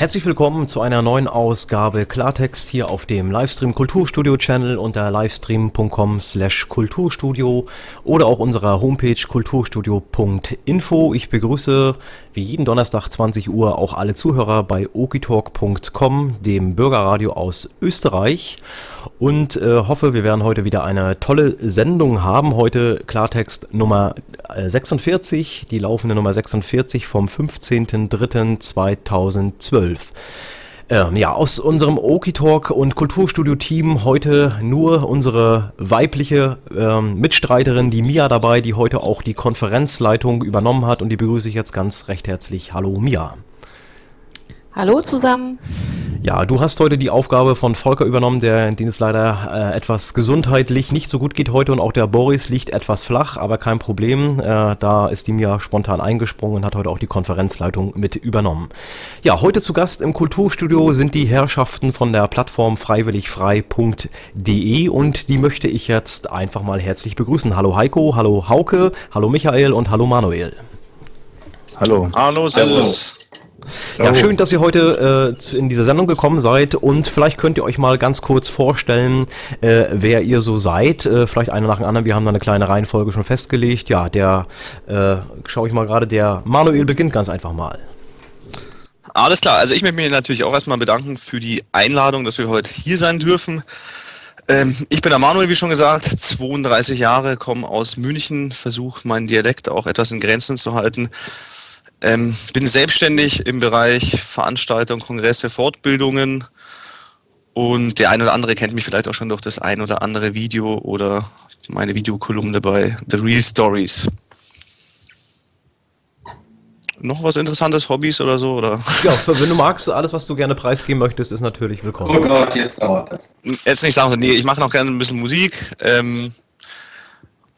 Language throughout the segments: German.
Herzlich willkommen zu einer neuen Ausgabe Klartext hier auf dem Livestream Kulturstudio Channel unter livestream.com slash kulturstudio oder auch unserer Homepage kulturstudio.info. Ich begrüße wie jeden Donnerstag 20 Uhr auch alle Zuhörer bei okitalk.com, dem Bürgerradio aus Österreich und äh, hoffe, wir werden heute wieder eine tolle Sendung haben. Heute Klartext Nummer 46, äh, die laufende Nummer 46 vom 15.03.2012. Ähm, ja, aus unserem Okitalk und Kulturstudio-Team heute nur unsere weibliche ähm, Mitstreiterin, die Mia dabei, die heute auch die Konferenzleitung übernommen hat und die begrüße ich jetzt ganz recht herzlich. Hallo Mia. Hallo zusammen. Ja, du hast heute die Aufgabe von Volker übernommen, der, den es leider äh, etwas gesundheitlich nicht so gut geht heute und auch der Boris liegt etwas flach, aber kein Problem. Äh, da ist ihm ja spontan eingesprungen und hat heute auch die Konferenzleitung mit übernommen. Ja, heute zu Gast im Kulturstudio sind die Herrschaften von der Plattform freiwilligfrei.de und die möchte ich jetzt einfach mal herzlich begrüßen. Hallo Heiko, hallo Hauke, hallo Michael und hallo Manuel. Hallo. Hallo, servus. Ja, schön, dass ihr heute äh, in diese Sendung gekommen seid und vielleicht könnt ihr euch mal ganz kurz vorstellen, äh, wer ihr so seid. Äh, vielleicht einer nach dem anderen. Wir haben da eine kleine Reihenfolge schon festgelegt. Ja, der, äh, schaue ich mal gerade, der Manuel beginnt ganz einfach mal. Alles klar, also ich möchte mich natürlich auch erstmal bedanken für die Einladung, dass wir heute hier sein dürfen. Ähm, ich bin der Manuel, wie schon gesagt, 32 Jahre, komme aus München, versuche meinen Dialekt auch etwas in Grenzen zu halten. Ähm, bin selbstständig im Bereich Veranstaltungen, Kongresse, Fortbildungen und der eine oder andere kennt mich vielleicht auch schon durch das ein oder andere Video oder meine Videokolumne bei The Real Stories. Noch was interessantes, Hobbys oder so? Oder? Ja, wenn du magst, alles, was du gerne preisgeben möchtest, ist natürlich willkommen. Oh Gott, jetzt dauert das. Jetzt nicht sagen, nee, ich mache noch gerne ein bisschen Musik ähm,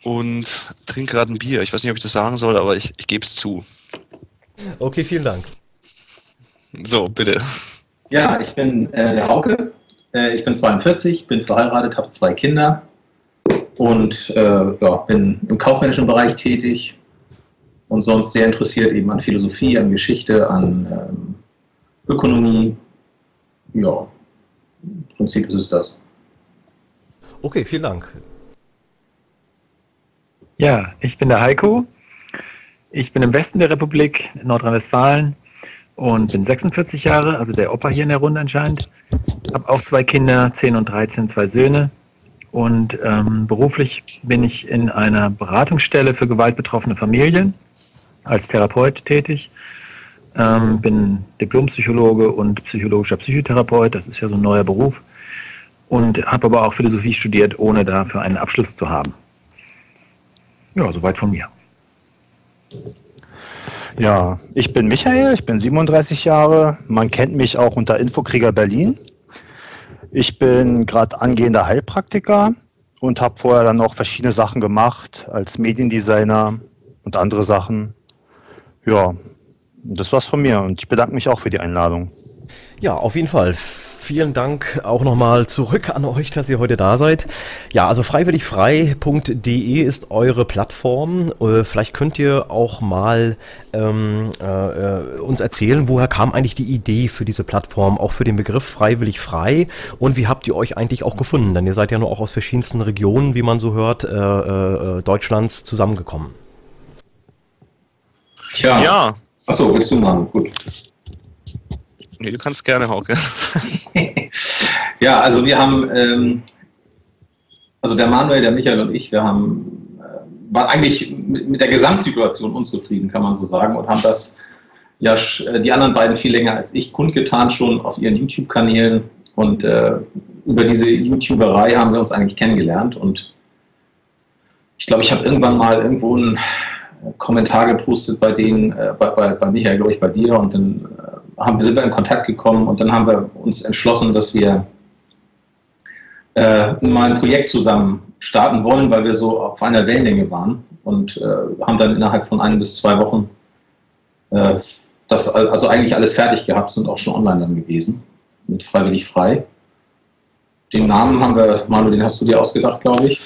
und trinke gerade ein Bier. Ich weiß nicht, ob ich das sagen soll, aber ich, ich gebe es zu. Okay, vielen Dank. So, bitte. Ja, ich bin äh, der Hauke. Äh, ich bin 42, bin verheiratet, habe zwei Kinder und äh, ja, bin im kaufmännischen Bereich tätig und sonst sehr interessiert eben an Philosophie, an Geschichte, an ähm, Ökonomie. Ja, im Prinzip ist es das. Okay, vielen Dank. Ja, ich bin der Heiko. Ich bin im Westen der Republik, Nordrhein-Westfalen und bin 46 Jahre, also der Opa hier in der Runde anscheinend. Habe auch zwei Kinder, 10 und 13, zwei Söhne. Und ähm, beruflich bin ich in einer Beratungsstelle für gewaltbetroffene Familien als Therapeut tätig. Ähm, bin Diplompsychologe und psychologischer Psychotherapeut, das ist ja so ein neuer Beruf. Und habe aber auch Philosophie studiert, ohne dafür einen Abschluss zu haben. Ja, soweit von mir. Ja, ich bin Michael, ich bin 37 Jahre. Man kennt mich auch unter Infokrieger Berlin. Ich bin gerade angehender Heilpraktiker und habe vorher dann auch verschiedene Sachen gemacht als Mediendesigner und andere Sachen. Ja, das war's von mir und ich bedanke mich auch für die Einladung. Ja, auf jeden Fall vielen Dank auch nochmal zurück an euch, dass ihr heute da seid. Ja, also freiwilligfrei.de ist eure Plattform. Äh, vielleicht könnt ihr auch mal ähm, äh, uns erzählen, woher kam eigentlich die Idee für diese Plattform, auch für den Begriff freiwillig frei und wie habt ihr euch eigentlich auch gefunden? Denn ihr seid ja nur auch aus verschiedensten Regionen, wie man so hört, äh, äh Deutschlands zusammengekommen. Tja. Ja. Achso, willst du machen? Gut. Nee, du kannst gerne, Hauke. ja, also wir haben, ähm, also der Manuel, der Michael und ich, wir haben, äh, waren eigentlich mit, mit, der Gesamtsituation unzufrieden, kann man so sagen, und haben das ja äh, die anderen beiden viel länger als ich kundgetan schon auf ihren YouTube-Kanälen. Und äh, über diese YouTuberei haben wir uns eigentlich kennengelernt. Und ich glaube, ich habe irgendwann mal irgendwo einen Kommentar gepostet bei denen, äh, bei, bei, bei Michael, glaube ich, bei dir. Und dann äh, haben, sind wir in Kontakt gekommen und dann haben wir uns entschlossen, dass wir äh, mal ein Projekt zusammen starten wollen, weil wir so auf einer Wellenlänge waren und äh, haben dann innerhalb von ein bis zwei Wochen äh, das also eigentlich alles fertig gehabt, sind auch schon online dann gewesen mit Freiwillig Frei. Den Namen haben wir, Manu, den hast du dir ausgedacht, glaube ich.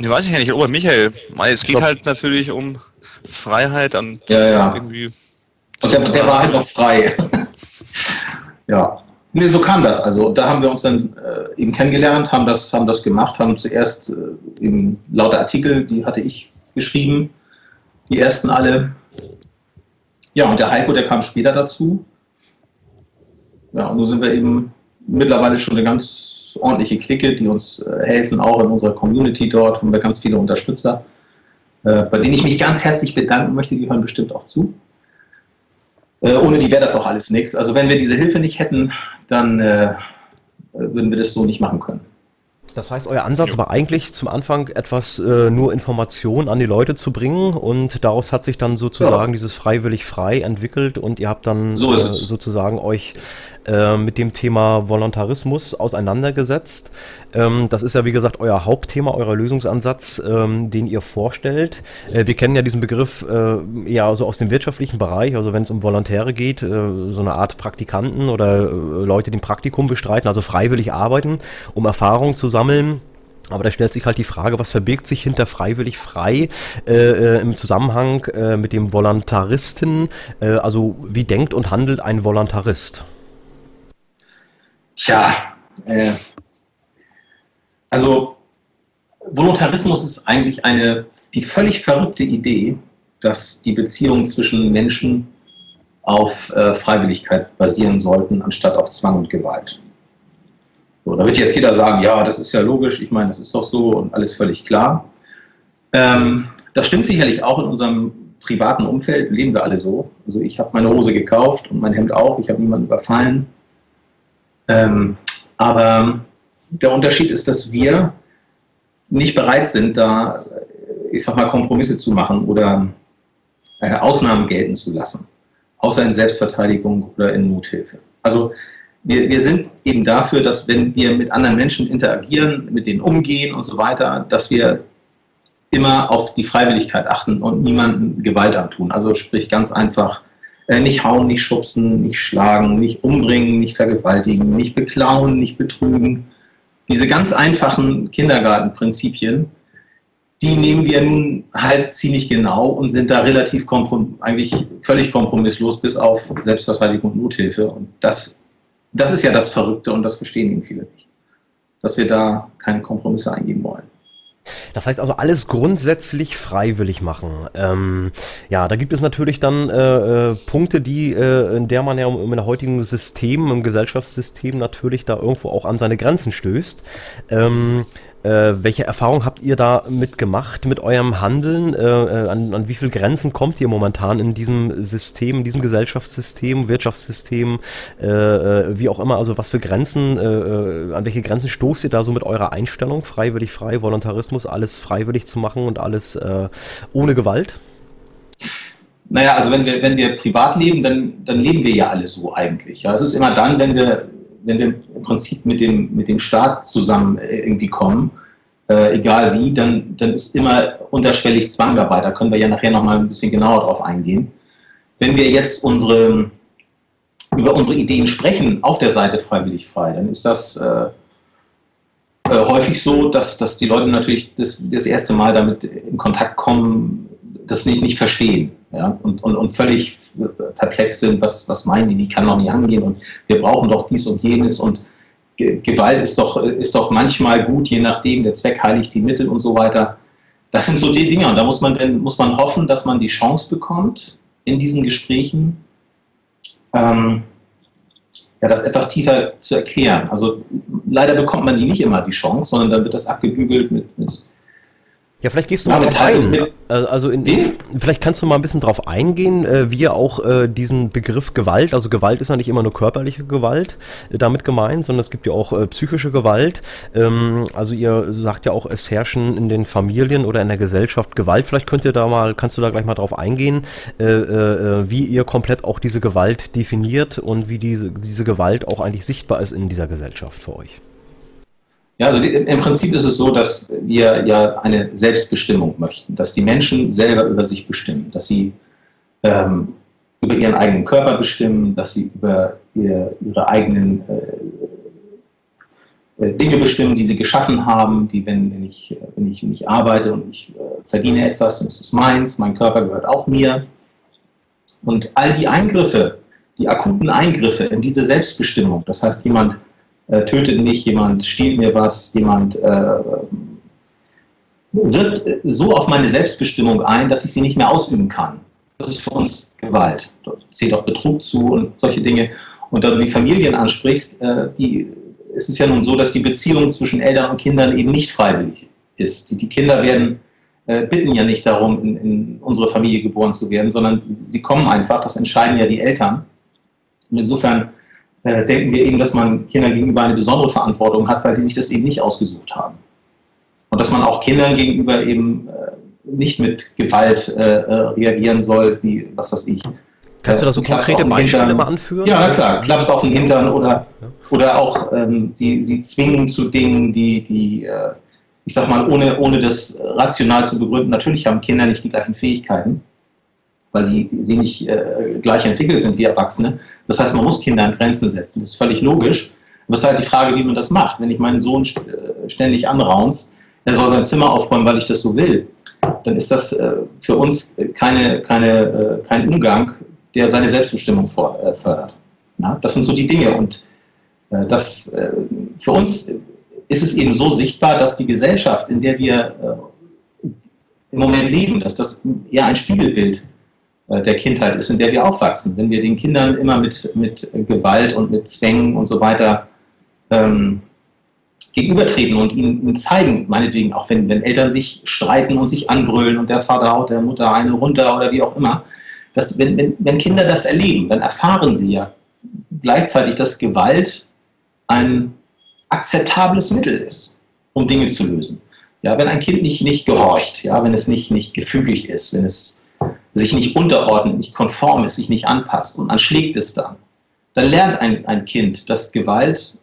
Den weiß ich ja nicht, aber Michael, es geht halt natürlich um Freiheit und ja, ja. irgendwie der, der war halt noch frei. ja, nee, so kam das. Also da haben wir uns dann äh, eben kennengelernt, haben das, haben das gemacht, haben zuerst äh, eben lauter Artikel, die hatte ich geschrieben, die ersten alle. Ja, und der Heiko, der kam später dazu. Ja, und so sind wir eben mittlerweile schon eine ganz ordentliche Clique, die uns äh, helfen, auch in unserer Community dort haben wir ganz viele Unterstützer, äh, bei denen ich mich ganz herzlich bedanken möchte, die hören bestimmt auch zu. Äh, ohne die wäre das auch alles nichts. Also wenn wir diese Hilfe nicht hätten, dann äh, würden wir das so nicht machen können. Das heißt, euer Ansatz war eigentlich zum Anfang etwas äh, nur Informationen an die Leute zu bringen und daraus hat sich dann sozusagen ja. dieses freiwillig frei entwickelt und ihr habt dann so äh, sozusagen euch äh, mit dem Thema Volontarismus auseinandergesetzt. Ähm, das ist ja, wie gesagt, euer Hauptthema, euer Lösungsansatz, ähm, den ihr vorstellt. Äh, wir kennen ja diesen Begriff äh, ja so aus dem wirtschaftlichen Bereich, also wenn es um Volontäre geht, äh, so eine Art Praktikanten oder äh, Leute, die ein Praktikum bestreiten, also freiwillig arbeiten, um Erfahrung zu sammeln. Aber da stellt sich halt die Frage, was verbirgt sich hinter freiwillig frei äh, im Zusammenhang äh, mit dem Volontaristen? Äh, also wie denkt und handelt ein Volontarist? Tja, äh, also Voluntarismus ist eigentlich eine, die völlig verrückte Idee, dass die Beziehungen zwischen Menschen auf äh, Freiwilligkeit basieren sollten, anstatt auf Zwang und Gewalt. So, da wird jetzt jeder sagen, ja, das ist ja logisch, ich meine, das ist doch so und alles völlig klar. Ähm, das stimmt sicherlich auch in unserem privaten Umfeld, leben wir alle so. Also ich habe meine Hose gekauft und mein Hemd auch, ich habe niemanden überfallen. Ähm, aber der Unterschied ist, dass wir nicht bereit sind, da, ich sag mal, Kompromisse zu machen oder äh, Ausnahmen gelten zu lassen, außer in Selbstverteidigung oder in Nothilfe. Also wir, wir sind eben dafür, dass wenn wir mit anderen Menschen interagieren, mit denen umgehen und so weiter, dass wir immer auf die Freiwilligkeit achten und niemanden Gewalt antun. Also sprich ganz einfach, äh, nicht hauen, nicht schubsen, nicht schlagen, nicht umbringen, nicht vergewaltigen, nicht beklauen, nicht betrügen. Diese ganz einfachen Kindergartenprinzipien, die nehmen wir nun halt ziemlich genau und sind da relativ eigentlich völlig kompromisslos bis auf Selbstverteidigung und Nothilfe. Und das, das ist ja das Verrückte und das verstehen eben viele nicht, dass wir da keine Kompromisse eingehen wollen. Das heißt also alles grundsätzlich freiwillig machen. Ähm, ja, da gibt es natürlich dann äh, äh, Punkte, die äh, in der man ja im, im heutigen System, im Gesellschaftssystem natürlich da irgendwo auch an seine Grenzen stößt. Ähm, äh, welche Erfahrung habt ihr da mitgemacht mit eurem Handeln? Äh, äh, an, an, wie viele Grenzen kommt ihr momentan in diesem System, in diesem Gesellschaftssystem, Wirtschaftssystem, äh, äh wie auch immer? Also was für Grenzen, äh, an welche Grenzen stoßt ihr da so mit eurer Einstellung? Freiwillig, frei, Voluntarismus, alles freiwillig zu machen und alles ohne Gewalt? Naja, also wenn wir, wenn wir privat leben, dann, dann leben wir ja alles so eigentlich. Ja. Es ist immer dann, wenn wir wenn wir im Prinzip mit dem, mit dem Staat zusammen irgendwie kommen, äh, egal wie, dann, dann ist immer unterschwellig Zwang dabei. Da können wir ja nachher nochmal ein bisschen genauer drauf eingehen. Wenn wir jetzt unsere, über unsere Ideen sprechen auf der Seite freiwillig frei, dann ist das äh, äh, häufig so, dass, dass die Leute natürlich das, das erste Mal damit in Kontakt kommen, das nicht, nicht verstehen ja, und, und, und völlig perplex sind, was, was meinen die, die kann doch nicht angehen und wir brauchen doch dies und jenes und Gewalt ist doch, ist doch manchmal gut, je nachdem, der Zweck heiligt die Mittel und so weiter. Das sind so die Dinge und da muss man, muss man hoffen, dass man die Chance bekommt, in diesen Gesprächen ähm, ja, das etwas tiefer zu erklären. Also leider bekommt man die nicht immer die Chance, sondern dann wird das abgebügelt mit, mit ja, vielleicht gehst du mal drauf ein. Äh, also in, vielleicht kannst du mal ein bisschen drauf eingehen, äh, wie ihr auch äh, diesen Begriff Gewalt, also Gewalt ist ja nicht immer nur körperliche Gewalt damit gemeint, sondern es gibt ja auch psychische Gewalt. Ähm, also ihr sagt ja auch, es herrschen in den Familien oder in der Gesellschaft Gewalt. Vielleicht könnt ihr da mal, kannst du da gleich mal drauf eingehen, wie ihr komplett auch diese Gewalt definiert und wie diese, diese Gewalt auch eigentlich sichtbar ist in dieser Gesellschaft für euch. Ja, also im Prinzip ist es so, dass wir ja eine Selbstbestimmung möchten, dass die Menschen selber über sich bestimmen, dass sie ähm, über ihren eigenen Körper bestimmen, dass sie über ihr, ihre eigenen äh, äh, Dinge bestimmen, die sie geschaffen haben, wie wenn, wenn, ich, wenn, ich, wenn arbeite und ich äh, verdiene etwas, dann ist es meins, mein Körper gehört auch mir. Und all die Eingriffe die akuten Eingriffe in diese Selbstbestimmung, das heißt, jemand äh, tötet mich, jemand stiehlt mir was, jemand äh, wirkt so auf meine Selbstbestimmung ein, dass ich sie nicht mehr ausüben kann. Das ist für uns Gewalt. Dort zählt auch Betrug zu und solche Dinge. Und da du die Familien ansprichst, äh, die, ist es ja nun so, dass die Beziehung zwischen Eltern und Kindern eben nicht freiwillig ist. Die, die Kinder werden äh, bitten ja nicht darum, in, in, unsere Familie geboren zu werden, sondern sie kommen einfach, das entscheiden ja die Eltern. Und insofern äh, denken wir eben, dass man Kindern gegenüber eine besondere Verantwortung hat, weil die sich das eben nicht ausgesucht haben. Und dass man auch Kindern gegenüber eben äh, nicht mit Gewalt äh, äh, reagieren soll, sie, was weiß ich. Kannst du da so konkrete Beispiele Hintern. mal anführen? Ja, na klar, klappst auf den Hintern oder, ja. oder auch ähm, sie, sie zwingen zu Dingen, die, die äh, ich sag mal, ohne, ohne das rational zu begründen, natürlich haben Kinder nicht die gleichen Fähigkeiten, weil die, sie nicht äh, gleich entwickelt sind wie Erwachsene. Das heißt, man muss Kindern Grenzen setzen. Das ist völlig logisch. Aber es ist halt die Frage, wie man das macht. Wenn ich meinen Sohn äh, ständig anraunst, er soll sein Zimmer aufräumen, weil ich das so will, dann ist das äh, für uns keine, keine, äh, kein Umgang, der seine Selbstbestimmung fördert. das sind so die Dinge. Und das, für uns ist es eben so sichtbar, dass die Gesellschaft, in der wir im Moment leben, dass das eher ein Spiegelbild der Kindheit ist, in der wir aufwachsen. Wenn wir den Kindern immer mit, mit Gewalt und mit Zwängen und so weiter ähm, gegenübertreten und ihnen, ihnen, zeigen, meinetwegen, auch wenn, wenn Eltern sich streiten und sich anbrüllen und der Vater haut der Mutter eine runter oder wie auch immer, dass, wenn, wenn, wenn Kinder das erleben, dann erfahren sie ja gleichzeitig, dass Gewalt ein akzeptables Mittel ist, um Dinge zu lösen. Ja, wenn ein Kind nicht, nicht gehorcht, ja, wenn es nicht, nicht gefügig ist, wenn es sich nicht unterordnet, nicht konform ist, sich nicht anpasst und man schlägt es dann, dann lernt ein, ein Kind, dass Gewalt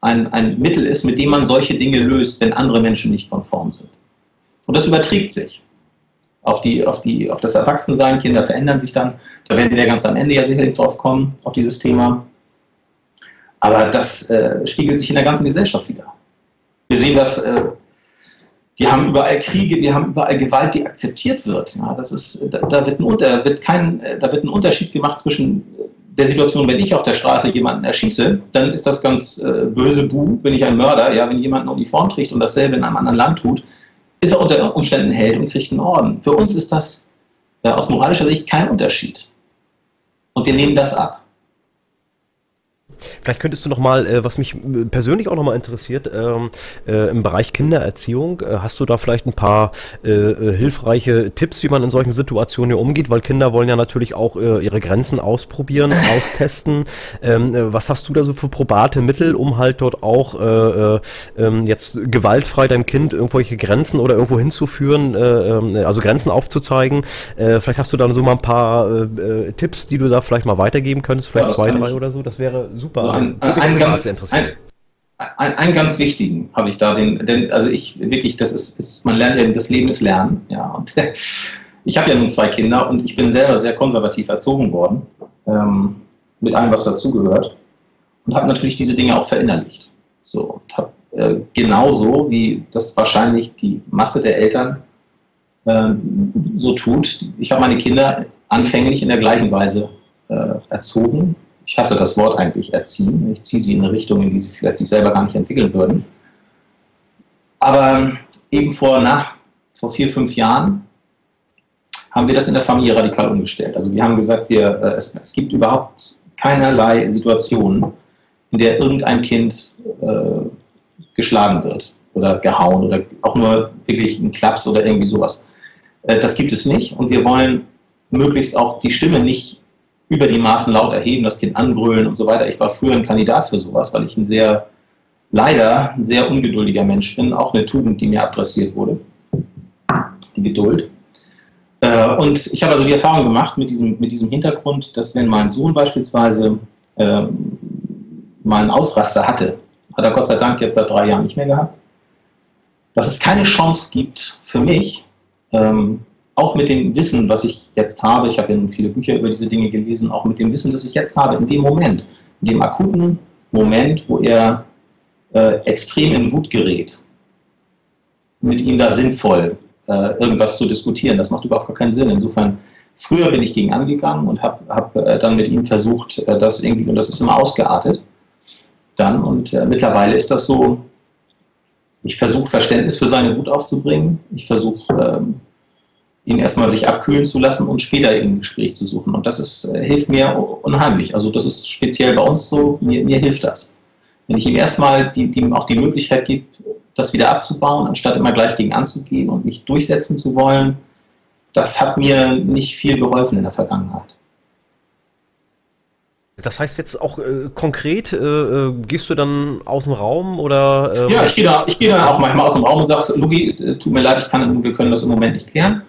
ein, ein Mittel ist, mit dem man solche Dinge löst, wenn andere Menschen nicht konform sind. Und das überträgt sich auf, die, auf, die, auf das Erwachsensein. Kinder verändern sich dann. Da werden wir ganz am Ende ja sicherlich drauf kommen, auf dieses Thema. Aber das äh, spiegelt sich in der ganzen Gesellschaft wieder. Wir sehen das, äh, wir haben überall Kriege, wir haben überall Gewalt, die akzeptiert wird. Ja, das ist, da, da wird ein, wird kein, da wird ein Unterschied gemacht zwischen der Situation, wenn ich auf der Straße jemanden erschieße, dann ist das ganz äh, böse Bu, bin ich ein Mörder. Ja, wenn jemand eine Uniform trägt und dasselbe in einem anderen Land tut, ist er unter Umständen Held und kriegt einen Orden. Für uns ist das ja, aus moralischer Sicht kein Unterschied. Und wir lehnen das ab. Vielleicht könntest du noch mal, äh, was mich äh, persönlich auch noch mal interessiert, ähm, äh, im Bereich Kindererziehung, äh, hast du da vielleicht ein paar hilfreiche Tipps, wie man in solchen Situationen hier umgeht? Weil Kinder wollen ja natürlich auch ihre Grenzen ausprobieren, austesten. Ähm, was hast du da so für probate Mittel, um halt dort auch ähm, jetzt gewaltfrei deinem Kind irgendwelche Grenzen oder irgendwo hinzuführen, also Grenzen aufzuzeigen? vielleicht hast du dann so mal ein paar Tipps, die du da vielleicht mal weitergeben könntest, vielleicht ja, zwei, drei oder so. Das wäre super super. Also ein, ein, ganz, ein, ein, einen ganz wichtigen habe ich da, den, denn also ich wirklich, das ist, ist, man lernt ja, das Leben ist Lernen, ja. Und ich habe ja nun zwei Kinder und ich bin selber sehr konservativ erzogen worden, ähm, mit allem, was dazugehört. Und habe natürlich diese Dinge auch verinnerlicht. So, und habe äh, genauso wie das wahrscheinlich die Masse der Eltern äh, so tut. Ich habe meine Kinder anfänglich in der gleichen Weise äh, erzogen, ich hasse das Wort eigentlich, erziehen. Ich ziehe sie in eine Richtung, in die sie vielleicht sich selber gar nicht entwickeln würden. Aber eben vor, na, vor vier, fünf Jahren haben wir das in der Familie radikal umgestellt. Also wir haben gesagt, wir, äh, es, es gibt überhaupt keinerlei Situationen, in der irgendein Kind äh, geschlagen wird oder gehauen oder auch nur wirklich ein Klaps oder irgendwie sowas. Äh, das gibt es nicht und wir wollen möglichst auch die Stimme nicht über die Maßen laut erheben, das Kind anbrüllen und so weiter. Ich war früher ein Kandidat für sowas, weil ich ein sehr, leider ein sehr ungeduldiger Mensch bin. Auch eine Tugend, die mir adressiert wurde. Die Geduld. Äh, und ich habe also die Erfahrung gemacht mit diesem, mit diesem Hintergrund, dass wenn mein Sohn beispielsweise äh, mal einen Ausraster hatte, hat er Gott sei Dank jetzt seit drei Jahren nicht mehr gehabt, dass es keine Chance gibt für mich, ähm, auch mit dem Wissen, was ich jetzt habe, ich habe ja nun viele Bücher über diese Dinge gelesen, auch mit dem Wissen, das ich jetzt habe, in dem Moment, in dem akuten Moment, wo er äh, extrem in Wut gerät, mit ihm da sinnvoll äh, irgendwas zu diskutieren, das macht überhaupt gar keinen Sinn. Insofern Früher bin ich gegen angegangen und habe hab, äh, dann mit ihm versucht, äh, das irgendwie, und das ist immer ausgeartet dann. Und äh, mittlerweile ist das so, ich versuche Verständnis für seine Wut aufzubringen. Ich versuche ähm, ihn erstmal sich abkühlen zu lassen und später ein Gespräch zu suchen. Und das ist, äh, hilft mir unheimlich. Also das ist speziell bei uns so, mir, mir hilft das. Wenn ich ihm erstmal die, die, auch die Möglichkeit gebe, das wieder abzubauen, anstatt immer gleich gegen anzugehen und mich durchsetzen zu wollen, das hat mir nicht viel geholfen in der Vergangenheit. Das heißt jetzt auch äh, konkret, äh, äh, gehst du dann aus dem Raum oder? Ähm ja, ich gehe da, geh dann auch manchmal aus dem Raum und sage, Lugi, äh, tut mir leid, ich kann, wir können das im Moment nicht klären.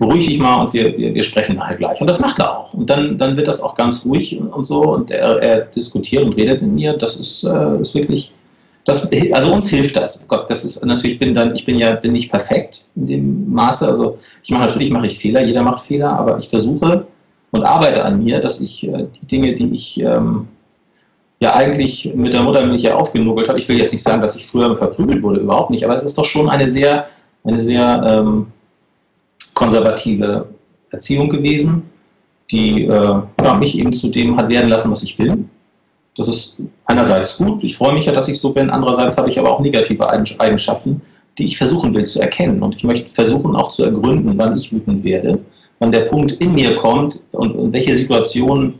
Beruhig dich mal und wir, wir, wir sprechen nachher gleich. Und das macht er auch. Und dann, dann wird das auch ganz ruhig und, und so und er, er, diskutiert und redet mit mir. Das ist, äh, ist wirklich, das, also uns hilft das. Gott, das ist natürlich, bin dann, ich bin ja bin nicht perfekt in dem Maße. Also ich mache natürlich mache ich Fehler, jeder macht Fehler, aber ich versuche und arbeite an mir, dass ich äh, die Dinge, die ich ähm, ja eigentlich mit der Muttermilch ja aufgenuggelt habe, ich will jetzt nicht sagen, dass ich früher verprügelt wurde, überhaupt nicht, aber es ist doch schon eine sehr, eine sehr ähm, konservative Erziehung gewesen, die äh, ja, mich eben zu dem hat werden lassen, was ich bin. Das ist einerseits gut, ich freue mich ja, dass ich so bin, andererseits habe ich aber auch negative Eigenschaften, die ich versuchen will zu erkennen. Und ich möchte versuchen auch zu ergründen, wann ich wütend werde wann der Punkt in mir kommt und, und welche Situationen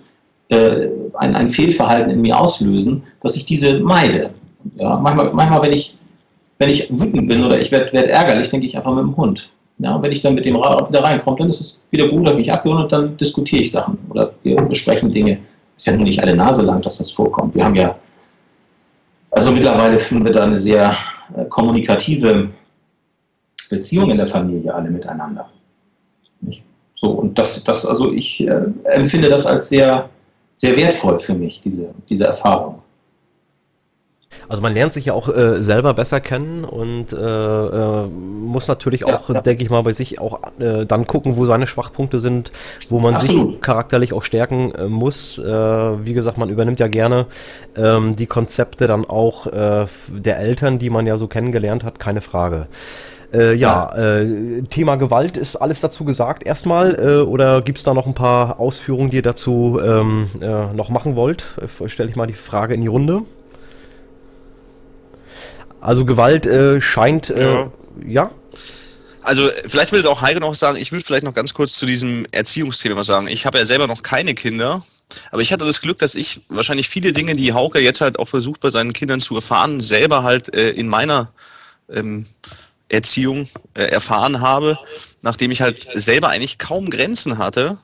äh, ein, ein Fehlverhalten in mir auslösen, dass ich diese meide. Ja, manchmal, manchmal wenn, ich, wenn ich wütend bin oder ich werde werd ärgerlich, denke ich einfach mit dem Hund. Ja, und wenn ich dann mit dem Rad wieder reinkomme, dann ist es wieder gut, dass ich abgeholt und dann diskutiere ich Sachen oder wir besprechen Dinge. Ist ja nun nicht alle Nase lang, dass das vorkommt. Wir haben ja, also mittlerweile finden wir da eine sehr äh, kommunikative Beziehung in der Familie alle miteinander. So, und das, das also ich äh, empfinde das als sehr, sehr wertvoll für mich, diese, diese Erfahrung. Also man lernt sich ja auch äh, selber besser kennen und äh, äh, muss natürlich auch, ja, ja. denke ich mal, bei sich auch äh, dann gucken, wo seine Schwachpunkte sind, wo man Absolut. sich charakterlich auch stärken äh, muss. Äh, wie gesagt, man übernimmt ja gerne ähm, die Konzepte dann auch der Eltern, die man ja so kennengelernt hat, keine Frage. Ja, ja. Äh, Thema Gewalt ist alles dazu gesagt erstmal oder gibt es da noch ein paar Ausführungen, die ihr dazu ähm, äh, noch machen wollt? Stelle ich mal die Frage in die Runde. Also Gewalt äh, scheint, ja. ja. Also vielleicht will auch Heike noch sagen, ich würde vielleicht noch ganz kurz zu diesem Erziehungsthema was sagen. Ich habe ja selber noch keine Kinder, aber ich hatte das Glück, dass ich wahrscheinlich viele Dinge, die Hauke jetzt halt auch versucht bei seinen Kindern zu erfahren, selber halt äh, in meiner ähm, Erziehung äh, erfahren habe, nachdem ich halt selber eigentlich kaum Grenzen hatte,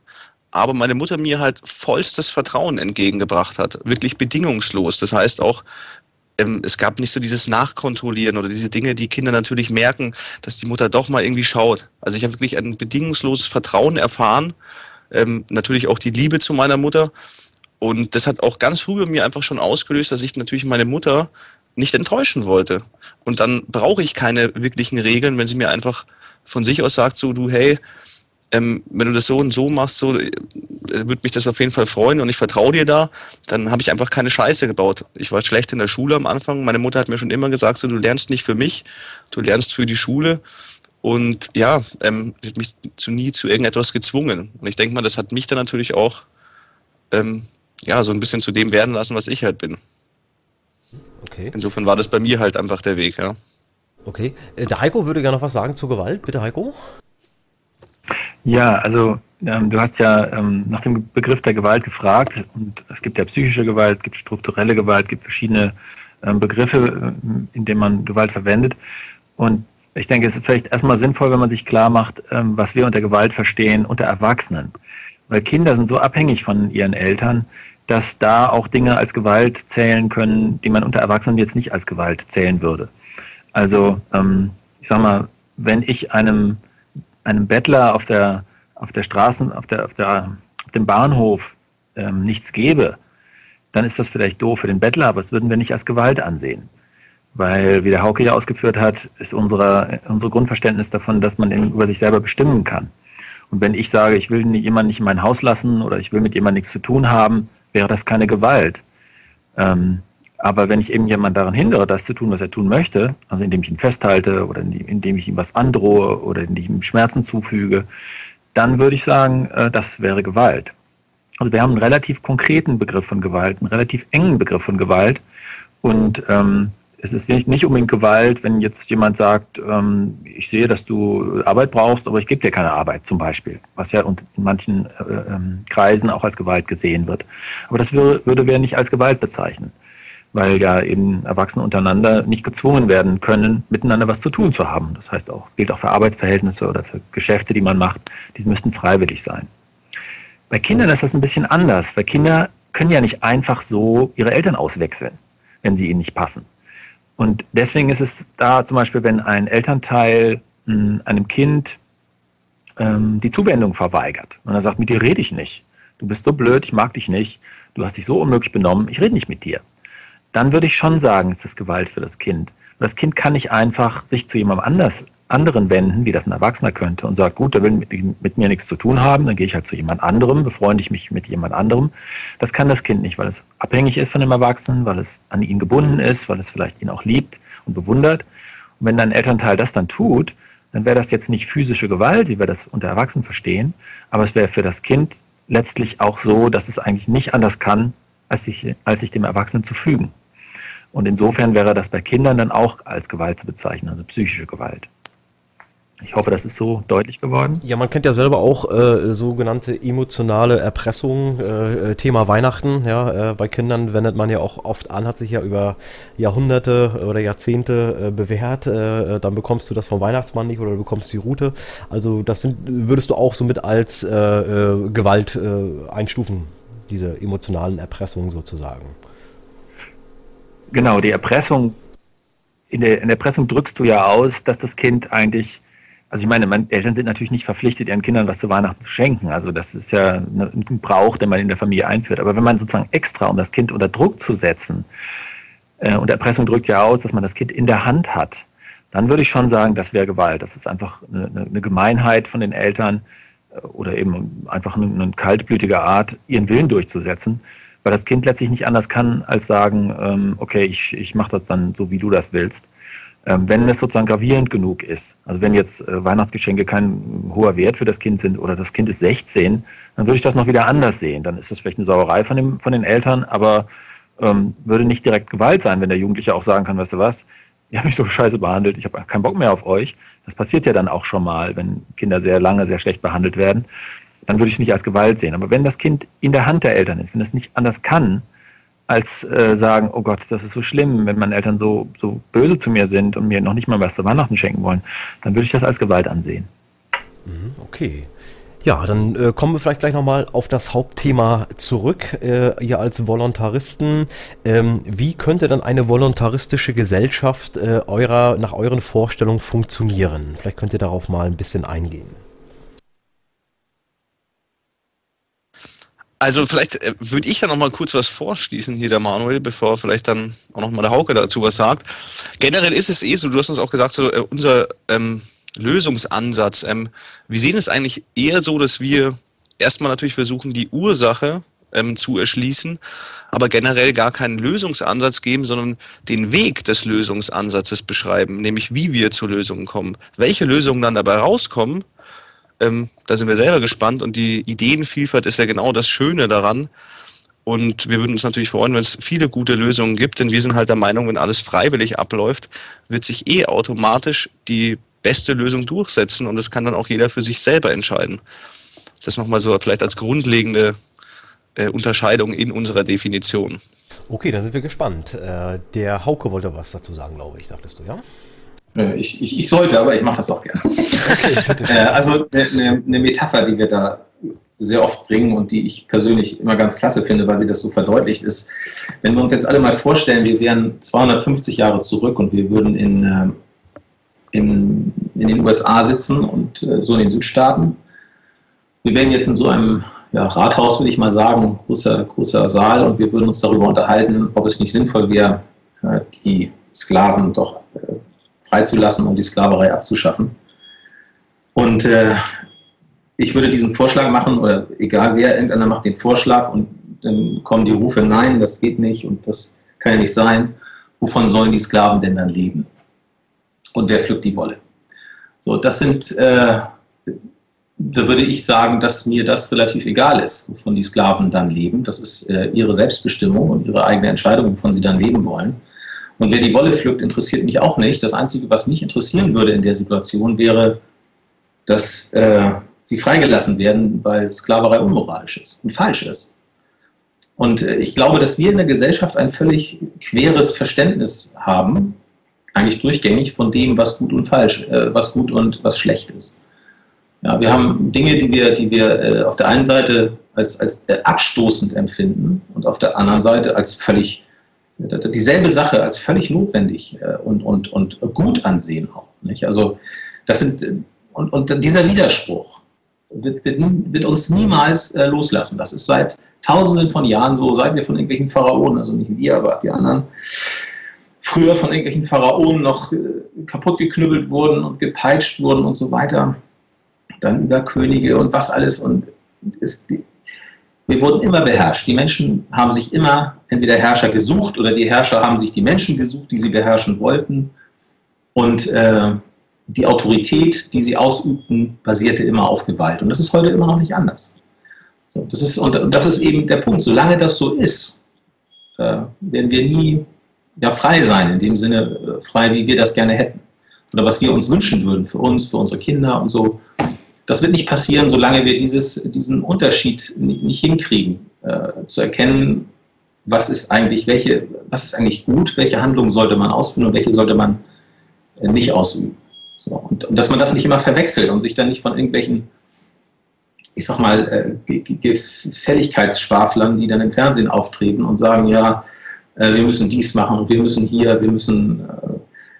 aber meine Mutter mir halt vollstes Vertrauen entgegengebracht hat, wirklich bedingungslos. Das heißt auch, ähm, es gab nicht so dieses Nachkontrollieren oder diese Dinge, die Kinder natürlich merken, dass die Mutter doch mal irgendwie schaut. Also ich habe wirklich ein bedingungsloses Vertrauen erfahren, ähm, natürlich auch die Liebe zu meiner Mutter. Und das hat auch ganz früh bei mir einfach schon ausgelöst, dass ich natürlich meine Mutter nicht enttäuschen wollte. Und dann brauche ich keine wirklichen Regeln, wenn sie mir einfach von sich aus sagt, so du, hey, ähm, wenn du das so und so machst, so äh, würde mich das auf jeden Fall freuen und ich vertraue dir da, dann habe ich einfach keine Scheiße gebaut. Ich war schlecht in der Schule am Anfang. Meine Mutter hat mir schon immer gesagt, so du lernst nicht für mich, du lernst für die Schule. Und ja, ähm, hat mich zu nie zu irgendetwas gezwungen. Und ich denke mal, das hat mich dann natürlich auch ähm, ja so ein bisschen zu dem werden lassen, was ich halt bin. Okay. Insofern war das bei mir halt einfach der Weg, ja. Okay. Äh, der Heiko würde gerne noch was sagen zur Gewalt. Bitte, Heiko. Ja, also ähm, du hast ja ähm, nach dem Begriff der Gewalt gefragt und es gibt ja psychische Gewalt, es gibt strukturelle Gewalt, es gibt verschiedene ähm, Begriffe, äh, in denen man Gewalt verwendet. Und ich denke, es ist vielleicht erstmal sinnvoll, wenn man sich klar macht, ähm, was wir unter Gewalt verstehen unter Erwachsenen. Weil Kinder sind so abhängig von ihren Eltern, dass da auch Dinge als Gewalt zählen können, die man unter Erwachsenen jetzt nicht als Gewalt zählen würde. Also ähm, ich sag mal, wenn ich einem, einem Bettler auf der, auf der Straße, auf, der, auf, der, auf dem Bahnhof ähm, nichts gebe, dann ist das vielleicht doof für den Bettler, aber das würden wir nicht als Gewalt ansehen. Weil, wie der Hauke ja ausgeführt hat, ist unsere, unsere Grundverständnis davon, dass man über sich selber bestimmen kann. Und wenn ich sage, ich will jemanden nicht in mein Haus lassen oder ich will mit jemandem nichts zu tun haben, wäre das keine Gewalt. Ähm, aber wenn ich eben jemanden daran hindere, das zu tun, was er tun möchte, also indem ich ihn festhalte oder indem ich ihm was androhe oder indem ich ihm Schmerzen zufüge, dann würde ich sagen, äh, das wäre Gewalt. Also wir haben einen relativ konkreten Begriff von Gewalt, einen relativ engen Begriff von Gewalt. Und ähm, es ist nicht, nicht unbedingt Gewalt, wenn jetzt jemand sagt, ähm, ich sehe, dass du Arbeit brauchst, aber ich gebe dir keine Arbeit zum Beispiel, was ja in manchen äh, ähm, Kreisen auch als Gewalt gesehen wird. Aber das würde, würde wir nicht als Gewalt bezeichnen, weil ja eben Erwachsene untereinander nicht gezwungen werden können, miteinander was zu tun zu haben. Das heißt auch, gilt auch für Arbeitsverhältnisse oder für Geschäfte, die man macht, die müssten freiwillig sein. Bei Kindern ist das ein bisschen anders, weil Kinder können ja nicht einfach so ihre Eltern auswechseln, wenn sie ihnen nicht passen. Und deswegen ist es da zum Beispiel, wenn ein Elternteil hm, einem Kind ähm, die Zuwendung verweigert und er sagt, mit dir rede ich nicht, du bist so blöd, ich mag dich nicht, du hast dich so unmöglich benommen, ich rede nicht mit dir, dann würde ich schon sagen, ist das Gewalt für das Kind. Das Kind kann nicht einfach sich zu jemandem anders anderen wenden, wie das ein Erwachsener könnte, und sagt, gut, der will mit, mit, mir nichts zu tun haben, dann gehe ich halt zu jemand anderem, befreunde ich mich mit jemand anderem. Das kann das Kind nicht, weil es abhängig ist von dem Erwachsenen, weil es an ihn gebunden ist, weil es vielleicht ihn auch liebt und bewundert. Und wenn dein Elternteil das dann tut, dann wäre das jetzt nicht physische Gewalt, wie wir das unter Erwachsenen verstehen, aber es wäre für das Kind letztlich auch so, dass es eigentlich nicht anders kann, als sich, als sich dem Erwachsenen zu fügen. Und insofern wäre das bei Kindern dann auch als Gewalt zu bezeichnen, also psychische Gewalt. Ich hoffe, das ist so deutlich geworden. Ja, man kennt ja selber auch äh, sogenannte emotionale Erpressung, äh, äh, Thema Weihnachten. Ja, äh, bei Kindern wendet man ja auch oft an, hat sich ja über Jahrhunderte oder Jahrzehnte äh, bewährt. Äh, dann bekommst du das vom Weihnachtsmann nicht oder du bekommst die Route. Also das sind, würdest du auch so mit als Gewalt einstufen, diese emotionalen Erpressungen sozusagen. Genau, die Erpressung in der, in der Erpressung drückst du ja aus, dass das Kind eigentlich also ich meine, man, Eltern sind natürlich nicht verpflichtet, ihren Kindern was zu Weihnachten zu schenken. Also das ist ja ein Brauch, den man in der Familie einführt. Aber wenn man sozusagen extra, um das Kind unter Druck zu setzen, äh, und Erpressung drückt ja aus, dass man das Kind in der Hand hat, dann würde ich schon sagen, das wäre Gewalt. Das ist einfach eine, eine Gemeinheit von den Eltern äh, oder eben einfach eine, eine, kaltblütige Art, ihren Willen durchzusetzen, weil das Kind letztlich nicht anders kann, als sagen, ähm, okay, ich, ich mache das dann so, wie du das willst. Ähm, wenn es sozusagen gravierend genug ist, also wenn jetzt äh, Weihnachtsgeschenke kein hoher Wert für das Kind sind oder das Kind ist 16, dann würde ich das noch wieder anders sehen. Dann ist das vielleicht eine Sauerei von, dem, von den Eltern, aber ähm, würde nicht direkt Gewalt sein, wenn der Jugendliche auch sagen kann, weißt du was, ihr habt mich so scheiße behandelt, ich habe keinen Bock mehr auf euch. Das passiert ja dann auch schon mal, wenn Kinder sehr lange, sehr schlecht behandelt werden. Dann würde ich es nicht als Gewalt sehen. Aber wenn das Kind in der Hand der Eltern ist, wenn es nicht anders kann, als äh, sagen, oh Gott, das ist so schlimm, wenn meine Eltern so, so böse zu mir sind und mir noch nicht mal was zu Weihnachten schenken wollen, dann würde ich das als Gewalt ansehen. Mhm, okay. Ja, dann äh, kommen wir vielleicht gleich nochmal auf das Hauptthema zurück. Äh, ihr als Voluntaristen, ähm, wie könnte dann eine voluntaristische Gesellschaft äh, eurer, nach euren Vorstellungen funktionieren? Vielleicht könnt ihr darauf mal ein bisschen eingehen. Also vielleicht äh, würde ich ja noch mal kurz was vorschließen hier, der Manuel, bevor vielleicht dann auch noch mal der Hauke dazu was sagt. Generell ist es eh so, du hast uns auch gesagt, so, äh, unser ähm, Lösungsansatz, ähm, wir sehen es eigentlich eher so, dass wir erstmal natürlich versuchen, die Ursache ähm, zu erschließen, aber generell gar keinen Lösungsansatz geben, sondern den Weg des Lösungsansatzes beschreiben, nämlich wie wir zu Lösungen kommen. Welche Lösungen dann dabei rauskommen, ähm, da sind wir selber gespannt und die Ideenvielfalt ist ja genau das Schöne daran. Und wir würden uns natürlich freuen, wenn es viele gute Lösungen gibt, denn wir sind halt der Meinung, wenn alles freiwillig abläuft, wird sich eh automatisch die beste Lösung durchsetzen und das kann dann auch jeder für sich selber entscheiden. Das nochmal so vielleicht als grundlegende äh, Unterscheidung in unserer Definition. Okay, dann sind wir gespannt. Äh, der Hauke wollte was dazu sagen, glaube ich, dachtest du, ja? Äh, ich, ich, ich, sollte, aber ich mache das auch gerne. Okay, äh, also eine, eine, Metapher, die wir da sehr oft bringen und die ich persönlich immer ganz klasse finde, weil sie das so verdeutlicht ist. Wenn wir uns jetzt alle mal vorstellen, wir wären 250 Jahre zurück und wir würden in, äh, in, in den USA sitzen und so in den Südstaaten. Wir wären jetzt in so einem ja, Rathaus, würde ich mal sagen, großer, großer Saal und wir würden uns darüber unterhalten, ob es nicht sinnvoll wäre, die Sklaven doch freizulassen und die Sklaverei abzuschaffen. Und äh, ich würde diesen Vorschlag machen, oder egal wer, irgendeiner macht den Vorschlag und dann kommen die Rufe, nein, das geht nicht und das kann ja nicht sein. Wovon sollen die Sklaven denn dann leben? Und wer pflückt die Wolle? So, das sind äh, da würde ich sagen, dass mir das relativ egal ist, wovon die Sklaven dann leben. Das ist äh, ihre Selbstbestimmung und ihre eigene Entscheidung, wovon sie dann leben wollen. Und wer die Wolle pflückt, interessiert mich auch nicht. Das Einzige, was mich interessieren würde in der Situation, wäre, dass äh, sie freigelassen werden, weil Sklaverei unmoralisch ist und falsch ist. Und äh, ich glaube, dass wir in der Gesellschaft ein völlig queres Verständnis haben, eigentlich durchgängig von dem, was gut und falsch, äh, was gut und was schlecht ist. Ja, wir haben Dinge, die wir, die wir äh, auf der einen Seite als, als äh, abstoßend empfinden und auf der anderen Seite als völlig, dieselbe Sache als völlig notwendig äh, und, und, und gut ansehen auch. Nicht? Also das sind, und, und dieser Widerspruch wird, wird, wird uns niemals äh, loslassen. Das ist seit tausenden von Jahren so, seit wir von irgendwelchen Pharaonen, also nicht wir, aber die anderen, früher von irgendwelchen Pharaonen noch äh, kaputt geknüppelt wurden und gepeitscht wurden und so weiter dann über Könige und was alles. Und ist, wir wurden immer beherrscht. Die Menschen haben sich immer entweder Herrscher gesucht oder die Herrscher haben sich die Menschen gesucht, die sie beherrschen wollten. Und äh, die Autorität, die sie ausübten, basierte immer auf Gewalt. Und das ist heute immer noch nicht anders. So, das ist, und, das ist eben der Punkt. Solange das so ist, äh, werden wir nie ja, frei sein, in dem Sinne äh, frei, wie wir das gerne hätten. Oder was wir uns wünschen würden für uns, für unsere Kinder und so. Das wird nicht passieren, solange wir dieses, diesen Unterschied nicht hinkriegen, äh, zu erkennen, was ist eigentlich, welche, was ist eigentlich gut, welche Handlungen sollte man ausführen und welche sollte man äh, nicht ausüben. So, und, und, dass man das nicht immer verwechselt und sich dann nicht von irgendwelchen, ich sag mal, äh, Gefälligkeitsschwaflern, die dann im Fernsehen auftreten und sagen, ja, äh, wir müssen dies machen und wir müssen hier, wir müssen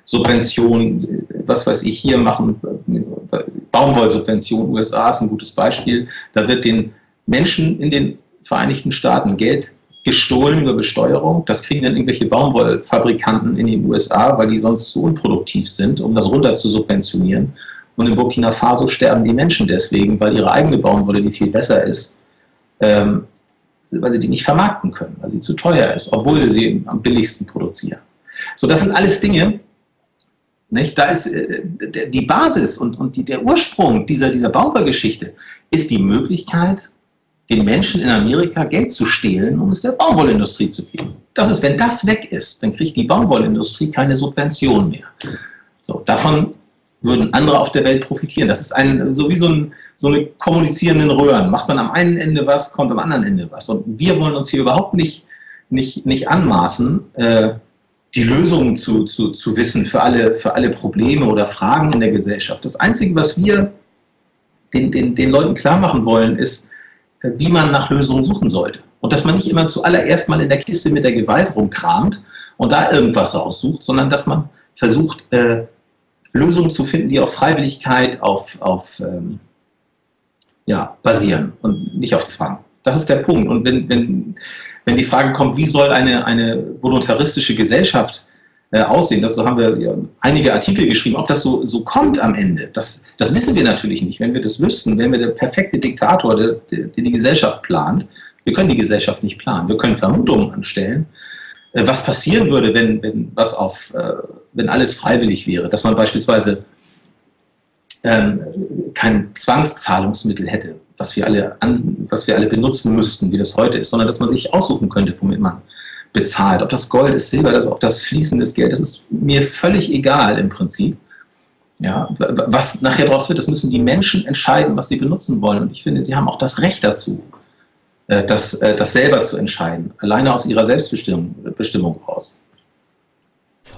Subventionen, was weiß ich, hier machen, Baumwollsubvention USA ist ein gutes Beispiel. Da wird den Menschen in den Vereinigten Staaten Geld gestohlen über Besteuerung. Das kriegen dann irgendwelche Baumwollfabrikanten in den USA, weil die sonst zu unproduktiv sind, um das runter zu subventionieren. Und in Burkina Faso sterben die Menschen deswegen, weil ihre eigene Baumwolle, die viel besser ist, ähm, weil sie die nicht vermarkten können, weil sie zu teuer ist, obwohl sie sie am billigsten produzieren. So, das sind alles Dinge, nicht? Da ist äh, die Basis und, und die, der Ursprung dieser, dieser Baumwollgeschichte ist die Möglichkeit, den Menschen in Amerika Geld zu stehlen, um es der Baumwollindustrie zu geben. Das ist, wenn das weg ist, dann kriegt die Baumwollindustrie keine Subvention mehr. So, davon würden andere auf der Welt profitieren. Das ist ein, so wie so, ein, so eine kommunizierenden Röhren. Macht man am einen Ende was, kommt am anderen Ende was. Und wir wollen uns hier überhaupt nicht, nicht, nicht anmaßen, äh, die Lösungen zu, zu, zu wissen für alle, für alle Probleme oder Fragen in der Gesellschaft. Das Einzige, was wir den, den, den Leuten klar machen wollen, ist, wie man nach Lösungen suchen sollte. Und dass man nicht immer zuallererst mal in der Kiste mit der Gewalt rumkramt und da irgendwas raussucht, sondern dass man versucht, äh, Lösungen zu finden, die auf Freiwilligkeit, auf, auf ähm, ja, basieren und nicht auf Zwang. Das ist der Punkt. Und wenn, wenn, wenn die Frage kommt, wie soll eine, eine voluntaristische Gesellschaft äh, aussehen, das haben wir einige Artikel geschrieben, ob das so, so kommt am Ende, das, das wissen wir natürlich nicht. Wenn wir das wüssten, wenn wir der perfekte Diktator, der, der, der die Gesellschaft plant, wir können die Gesellschaft nicht planen. Wir können Vermutungen anstellen, äh, was passieren würde, wenn, wenn, was auf, äh, wenn alles freiwillig wäre, dass man beispielsweise ähm, kein Zwangszahlungsmittel hätte, was wir, alle an, was wir alle benutzen müssten, wie das heute ist, sondern dass man sich aussuchen könnte, womit man bezahlt. Ob das Gold ist, Silber ist, ob das fließendes Geld ist, ist mir völlig egal im Prinzip. Ja, was nachher daraus wird, das müssen die Menschen entscheiden, was sie benutzen wollen. Und ich finde, sie haben auch das Recht dazu, äh, das, äh, das selber zu entscheiden, alleine aus ihrer Selbstbestimmung Bestimmung raus.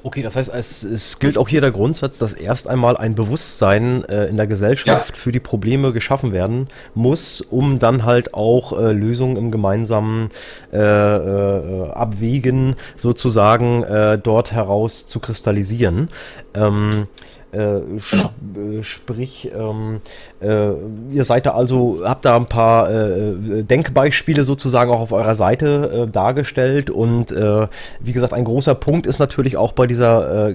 Okay, das heißt, es, es, gilt auch hier der Grundsatz, dass erst einmal ein Bewusstsein äh, in der Gesellschaft ja. für die Probleme geschaffen werden muss, um dann halt auch äh, Lösungen im gemeinsamen äh, äh Abwägen sozusagen äh, dort heraus zu kristallisieren. Ähm, äh. Sprich, ähm, äh, ihr seid da also, habt da ein paar äh, Denkbeispiele sozusagen auch auf eurer Seite äh, dargestellt und äh, wie gesagt, ein großer Punkt ist natürlich auch bei dieser äh,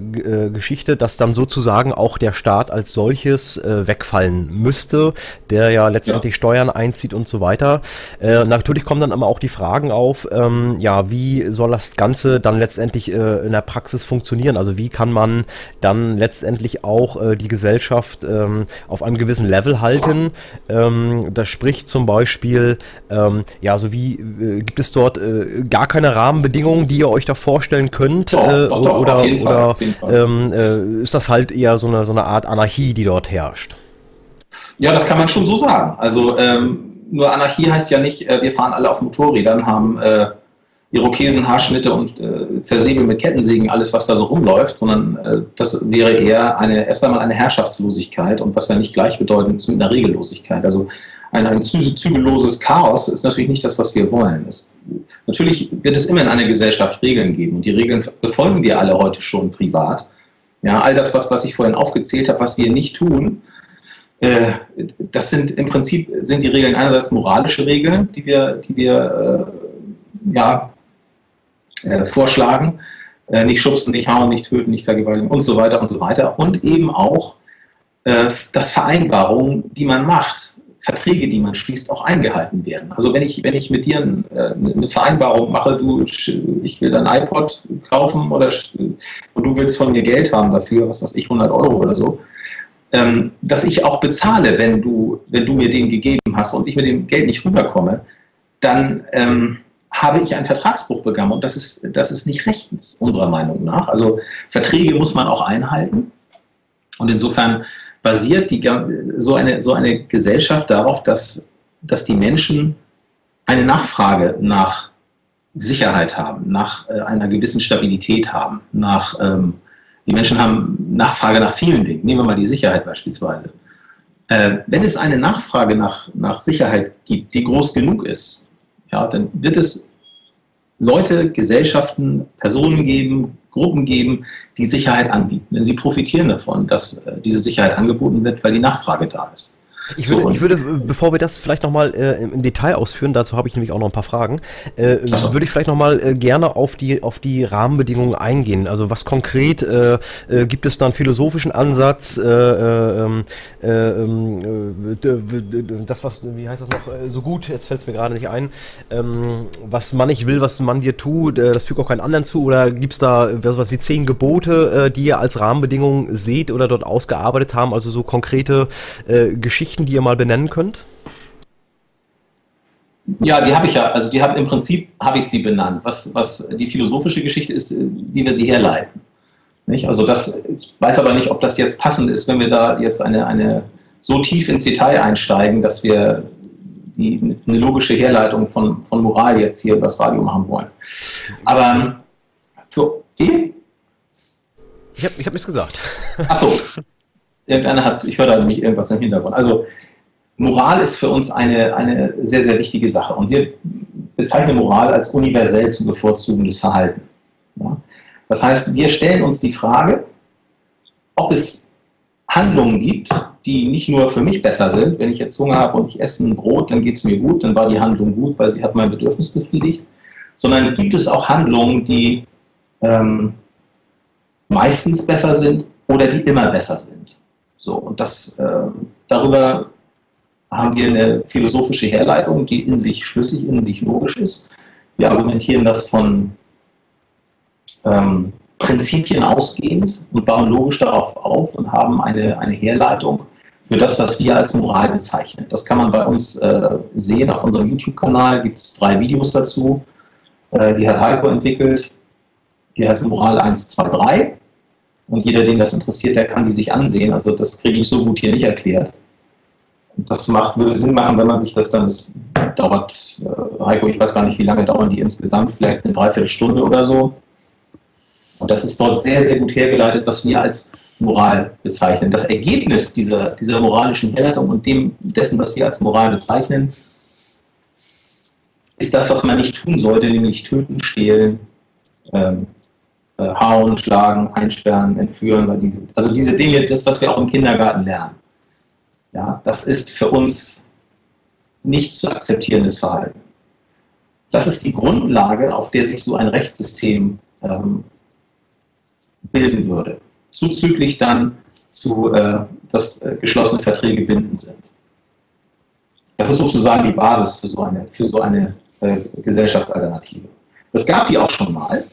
Geschichte, dass dann sozusagen auch der Staat als solches wegfallen müsste, der ja letztendlich ja. Steuern einzieht und so weiter. natürlich kommen dann aber auch die Fragen auf, ähm, ja, wie soll das Ganze dann letztendlich in der Praxis funktionieren? Also wie kann man dann letztendlich natürlich auch äh, die Gesellschaft ähm, auf einem gewissen Level halten. Ähm, das spricht zum Beispiel, ähm, ja, so wie äh, gibt es dort äh, gar keine Rahmenbedingungen, die ihr euch da vorstellen könnt? Doch, äh, doch, doch, oder oder ähm, äh, ist das halt eher so eine, so eine Art Anarchie, die dort herrscht? Ja, das kann man schon so sagen. Also ähm, nur Anarchie heißt ja nicht, äh, wir fahren alle auf Motorrädern, haben äh, Irokesen, Haarschnitte und äh, Zersäbel mit Kettensägen, alles, was da so rumläuft, sondern äh, das wäre eher eine, erst einmal eine Herrschaftslosigkeit und was ja nicht gleichbedeutend ist mit einer Regellosigkeit. Also ein, ein zü zügelloses Chaos ist natürlich nicht das, was wir wollen. Es, natürlich wird es immer in einer Gesellschaft Regeln geben und die Regeln befolgen wir alle heute schon privat. Ja, all das, was, was ich vorhin aufgezählt habe, was wir nicht tun, äh, das sind im Prinzip sind die Regeln einerseits moralische Regeln, die wir, die wir äh, ja, äh, vorschlagen. Äh, nicht schubsen, nicht hauen, nicht töten, nicht vergewaltigen und so weiter und so weiter. Und eben auch, äh, dass Vereinbarungen, die man macht, Verträge, die man schließt, auch eingehalten werden. Also wenn ich, wenn ich mit dir äh, eine Vereinbarung mache, du, ich will dein iPod kaufen oder und du willst von mir Geld haben dafür, was weiß ich, 100 Euro oder so, ähm, dass ich auch bezahle, wenn du, wenn du mir den gegeben hast und ich mit dem Geld nicht rüberkomme, dann ähm, habe ich einen Vertragsbruch begangen und das ist, das ist nicht rechtens, unserer Meinung nach. Also Verträge muss man auch einhalten und insofern basiert die, so, eine, so eine Gesellschaft darauf, dass, dass die Menschen eine Nachfrage nach Sicherheit haben, nach äh, einer gewissen Stabilität haben, nach, ähm, die Menschen haben Nachfrage nach vielen Dingen. Nehmen wir mal die Sicherheit beispielsweise. Äh, wenn es eine Nachfrage nach, nach Sicherheit gibt, die groß genug ist, ja, dann wird es Leute, Gesellschaften, Personen geben, Gruppen geben, die Sicherheit anbieten. Denn sie profitieren davon, dass äh, diese Sicherheit angeboten wird, weil die Nachfrage da ist. Ich würde, so, ich würde, bevor wir das vielleicht nochmal äh, im Detail ausführen, dazu habe ich nämlich auch noch ein paar Fragen, äh, so. würde ich vielleicht nochmal äh, gerne auf die, auf die Rahmenbedingungen eingehen. Also was konkret äh, äh, gibt es da einen philosophischen Ansatz, das was, wie heißt das noch, äh, so gut, jetzt fällt es mir gerade nicht ein, ähm, was man nicht will, was man dir tut, äh, das fügt auch keinen anderen zu, oder gibt es da sowas wie zehn Gebote, die ihr als Rahmenbedingungen seht oder dort ausgearbeitet haben, also so konkrete Geschichten, Geschichten, die ihr mal benennen könnt? Ja, die habe ich ja, also die habe im Prinzip habe ich sie benannt. Was, was die philosophische Geschichte ist, wie wir sie herleiten. Nicht? Also das, ich weiß aber nicht, ob das jetzt passend ist, wenn wir da jetzt eine, eine so tief ins Detail einsteigen, dass wir die, eine logische Herleitung von, von Moral jetzt hier über das Radio machen wollen. Aber für wie? Ich habe ich hab nichts gesagt. Achso, Irgendeiner hat, ich höre da nämlich irgendwas im Hintergrund. Also Moral ist für uns eine, eine sehr, sehr wichtige Sache. Und wir bezeichnen Moral als universell zu bevorzugendes Verhalten. Ja? Das heißt, wir stellen uns die Frage, ob es Handlungen gibt, die nicht nur für mich besser sind. Wenn ich jetzt Hunger habe und ich esse ein Brot, dann geht es mir gut, dann war die Handlung gut, weil sie hat mein Bedürfnis befriedigt. Sondern gibt es auch Handlungen, die ähm, meistens besser sind oder die immer besser sind. So, und das, äh, darüber haben wir eine philosophische Herleitung, die in sich schlüssig, in sich logisch ist. Wir argumentieren das von ähm, Prinzipien ausgehend und bauen logisch darauf auf und haben eine, eine Herleitung für das, was wir als Moral bezeichnen. Das kann man bei uns äh, sehen. Auf unserem YouTube-Kanal gibt es drei Videos dazu. Äh, die hat Heiko entwickelt. Die heißt Moral 1, 2, 3. Und jeder, den das interessiert, der kann die sich ansehen. Also das kriege ich so gut hier nicht erklärt. Das macht, würde Sinn machen, wenn man sich das dann, das dauert, äh, Heiko, ich weiß gar nicht, wie lange dauern die insgesamt, vielleicht eine Dreiviertelstunde oder so. Und das ist dort sehr, sehr gut hergeleitet, was wir als Moral bezeichnen. Das Ergebnis dieser, dieser moralischen Herleitung und dem, dessen, was wir als Moral bezeichnen, ist das, was man nicht tun sollte, nämlich töten, stehlen, ähm, äh, hauen, schlagen, einsperren, entführen, diese, also diese Dinge, das, was wir auch im Kindergarten lernen. Ja, das ist für uns nicht zu akzeptierendes Verhalten. Das ist die Grundlage, auf der sich so ein Rechtssystem ähm, bilden würde. Zuzüglich dann zu, äh, dass äh, geschlossene Verträge bindend sind. Das ist sozusagen die Basis für so eine, für so eine äh, Gesellschaftsalternative. Das gab die auch schon mal.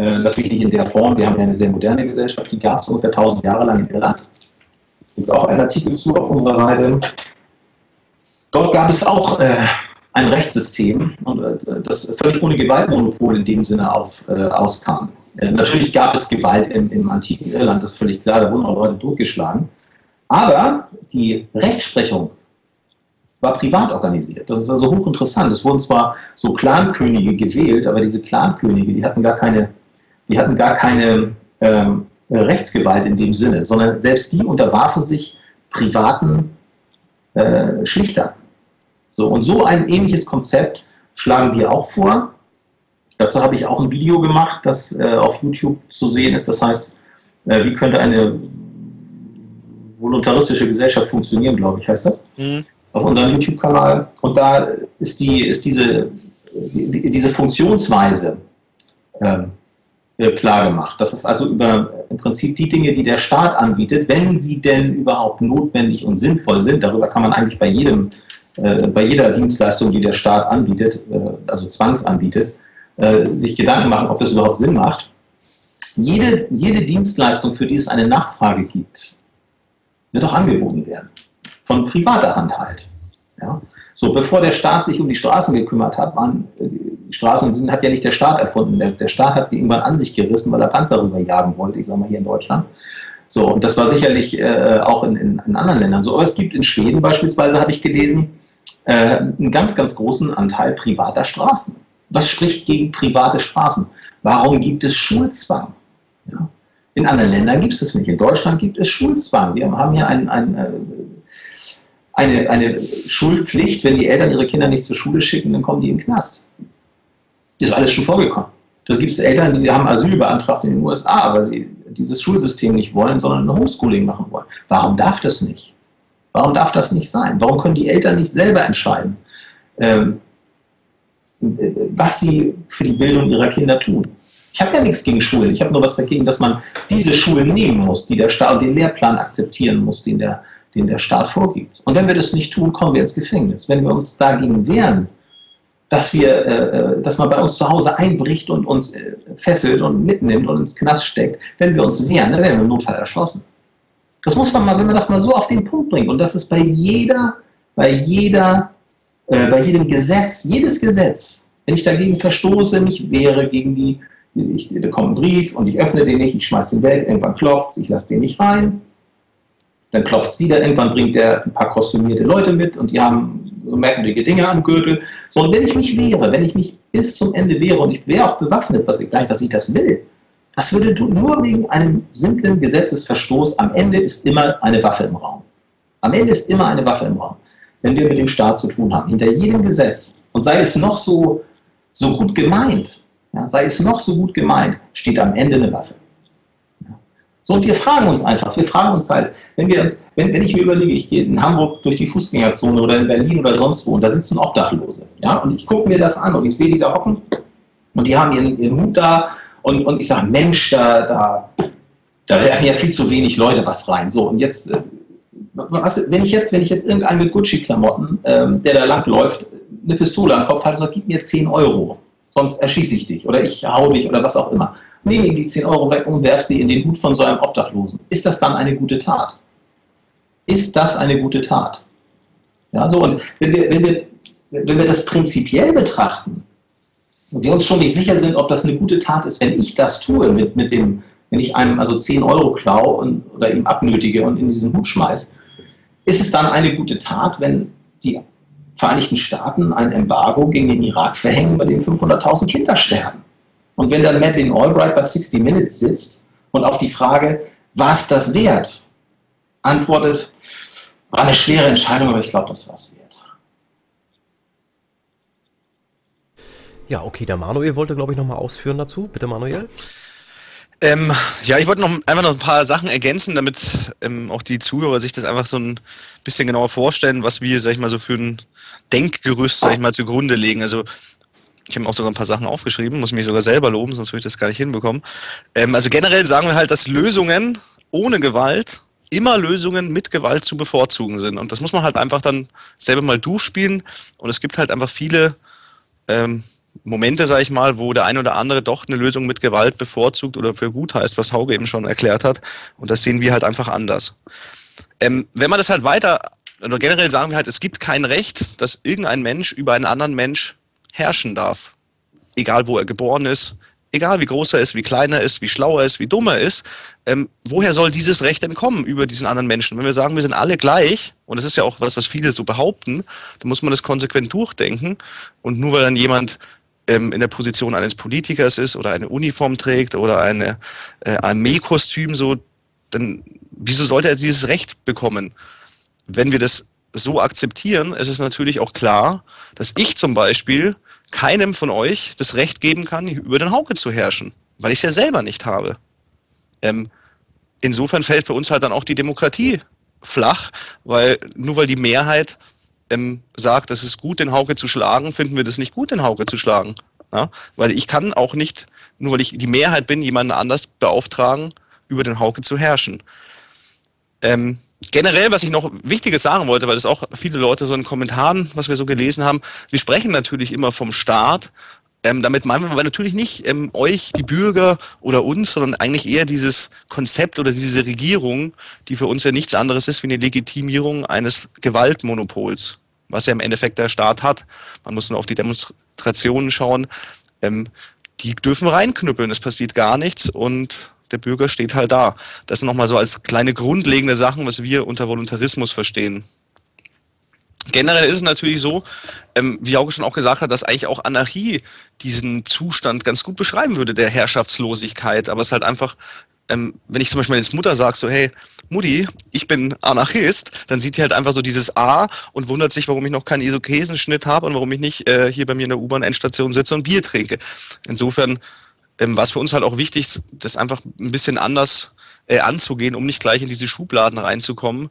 Äh, natürlich nicht in der Form. Wir haben ja eine sehr moderne Gesellschaft, die gab es ungefähr 1000 Jahre lang in Irland. Gibt es auch einen Artikel zu auf unserer Seite. Dort gab es auch äh, ein Rechtssystem, äh, das völlig ohne Gewaltmonopol in dem Sinne auf, äh, auskam. Äh, natürlich gab es Gewalt im, im, antiken Irland, das ist völlig klar, da wurden auch Leute durchgeschlagen. Aber die Rechtsprechung war privat organisiert. Das ist also hochinteressant. Es wurden zwar so Clankönige gewählt, aber diese Clankönige, die hatten gar keine, die hatten gar keine ähm, Rechtsgewalt in dem Sinne, sondern selbst die unterwarfen sich privaten äh, Schlichtern. So, und so ein ähnliches Konzept schlagen wir auch vor. Dazu habe ich auch ein Video gemacht, das äh, auf YouTube zu sehen ist. Das heißt, äh, wie könnte eine voluntaristische Gesellschaft funktionieren, glaube ich, heißt das. Mhm. Auf unserem YouTube-Kanal. Und da ist, die, ist diese, die, diese Funktionsweise ähm, äh, klar gemacht. Das ist also über im Prinzip die Dinge, die der Staat anbietet, wenn sie denn überhaupt notwendig und sinnvoll sind. Darüber kann man eigentlich bei jedem äh, bei jeder Dienstleistung, die der Staat anbietet, äh, also zwangsanbietet, äh, sich Gedanken machen, ob das überhaupt Sinn macht. Jede, jede Dienstleistung, für die es eine Nachfrage gibt, wird auch angeboten werden. Von privater Hand halt. Ja? So, bevor der Staat sich um die Straßen gekümmert hat, waren, die Straßen sind, hat ja nicht der Staat erfunden. Der, der Staat hat sie irgendwann an sich gerissen, weil er Panzer rüberjagen wollte, ich sage mal hier in Deutschland. So, und das war sicherlich äh, auch in, in, in, anderen Ländern so. Aber es gibt in Schweden beispielsweise, habe ich gelesen, äh, einen ganz, ganz großen Anteil privater Straßen. Was spricht gegen private Straßen? Warum gibt es Schulzwang? Ja. In anderen Ländern gibt es das nicht. In Deutschland gibt es Schulzwang. Wir haben hier ein, ein, äh, eine, eine Schulpflicht. Wenn die Eltern ihre Kinder nicht zur Schule schicken, dann kommen die in den Knast. Ist alles schon vorgekommen. Das gibt es Eltern, die haben Asyl beantragt in den USA, weil sie dieses Schulsystem nicht wollen, sondern ein Homeschooling machen wollen. Warum darf das nicht? Warum darf das nicht sein? Warum können die Eltern nicht selber entscheiden, ähm, was sie für die Bildung ihrer Kinder tun? Ich habe ja nichts gegen Schulen. Ich habe nur was dagegen, dass man diese Schulen nehmen muss, die der Staat, den Lehrplan akzeptieren muss, den der, den der Staat vorgibt. Und wenn wir das nicht tun, kommen wir ins Gefängnis. Wenn wir uns dagegen wehren, dass, wir, äh, äh dass man bei uns zu Hause einbricht und uns äh, fesselt und mitnimmt und ins Knast steckt, wenn wir uns wehren, dann werden wir im Notfall erschossen. Das muss man mal, wenn man das mal so auf den Punkt bringt. Und das ist bei jeder, bei jeder, äh, bei jedem Gesetz, jedes Gesetz, wenn ich dagegen verstoße, mich wehre gegen die, ich, da kommt ein Brief und ich öffne den nicht, ich schmeiße den weg, irgendwann klopft es, ich lasse den nicht rein, dann klopft es wieder, irgendwann bringt er ein paar kostümierte Leute mit und die haben so merkwürdige Dinge am Gürtel. So, und wenn ich mich wehre, wenn ich mich bis zum Ende wehre und ich wäre auch bewaffnet, was ich gar nicht, dass ich das will, das würde nur wegen einem simplen Gesetzesverstoß, am Ende ist immer eine Waffe im Raum. Am Ende ist immer eine Waffe im Raum, wenn wir mit dem Staat zu tun haben. Hinter jedem Gesetz, und sei es noch so, so gut gemeint, ja, sei es noch so gut gemeint, steht am Ende eine Waffe. So, und wir fragen uns einfach, wir fragen uns halt, wenn, wir uns, wenn, wenn ich mir überlege, ich gehe in Hamburg durch die Fußgängerzone oder in Berlin oder sonst wo und da sitzen Obdachlose, ja, und ich gucke mir das an und ich sehe die da hocken und die haben ihren, ihren Hut da und, und ich sage, Mensch, da, da, da werfen ja viel zu wenig Leute was rein. So, und jetzt, äh, was, wenn ich jetzt, wenn ich jetzt irgendeinen mit Gucci-Klamotten, ähm, der da lang läuft, eine Pistole am Kopf halte, sagt, gib mir 10 Euro, sonst erschieße ich dich oder ich hau dich oder was auch immer. Ihm die 10 Euro weg und werf sie in den Hut von so einem Obdachlosen. Ist das dann eine gute Tat? Ist das eine gute Tat? Ja, so, und wenn wir, wenn wir, wenn wir das prinzipiell betrachten, und wir uns schon nicht sicher sind, ob das eine gute Tat ist, wenn ich das tue, mit, mit dem, wenn ich einem also 10 Euro klaue und, oder ihm abnötige und in diesen Hut schmeiße, ist es dann eine gute Tat, wenn die Vereinigten Staaten ein Embargo gegen den Irak verhängen, bei dem 500.000 Kinder sterben? Und wenn dann Madeleine Albright bei 60 Minutes sitzt und auf die Frage, was das wert, antwortet, war eine schwere Entscheidung, aber ich glaube, das war es wert. Ja, okay, der Manuel wollte, glaube ich, nochmal ausführen dazu. Bitte, Manuel. Ähm, ja, ich wollte noch einfach noch ein paar Sachen ergänzen, damit ähm, auch die Zuhörer sich das einfach so ein bisschen genauer vorstellen, was wir, sag ich mal, so für ein Denkgerüst, sag ich mal, zugrunde legen. Also ich habe auch sogar ein paar Sachen aufgeschrieben, muss mich sogar selber loben, sonst würde ich das gar nicht hinbekommen. Ähm, also generell sagen wir halt, dass Lösungen ohne Gewalt immer Lösungen mit Gewalt zu bevorzugen sind. Und das muss man halt einfach dann selber mal durchspielen. Und es gibt halt einfach viele ähm, Momente, sage ich mal, wo der ein oder andere doch eine Lösung mit Gewalt bevorzugt oder für gut heißt, was Hauge eben schon erklärt hat. Und das sehen wir halt einfach anders. Ähm, wenn man das halt weiter, oder generell sagen wir halt, es gibt kein Recht, dass irgendein Mensch über einen anderen Mensch herrschen darf. Egal wo er geboren ist, egal wie groß er ist, wie klein er ist, wie schlau er ist, wie dumm er ist, ähm, woher soll dieses Recht denn kommen über diesen anderen Menschen? Wenn wir sagen, wir sind alle gleich, und das ist ja auch was, was viele so behaupten, dann muss man das konsequent durchdenken. Und nur weil dann jemand ähm, in der Position eines Politikers ist oder eine Uniform trägt oder eine äh, Armeekostüm, so, dann wieso sollte er dieses Recht bekommen? Wenn wir das so akzeptieren, ist es natürlich auch klar, dass ich zum Beispiel keinem von euch das Recht geben kann, über den Hauke zu herrschen, weil ich es ja selber nicht habe. Ähm, insofern fällt für uns halt dann auch die Demokratie flach, weil nur weil die Mehrheit ähm, sagt, es ist gut, den Hauke zu schlagen, finden wir das nicht gut, den Hauke zu schlagen. Ja? Weil ich kann auch nicht, nur weil ich die Mehrheit bin, jemanden anders beauftragen, über den Hauke zu herrschen. Ähm, generell, was ich noch Wichtiges sagen wollte, weil das auch viele Leute so in Kommentaren, was wir so gelesen haben, wir sprechen natürlich immer vom Staat. Ähm, damit meinen wir aber natürlich nicht ähm, euch, die Bürger oder uns, sondern eigentlich eher dieses Konzept oder diese Regierung, die für uns ja nichts anderes ist wie eine Legitimierung eines Gewaltmonopols, was ja im Endeffekt der Staat hat. Man muss nur auf die Demonstrationen schauen. Ähm, die dürfen reinknüppeln, es passiert gar nichts und der Bürger steht halt da. Das sind nochmal so als kleine grundlegende Sachen, was wir unter Voluntarismus verstehen. Generell ist es natürlich so, ähm, wie Auge schon auch gesagt hat, dass eigentlich auch Anarchie diesen Zustand ganz gut beschreiben würde, der Herrschaftslosigkeit. Aber es ist halt einfach, ähm, wenn ich zum Beispiel jetzt Mutter sage, so, hey, Mutti, ich bin Anarchist, dann sieht die halt einfach so dieses A und wundert sich, warum ich noch keinen Isokesenschnitt habe und warum ich nicht äh, hier bei mir in der U-Bahn-Endstation sitze und Bier trinke. Insofern ähm, was für uns halt auch wichtig, das einfach ein bisschen anders äh, anzugehen, um nicht gleich in diese Schubladen reinzukommen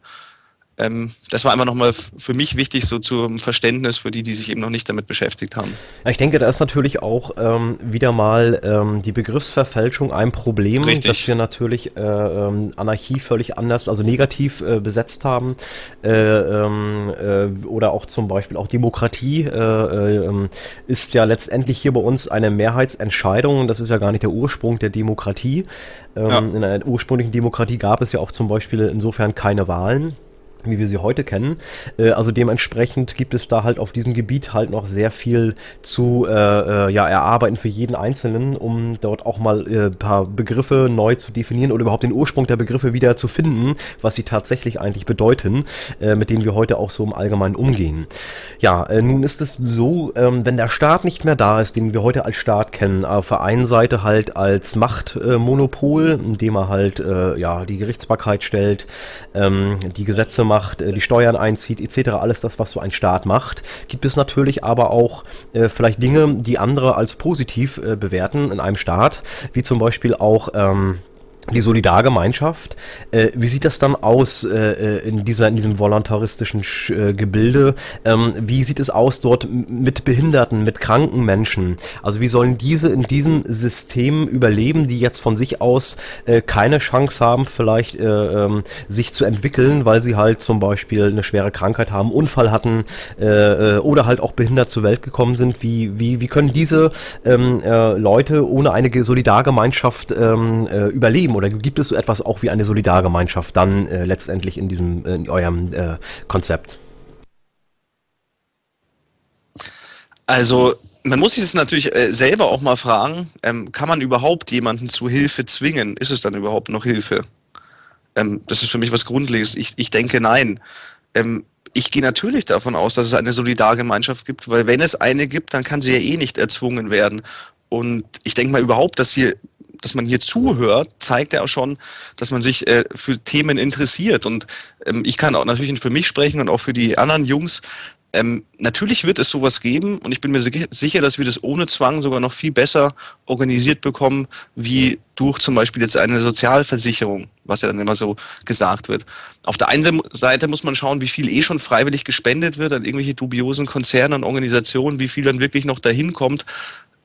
ähm, das war einfach nochmal für mich wichtig, so zum Verständnis für die, die sich eben noch nicht damit beschäftigt haben. Ich denke, da ist natürlich auch ähm, wieder mal ähm, die Begriffsverfälschung ein Problem, Richtig. dass wir natürlich äh, ähm, Anarchie völlig anders, also negativ äh, besetzt haben. Äh, ähm, äh oder auch zum Beispiel auch Demokratie äh, äh, ähm, ist ja letztendlich hier bei uns eine Mehrheitsentscheidung. Das ist ja gar nicht der Ursprung der Demokratie. Ja. In einer ursprünglichen Demokratie gab es ja auch zum Beispiel insofern keine Wahlen wie wir sie heute kennen. Äh, also dementsprechend gibt es da halt auf diesem Gebiet halt noch sehr viel zu äh, äh, ja, erarbeiten für jeden Einzelnen, um dort auch mal ein äh, paar Begriffe neu zu definieren oder überhaupt den Ursprung der Begriffe wieder zu finden, was sie tatsächlich eigentlich bedeuten, äh, mit denen wir heute auch so im Allgemeinen umgehen. Ja, äh, nun ist es so, ähm, wenn der Staat nicht mehr da ist, den wir heute als Staat kennen, auf der einen Seite halt als Machtmonopol, indem er halt ja, die Gerichtsbarkeit stellt, ähm, die Gesetze macht, äh, die Steuern einzieht, etc., alles das, was so ein Staat macht, gibt es natürlich aber auch äh, vielleicht Dinge, die andere als positiv äh, bewerten in einem Staat, wie zum Beispiel auch ähm, die Solidargemeinschaft. Äh, wie sieht das dann aus äh, äh in, dieser, in diesem voluntaristischen Sch äh, Gebilde? Ähm, wie sieht es aus dort mit Behinderten, mit kranken Menschen? Also wie sollen diese in diesem System überleben, die jetzt von sich aus äh, keine Chance haben, vielleicht äh, ähm, sich zu entwickeln, weil sie halt zum Beispiel eine schwere Krankheit haben, Unfall hatten oder halt auch behindert zur Welt gekommen sind? Wie, wie, wie können diese ähm, Leute ohne eine Solidargemeinschaft ähm, überleben? Oder gibt es so etwas auch wie eine Solidargemeinschaft dann äh, letztendlich in diesem, in eurem äh, Konzept? Also man muss sich das natürlich äh, selber auch mal fragen, ähm, kann man überhaupt jemanden zu Hilfe zwingen? Ist es dann überhaupt noch Hilfe? Ähm, das ist für mich was Grundlegendes. Ich, ich denke nein. Ähm, ich gehe natürlich davon aus, dass es eine Solidargemeinschaft gibt, weil wenn es eine gibt, dann kann sie ja eh nicht erzwungen werden. Und ich denke mal überhaupt, dass hier dass man hier zuhört, zeigt ja auch schon, dass man sich äh, für Themen interessiert. Und ähm, ich kann auch natürlich für mich sprechen und auch für die anderen Jungs. Ähm, natürlich wird es sowas geben und ich bin mir sicher, dass wir das ohne Zwang sogar noch viel besser organisiert bekommen, wie durch zum Beispiel jetzt eine Sozialversicherung, was ja dann immer so gesagt wird. Auf der einen Seite muss man schauen, wie viel eh schon freiwillig gespendet wird an irgendwelche dubiosen Konzerne und Organisationen, wie viel dann wirklich noch dahin kommt,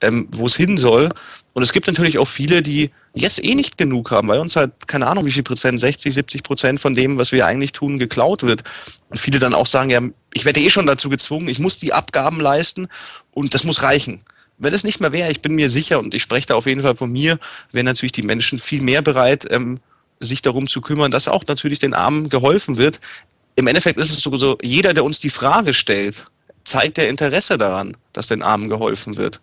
ähm, wo es hin soll. Und es gibt natürlich auch viele, die jetzt eh nicht genug haben, weil uns halt, keine Ahnung, wie viel Prozent, 60, 70 Prozent von dem, was wir eigentlich tun, geklaut wird. Und viele dann auch sagen, ja, ich werde eh schon dazu gezwungen, ich muss die Abgaben leisten und das muss reichen. wenn es nicht mehr wäre, ich bin mir sicher und ich spreche da auf jeden Fall von mir, wären natürlich die Menschen viel mehr bereit, ähm, sich darum zu kümmern, dass auch natürlich den Armen geholfen wird. Im Endeffekt ist es so, jeder, der uns die Frage stellt, zeigt der Interesse daran, dass den Armen geholfen wird.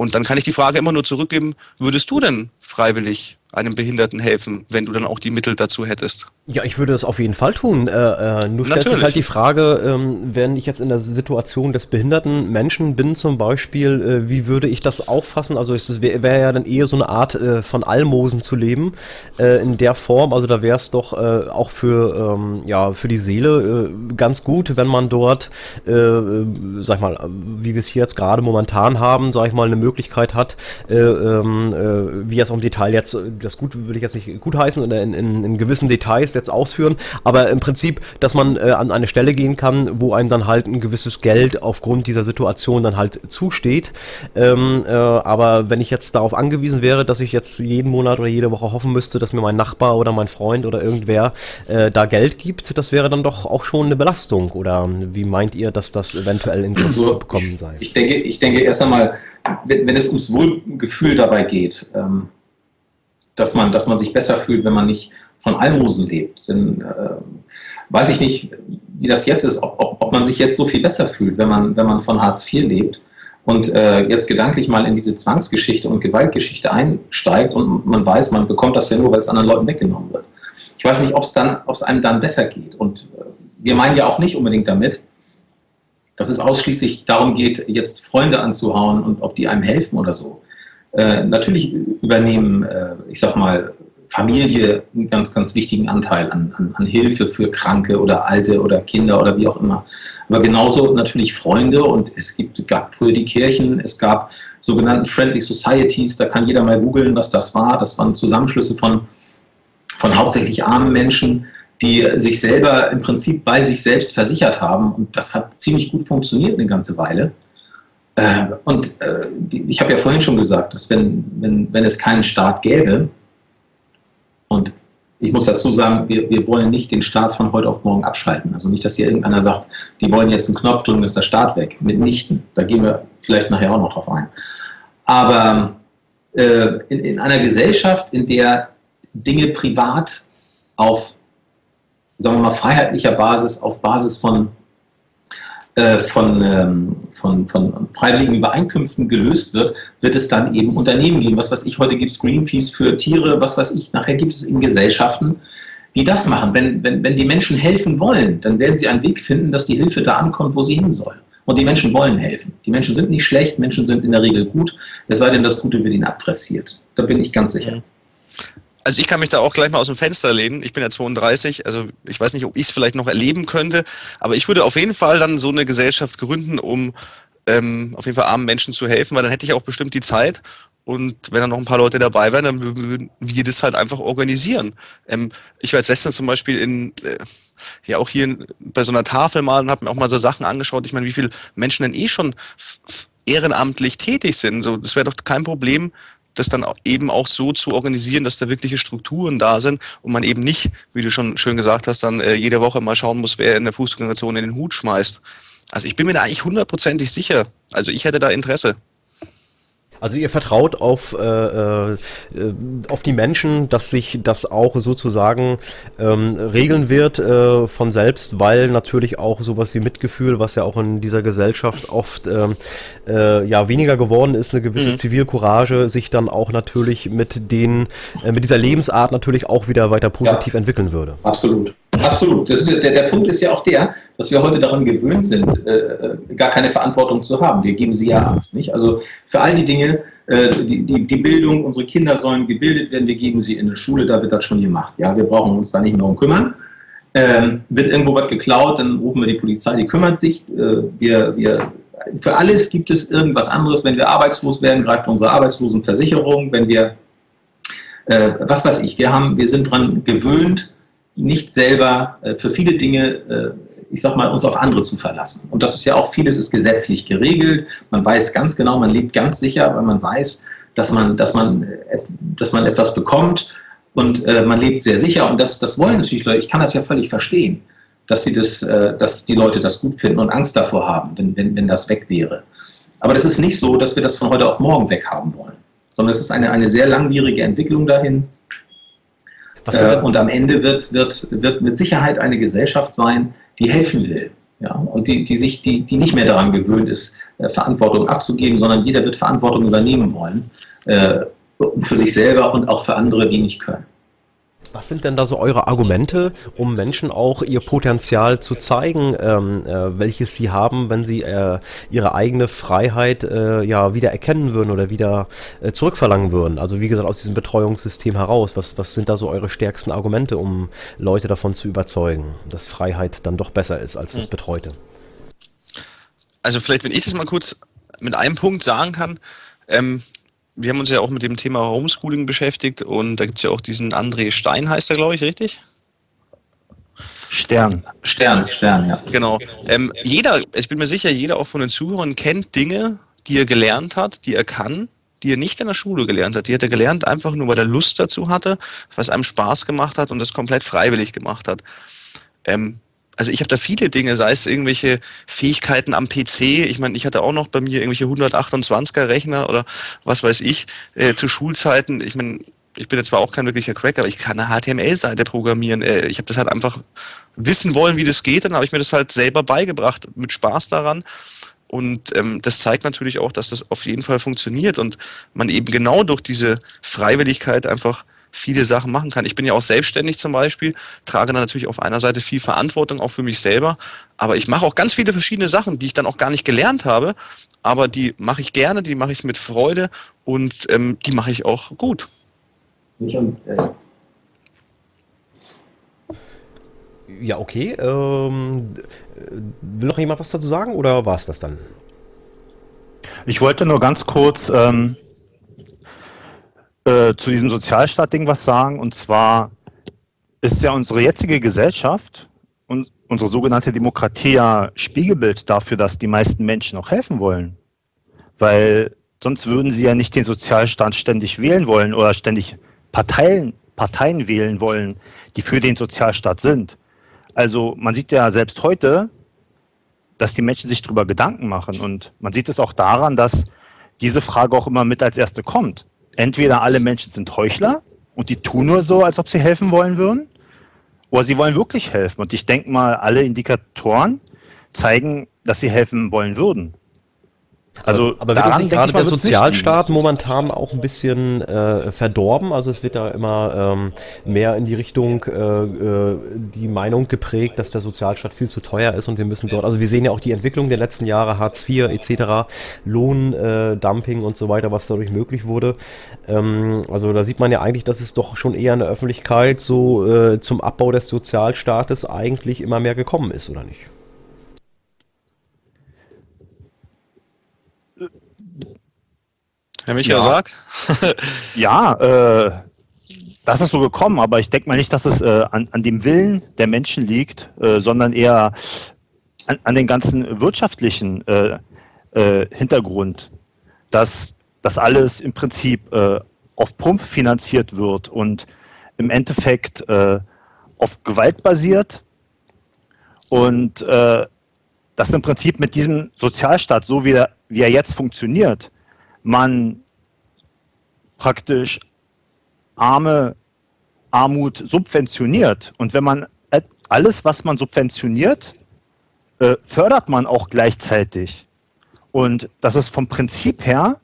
Und dann kann ich die Frage immer nur zurückgeben, würdest du denn freiwillig einem Behinderten helfen, wenn du dann auch die Mittel dazu hättest? Ja, ich würde es auf jeden Fall tun. Äh, äh, nur stellt sich halt die Frage, ähm, wenn ich jetzt in der Situation des behinderten Menschen bin zum Beispiel, äh, wie würde ich das auffassen? Also es wäre wär ja dann eher so eine Art äh, von Almosen zu leben äh, in der Form. Also da wäre es doch äh, auch für, ähm, ja, für die Seele ganz gut, wenn man dort, sag ich mal, wie wir es hier jetzt gerade momentan haben, sag ich mal, eine Möglichkeit hat, äh, ähm, äh, wie jetzt auch im Detail jetzt, das gut will ich jetzt nicht gutheißen, in, in, in gewissen Details jetzt ausführen, aber im Prinzip, dass man äh, an eine Stelle gehen kann, wo einem dann halt ein gewisses Geld aufgrund dieser Situation dann halt zusteht. Ähm, äh, aber wenn ich jetzt darauf angewiesen wäre, dass ich jetzt jeden Monat oder jede Woche hoffen müsste, dass mir mein Nachbar oder mein Freund oder irgendwer äh, da Geld gibt, das wäre dann doch auch schon eine Belastung. Oder wie meint ihr, dass das eventuell in Griff Also, bekommen sei? Ich denke, ich denke erst einmal, wenn, wenn es ums Wohlgefühl dabei geht, ähm, dass, man, dass man sich besser fühlt, wenn man nicht von Almosen lebt, dann äh, weiß ich nicht, wie das jetzt ist, ob, ob, ob man sich jetzt so viel besser fühlt, wenn man, wenn man von Hartz IV lebt und äh, jetzt gedanklich mal in diese Zwangsgeschichte und Gewaltgeschichte einsteigt und man weiß, man bekommt das ja nur, weil es anderen Leuten weggenommen wird. Ich weiß nicht, ob es dann, ob es einem dann besser geht. Und äh, wir meinen ja auch nicht unbedingt damit, dass es ausschließlich darum geht, jetzt Freunde anzuhauen und ob die einem helfen oder so. Äh, natürlich übernehmen, äh, ich sag mal, Familie einen ganz, ganz wichtigen Anteil an, an, an Hilfe für Kranke oder Alte oder Kinder oder wie auch immer. Aber genauso natürlich Freunde und es gibt, gab früher die Kirchen, es gab sogenannten Friendly Societies, da kann jeder mal googeln, was das war. Das waren Zusammenschlüsse von, von hauptsächlich armen Menschen, die sich selber im Prinzip bei sich selbst versichert haben. Und das hat ziemlich gut funktioniert eine ganze Weile. Äh, Und äh, ich habe ja vorhin schon gesagt, dass wenn, wenn, wenn es keinen Staat gäbe, ich muss dazu sagen, wir, wir wollen nicht den Staat von heute auf morgen abschalten. Also nicht, dass hier irgendeiner sagt, die wollen jetzt einen Knopf drücken, ist der Staat weg. Mitnichten. Da gehen wir vielleicht nachher auch noch drauf ein. Aber äh, in, in einer Gesellschaft, in der Dinge privat auf, sagen wir mal, freiheitlicher Basis, auf Basis von von, ähm, von, von freiwilligen Übereinkünften gelöst wird, wird es dann eben Unternehmen geben. Was weiß ich, heute gibt es Greenpeace für Tiere, was weiß ich, nachher gibt es in Gesellschaften, die das machen. Wenn, wenn, wenn die Menschen helfen wollen, dann werden sie einen Weg finden, dass die Hilfe da ankommt, wo sie hin soll. Und die Menschen wollen helfen. Die Menschen sind nicht schlecht, Menschen sind in der Regel gut, es sei denn, das Gute wird ihnen adressiert. Da bin ich ganz sicher. Also ich kann mich da auch gleich mal aus dem Fenster lehnen. Ich bin ja 32, also ich weiß nicht, ob ich es vielleicht noch erleben könnte, aber ich würde auf jeden Fall dann so eine Gesellschaft gründen, um ähm, auf jeden Fall armen Menschen zu helfen, weil dann hätte ich auch bestimmt die Zeit. Und wenn dann noch ein paar Leute dabei wären, dann würden wir das halt einfach organisieren. Ähm, ich war jetzt letztens zum Beispiel in, äh, ja auch hier in, bei so einer Tafel mal und habe mir auch mal so Sachen angeschaut. Ich meine, wie viele Menschen denn eh schon ehrenamtlich tätig sind. So, das wäre doch kein Problem, das dann eben auch so zu organisieren, dass da wirkliche Strukturen da sind und man eben nicht, wie du schon schön gesagt hast, dann äh, jede Woche mal schauen muss, wer in der Fußgängerzone in den Hut schmeißt. Also ich bin mir da eigentlich hundertprozentig sicher. Also ich hätte da Interesse. Also ihr vertraut auf, äh, äh, auf die Menschen, dass sich das auch sozusagen ähm, regeln wird äh, von selbst, weil natürlich auch sowas wie Mitgefühl, was ja auch in dieser Gesellschaft oft ähm, äh, ja weniger geworden ist, eine gewisse mhm. Zivilcourage sich dann auch natürlich mit den äh, mit dieser Lebensart natürlich auch wieder weiter positiv ja, entwickeln würde. Absolut. Absolut. Ist, der, der Punkt ist ja auch der, dass wir heute daran gewöhnt sind, äh, äh, gar keine Verantwortung zu haben. Wir geben sie ja ab. Nicht? Also für all die Dinge, äh, die, die, die, Bildung, unsere Kinder sollen gebildet werden, wir geben sie in eine Schule, da wird das schon gemacht. Ja, wir brauchen uns da nicht mehr um kümmern. Ähm, wird irgendwo was geklaut, dann rufen wir die Polizei, die kümmert sich. Äh, wir, wir, für alles gibt es irgendwas anderes. Wenn wir arbeitslos werden, greift unsere Arbeitslosenversicherung. Wenn wir, äh, was weiß ich, wir, haben, wir sind daran gewöhnt, nicht selber äh, für viele Dinge, äh, ich sag mal, uns auf andere zu verlassen. Und das ist ja auch vieles ist gesetzlich geregelt. Man weiß ganz genau, man lebt ganz sicher, weil man weiß, dass man, dass man, äh, dass man etwas bekommt und man lebt sehr sicher. Und das, das wollen natürlich Leute. Ich kann das ja völlig verstehen, dass sie das, dass die Leute das gut finden und Angst davor haben, wenn, wenn, wenn das weg wäre. Aber das ist nicht so, dass wir das von heute auf morgen weghaben wollen, sondern es ist eine, eine sehr langwierige Entwicklung dahin. Äh, und am Ende wird, wird, wird mit Sicherheit eine Gesellschaft sein, die helfen will. Ja, und die, die, sich, die, die nicht mehr daran gewöhnt ist, äh, Verantwortung abzugeben, sondern jeder wird Verantwortung übernehmen wollen. Äh, für sich selber und auch für andere, die nicht können. Was sind denn da so eure Argumente, um Menschen auch ihr Potenzial zu zeigen, ähm, äh, welches sie haben, wenn sie äh, ihre eigene Freiheit äh, ja wieder erkennen würden oder wieder äh, zurückverlangen würden? Also wie gesagt, aus diesem Betreuungssystem heraus, was, was sind da so eure stärksten Argumente, um Leute davon zu überzeugen, dass Freiheit dann doch besser ist als das hm. Betreute? Also vielleicht, wenn ich das mal kurz mit einem Punkt sagen kann, ähm, wir haben uns ja auch mit dem Thema Homeschooling beschäftigt und da gibt es ja auch diesen André Stein, heißt er, glaube ich, richtig? Stern. Stern, Stern, ja. Genau. Ähm, jeder, ich bin mir sicher, jeder auch von den Zuhörern kennt Dinge, die er gelernt hat, die er kann, die er nicht in der Schule gelernt hat. Die hat er gelernt, einfach nur weil er Lust dazu hatte, was einem Spaß gemacht hat und das komplett freiwillig gemacht hat. Ähm, also ich habe da viele Dinge, sei es irgendwelche Fähigkeiten am PC. Ich meine, ich hatte auch noch bei mir irgendwelche 128er Rechner oder was weiß ich äh, zu Schulzeiten. Ich meine, ich bin jetzt zwar auch kein wirklicher Crack, aber ich kann eine HTML-Seite programmieren. Äh, ich habe das halt einfach wissen wollen, wie das geht. Dann habe ich mir das halt selber beigebracht, mit Spaß daran. Und ähm, das zeigt natürlich auch, dass das auf jeden Fall funktioniert und man eben genau durch diese Freiwilligkeit einfach viele Sachen machen kann. Ich bin ja auch selbstständig zum Beispiel, trage dann natürlich auf einer Seite viel Verantwortung auch für mich selber, aber ich mache auch ganz viele verschiedene Sachen, die ich dann auch gar nicht gelernt habe, aber die mache ich gerne, die mache ich mit Freude und ähm, die mache ich auch gut. Ja, okay. Ähm, will noch jemand was dazu sagen oder war es das dann? Ich wollte nur ganz kurz ähm, äh, zu diesem Sozialstaat-Ding was sagen. Und zwar ist ja unsere jetzige Gesellschaft und unsere sogenannte Demokratie ja Spiegelbild dafür, dass die meisten Menschen auch helfen wollen. Weil sonst würden sie ja nicht den Sozialstaat ständig wählen wollen oder ständig Parteien, Parteien wählen wollen, die für den Sozialstaat sind. Also man sieht ja selbst heute, dass die Menschen sich darüber Gedanken machen. Und man sieht es auch daran, dass diese Frage auch immer mit als erste kommt entweder alle Menschen sind Heuchler und die tun nur so, als ob sie helfen wollen würden, oder sie wollen wirklich helfen. Und ich denke mal, alle Indikatoren zeigen, dass sie helfen wollen würden. Also aber wird sich gerade der Sozialstaat momentan auch ein bisschen äh, verdorben? Also es wird da immer ähm, mehr in die Richtung äh, äh, die Meinung geprägt, dass der Sozialstaat viel zu teuer ist und wir müssen dort, also wir sehen ja auch die Entwicklung der letzten Jahre, Hartz IV etc., Lohndumping und so weiter, was dadurch möglich wurde. Ähm, also da sieht man ja eigentlich, dass es doch schon eher in der Öffentlichkeit so äh, zum Abbau des Sozialstaates eigentlich immer mehr gekommen ist, oder nicht? Herr Michael, ja. sag. ja, äh, das ist so gekommen, aber ich denke mal nicht, dass es äh, an, an dem Willen der Menschen liegt, äh, sondern eher an, an den ganzen wirtschaftlichen äh, äh, Hintergrund, dass das alles im Prinzip äh, auf Pump finanziert wird und im Endeffekt auf Gewalt basiert und dass im Prinzip mit diesem Sozialstaat, so wie er, wie er jetzt funktioniert, man praktisch arme Armut subventioniert. Und wenn man alles, was man subventioniert, äh, fördert man auch gleichzeitig. Und das ist vom Prinzip her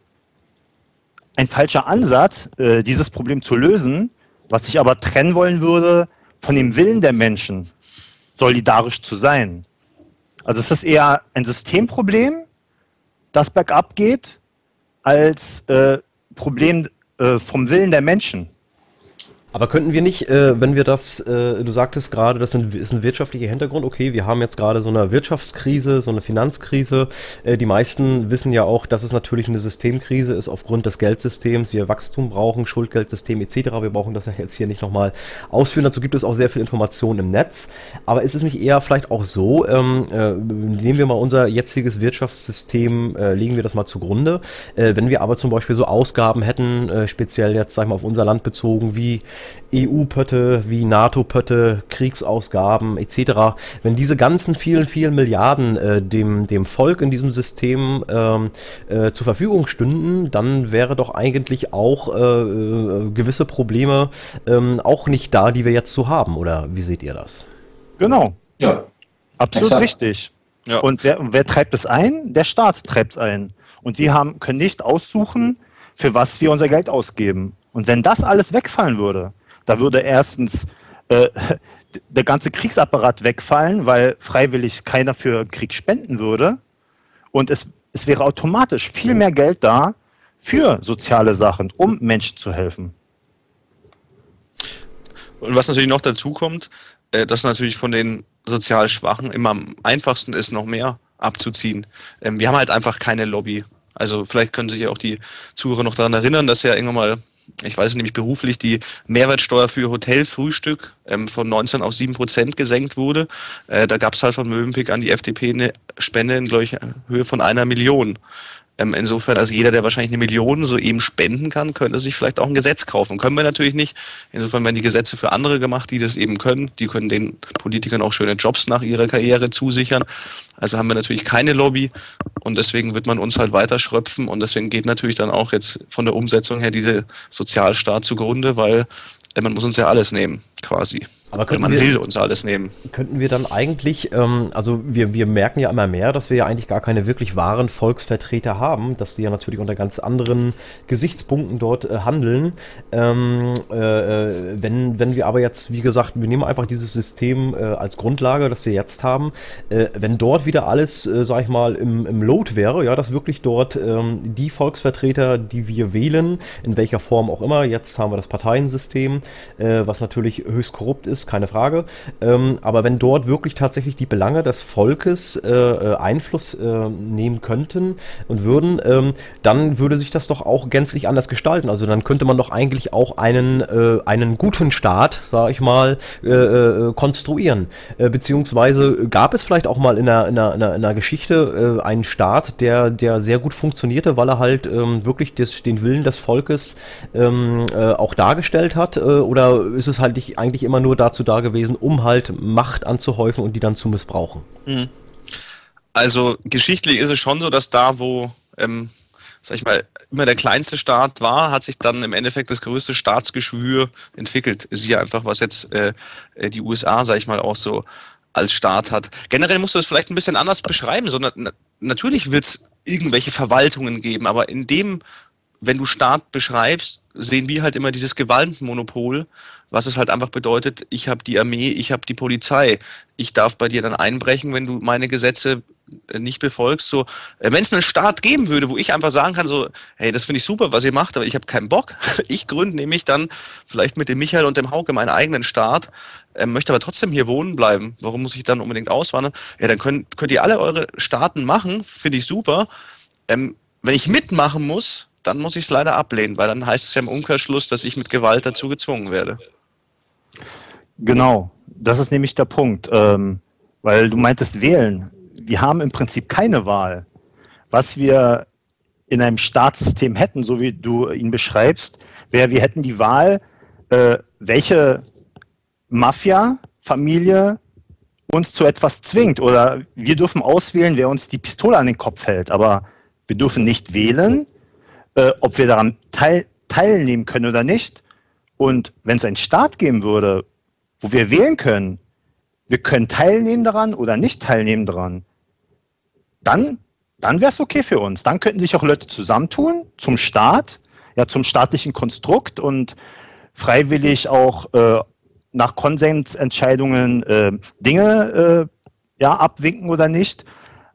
ein falscher Ansatz, äh, dieses Problem zu lösen, was ich aber trennen wollen würde von dem Willen der Menschen, solidarisch zu sein. Also es ist eher ein Systemproblem, das bergab geht, als äh, Problem äh, vom Willen der Menschen. Aber könnten wir nicht, äh, wenn wir das, äh, du sagtest gerade, das ist ein wirtschaftlicher Hintergrund, okay, wir haben jetzt gerade so eine Wirtschaftskrise, so eine Finanzkrise. Äh, die meisten wissen ja auch, dass es natürlich eine Systemkrise ist aufgrund des Geldsystems. Wir Wachstum brauchen, Schuldgeldsystem etc. Wir brauchen das ja jetzt hier nicht nochmal ausführen. Dazu gibt es auch sehr viel Informationen im Netz. Aber ist es nicht eher vielleicht auch so, ähm, äh, nehmen wir mal unser jetziges Wirtschaftssystem, äh, legen wir das mal zugrunde. Äh, wenn wir aber zum Beispiel so Ausgaben hätten, speziell jetzt, sag ich mal, auf unser Land bezogen, wie EU-Pötte, wie NATO-Pötte, Kriegsausgaben etc., wenn diese ganzen vielen, vielen Milliarden äh, dem, dem Volk in diesem System ähm, äh, zur Verfügung stünden, dann wäre doch eigentlich auch äh, äh gewisse Probleme ähm, auch nicht da, die wir jetzt so haben. Oder wie seht ihr das? Genau. Ja. Absolut Exakt. richtig. Ja. Und wer, wer treibt es ein? Der Staat treibt es ein. Und die haben, können nicht aussuchen, für was wir unser Geld ausgeben. Und wenn das alles wegfallen würde, da würde erstens äh, der ganze Kriegsapparat wegfallen, weil freiwillig keiner für Krieg spenden würde. Und es, es wäre automatisch viel mehr Geld da für soziale Sachen, um Menschen zu helfen. Und was natürlich noch dazu kommt, äh, dass natürlich von den sozial Schwachen immer am einfachsten ist, noch mehr abzuziehen. Ähm, wir haben halt einfach keine Lobby. Also vielleicht können sich ja auch die Zuhörer noch daran erinnern, dass ja irgendwann mal, ich weiß nämlich beruflich, die Mehrwertsteuer für Hotelfrühstück ähm, von 19 auf 7 Prozent gesenkt wurde. Äh, da gab es halt von Mövenpick an die FDP eine Spende in, glaube ich, Höhe von einer Million. Ähm, insofern, also jeder, der wahrscheinlich eine Million so eben spenden kann, könnte sich vielleicht auch ein Gesetz kaufen. Können wir natürlich nicht. Insofern werden die Gesetze für andere gemacht, die das eben können. Die können den Politikern auch schöne Jobs nach ihrer Karriere zusichern. Also haben wir natürlich keine Lobby und deswegen wird man uns halt weiter schröpfen und deswegen geht natürlich dann auch jetzt von der Umsetzung her diese Sozialstaat zugrunde, weil äh, man muss uns ja alles nehmen, quasi. Aber man wir, will uns alles nehmen. Könnten wir dann eigentlich, ähm, also wir, wir merken ja immer mehr, dass wir ja eigentlich gar keine wirklich wahren Volksvertreter haben, dass die ja natürlich unter ganz anderen Gesichtspunkten dort äh, handeln. Ähm, äh, äh wenn, wenn wir aber jetzt, wie gesagt, wir nehmen einfach dieses System äh, als Grundlage, das wir jetzt haben, äh, wenn dort wieder alles, äh, sag ich mal, im, im Load wäre, ja, dass wirklich dort ähm, die Volksvertreter, die wir wählen, in welcher Form auch immer, jetzt haben wir das Parteiensystem, was natürlich höchst korrupt ist, keine Frage. Ähm, aber wenn dort wirklich tatsächlich die Belange des Volkes äh, äh, Einfluss äh, nehmen könnten und würden, ähm, dann würde sich das doch auch gänzlich anders gestalten. Also dann könnte man doch eigentlich auch einen, äh, einen guten Staat, sage ich mal, äh, äh, konstruieren. beziehungsweise gab es vielleicht auch mal in der, in der, in der, in der Geschichte einen Staat, der, der sehr gut funktionierte, weil er halt ähm, wirklich des, den Willen des Volkes ähm, auch dargestellt hat? oder ist es halt nicht, eigentlich immer nur da, dazu da gewesen, um halt Macht anzuhäufen und die dann zu missbrauchen. Mhm. Also geschichtlich ist es schon so, dass da, wo, ähm, sag ich mal, immer der kleinste Staat war, hat sich dann im Endeffekt das größte Staatsgeschwür entwickelt. Ist hier einfach, was jetzt äh, äh die USA, sag ich mal, auch so als Staat hat. Generell musst du das vielleicht ein bisschen anders beschreiben, sondern na natürlich wird es irgendwelche Verwaltungen geben, aber in dem, wenn du Staat beschreibst, sehen wir halt immer dieses Gewaltmonopol, was es halt einfach bedeutet, ich habe die Armee, ich habe die Polizei. Ich darf bei dir dann einbrechen, wenn du meine Gesetze äh, nicht befolgst. So, äh, wenn es einen Staat geben würde, wo ich einfach sagen kann, so, hey, das finde ich super, was ihr macht, aber ich habe keinen Bock. Ich gründe nämlich dann vielleicht mit dem Michael und dem Hauke meinen eigenen Staat, äh, möchte aber trotzdem hier wohnen bleiben. Warum muss ich dann unbedingt auswandern? Ja, dann könnt, könnt ihr alle eure Staaten machen, finde ich super. Ähm, wenn ich mitmachen muss, dann muss ich es leider ablehnen, weil dann heißt es ja im Umkehrschluss, dass ich mit Gewalt dazu gezwungen werde. Genau, das ist nämlich der Punkt, ähm, weil du meintest wählen. Wir haben im Prinzip keine Wahl. Was wir in einem Staatssystem hätten, so wie du ihn beschreibst, wäre, wir hätten die Wahl, äh, welche Mafia-Familie uns zu etwas zwingt. Oder wir dürfen auswählen, wer uns die Pistole an den Kopf hält. Aber wir dürfen nicht wählen, äh, ob wir daran teil, teilnehmen können oder nicht. Und wenn es einen Staat geben würde, wo wir wählen können, wir können teilnehmen daran oder nicht teilnehmen daran, dann, dann wäre es okay für uns. Dann könnten sich auch Leute zusammentun zum Staat, ja, zum staatlichen Konstrukt und freiwillig auch äh, nach Konsensentscheidungen äh, Dinge äh, ja, abwinken oder nicht.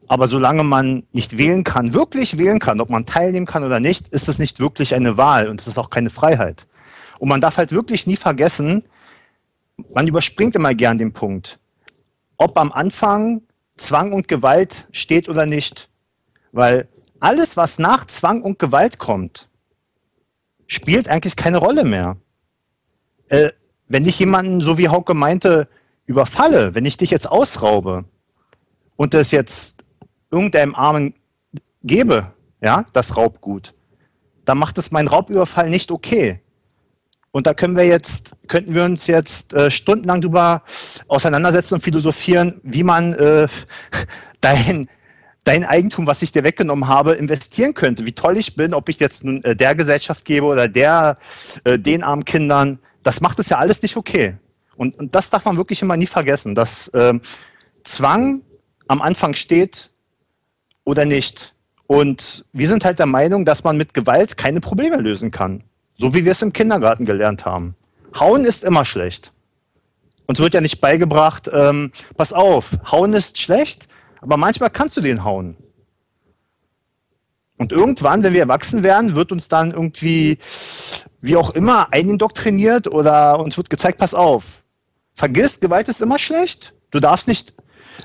Aber solange man nicht wählen kann, wirklich wählen kann, ob man teilnehmen kann oder nicht, ist es nicht wirklich eine Wahl und es ist auch keine Freiheit. Und man darf halt wirklich nie vergessen, man überspringt immer gern den Punkt, ob am Anfang Zwang und Gewalt steht oder nicht. Weil alles, was nach Zwang und Gewalt kommt, spielt eigentlich keine Rolle mehr. Äh, wenn ich jemanden, so wie Hauke meinte, überfalle, wenn ich dich jetzt ausraube und das jetzt irgendeinem Armen gebe, ja, das Raubgut, dann macht es meinen Raubüberfall nicht okay. Und da können wir jetzt, könnten wir uns jetzt äh, stundenlang drüber auseinandersetzen und philosophieren, wie man äh, dein, dein Eigentum, was ich dir weggenommen habe, investieren könnte. Wie toll ich bin, ob ich jetzt nun äh, der Gesellschaft gebe oder der, äh, den armen Kindern. Das macht es ja alles nicht okay. Und, und das darf man wirklich immer nie vergessen, dass äh, Zwang am Anfang steht oder nicht. Und wir sind halt der Meinung, dass man mit Gewalt keine Probleme lösen kann. So wie wir es im Kindergarten gelernt haben. Hauen ist immer schlecht. Uns wird ja nicht beigebracht, ähm, pass auf, hauen ist schlecht, aber manchmal kannst du den hauen. Und irgendwann, wenn wir erwachsen werden, wird uns dann irgendwie, wie auch immer, eindoktriniert oder uns wird gezeigt, pass auf, vergiss, Gewalt ist immer schlecht. Du darfst nicht,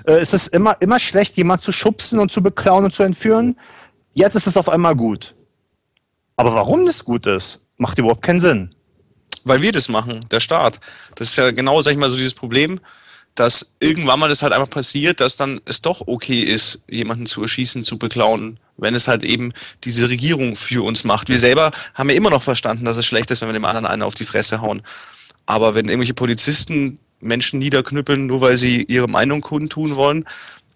äh, es ist immer, immer schlecht, jemanden zu schubsen und zu beklauen und zu entführen. Jetzt ist es auf einmal gut. Aber warum das gut ist, macht überhaupt keinen Sinn. Weil wir das machen, der Staat. Das ist ja genau, sag ich mal, so dieses Problem, dass irgendwann mal das halt einfach passiert, dass dann es doch okay ist, jemanden zu erschießen, zu beklauen, wenn es halt eben diese Regierung für uns macht. Wir selber haben ja immer noch verstanden, dass es schlecht ist, wenn wir dem anderen einen auf die Fresse hauen. Aber wenn irgendwelche Polizisten Menschen niederknüppeln, nur weil sie ihre Meinung kundtun wollen,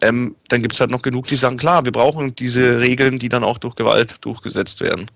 ähm, dann gibt es halt noch genug, die sagen, klar, wir brauchen diese Regeln, die dann auch durch Gewalt durchgesetzt werden.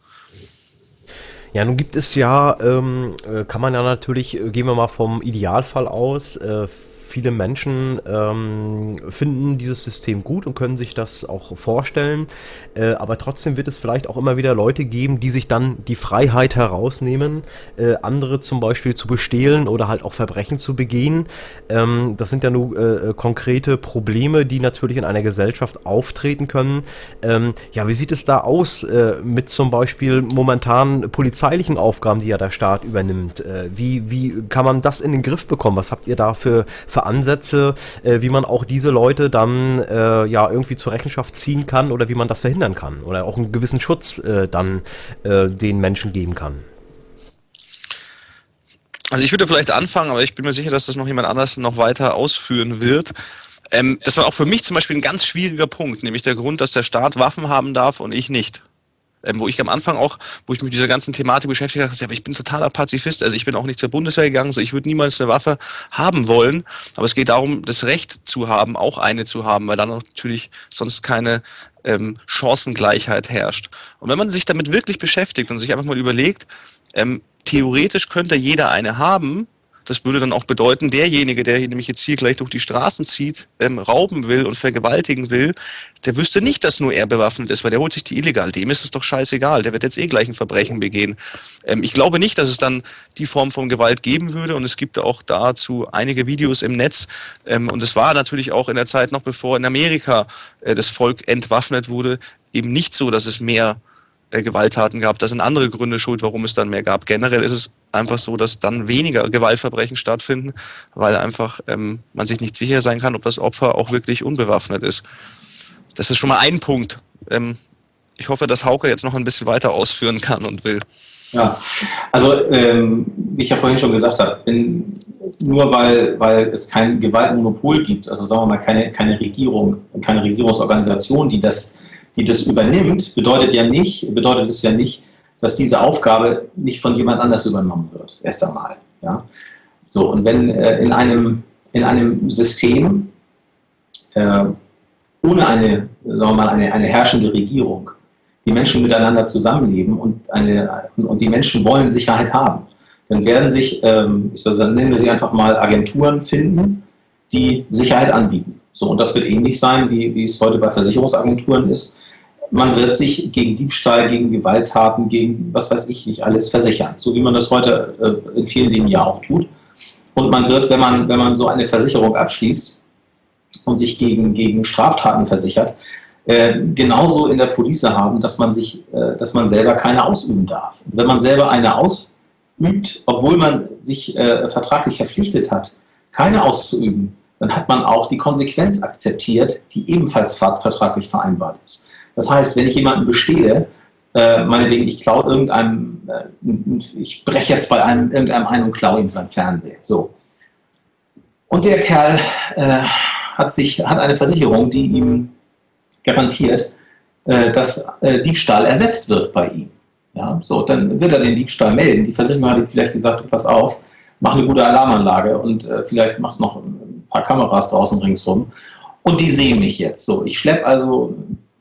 Ja, nun gibt es ja, ähm, äh, kann man ja natürlich, äh, gehen wir mal vom Idealfall aus, äh, viele Menschen ähm, finden dieses System gut und können sich das auch vorstellen. Äh, aber trotzdem wird es vielleicht auch immer wieder Leute geben, die sich dann die Freiheit herausnehmen, äh, andere zum Beispiel zu bestehlen oder halt auch Verbrechen zu begehen. Ähm, das sind ja nur äh, konkrete Probleme, die natürlich in einer Gesellschaft auftreten können. Ähm, ja, wie sieht es da aus äh, mit zum Beispiel momentan polizeilichen Aufgaben, die ja der Staat übernimmt? Äh, wie, wie kann man das in den Griff bekommen? Was habt ihr da für, für Ansätze, äh, wie man auch diese Leute dann äh, ja irgendwie zur Rechenschaft ziehen kann oder wie man das verhindern kann oder auch einen gewissen Schutz äh, dann äh, den Menschen geben kann. Also ich würde vielleicht anfangen, aber ich bin mir sicher, dass das noch jemand anders noch weiter ausführen wird. Ähm, das war auch für mich zum Beispiel ein ganz schwieriger Punkt, nämlich der Grund, dass der Staat Waffen haben darf und ich nicht ähm, wo ich am Anfang auch, wo ich mich mit dieser ganzen Thematik beschäftigt habe, ja, ich bin totaler Pazifist, also ich bin auch nicht zur Bundeswehr gegangen, so ich würde niemals eine Waffe haben wollen, aber es geht darum, das Recht zu haben, auch eine zu haben, weil dann natürlich sonst keine ähm, Chancengleichheit herrscht. Und wenn man sich damit wirklich beschäftigt und sich einfach mal überlegt, ähm, theoretisch könnte jeder eine haben, das würde dann auch bedeuten, derjenige, der nämlich jetzt hier gleich durch die Straßen zieht, ähm, rauben will und vergewaltigen will, der wüsste nicht, dass nur er bewaffnet ist, weil der holt sich die illegal. Dem ist es doch scheißegal. Der wird jetzt eh gleich ein Verbrechen begehen. Ähm, ich glaube nicht, dass es dann die Form von Gewalt geben würde und es gibt auch dazu einige Videos im Netz. Ähm, und es war natürlich auch in der Zeit noch bevor in Amerika äh, das Volk entwaffnet wurde, eben nicht so, dass es mehr äh, Gewalttaten gab. Das sind andere Gründe schuld, warum es dann mehr gab. Generell ist es einfach so, dass dann weniger Gewaltverbrechen stattfinden, weil einfach ähm, man sich nicht sicher sein kann, ob das Opfer auch wirklich unbewaffnet ist. Das ist schon mal ein Punkt. Ähm, ich hoffe, dass Hauke jetzt noch ein bisschen weiter ausführen kann und will. Ja, also ähm, wie ich ja vorhin schon gesagt habe, bin, nur weil, weil es kein Gewaltmonopol gibt, also sagen wir mal keine, keine Regierung, keine Regierungsorganisation, die das, die das übernimmt, bedeutet ja nicht, bedeutet es ja nicht, dass diese Aufgabe nicht von jemand anders übernommen wird, erst einmal. Ja? So, und wenn äh, in, einem, in einem System äh, ohne eine, sagen wir mal, eine, eine herrschende Regierung die Menschen miteinander zusammenleben und, eine, und die Menschen wollen Sicherheit haben, dann werden sich, ähm, ich soll sagen, nennen wir sie einfach mal Agenturen finden, die Sicherheit anbieten. So, und das wird ähnlich sein, wie, wie es heute bei Versicherungsagenturen ist man wird sich gegen Diebstahl, gegen Gewalttaten, gegen was weiß ich nicht alles versichern, so wie man das heute äh, in vielen Dingen ja auch tut. Und man wird, wenn man, wenn man so eine Versicherung abschließt und sich gegen, gegen Straftaten versichert, äh, genauso in der Police haben, dass man sich, äh, dass man selber keine ausüben darf. Und wenn man selber eine ausübt, obwohl man sich äh, vertraglich verpflichtet hat, keine auszuüben, dann hat man auch die Konsequenz akzeptiert, die ebenfalls vertraglich vereinbart ist. Das heißt, wenn ich jemanden bestehe, äh, meinetwegen, ich klaue irgendeinem, äh, ich breche jetzt bei einem, irgendeinem ein und klaue ihm sein Fernseher. So. Und der Kerl äh, hat, sich, hat eine Versicherung, die ihm garantiert, äh, dass äh, Diebstahl ersetzt wird bei ihm. Ja, so, dann wird er den Diebstahl melden. Die Versicherung hat ihm vielleicht gesagt, pass auf, mach eine gute Alarmanlage und äh, vielleicht machst noch paar Kameras draußen ringsrum. Und die sehen mich jetzt. So, ich schleppe also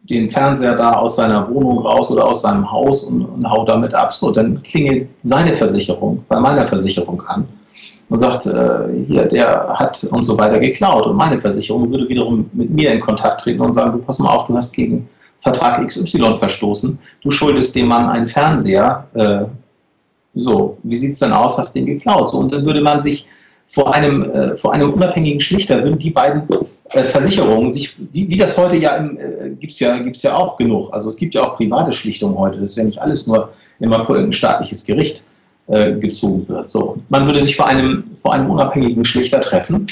den Fernseher da aus seiner Wohnung raus oder aus seinem Haus und, und hau damit ab. So, dann klingelt seine Versicherung bei meiner Versicherung an und sagt, äh, hier, der hat und so weiter geklaut. Und meine Versicherung würde wiederum mit mir in Kontakt treten und sagen, du pass mal auf, du hast gegen Vertrag XY verstoßen, du schuldest dem Mann einen Fernseher. Äh, so, wie sieht es denn aus, hast den geklaut? So, und dann würde man sich vor einem, äh, vor einem unabhängigen Schlichter, würden die beiden äh, Versicherungen sich, wie, wie, das heute ja, äh, gibt es ja, gibt's ja auch genug. Also es gibt ja auch private Schlichtungen heute, das ja nicht alles nur immer vor irgendein staatliches Gericht äh, gezogen wird. So, man würde sich vor einem, vor einem unabhängigen Schlichter treffen,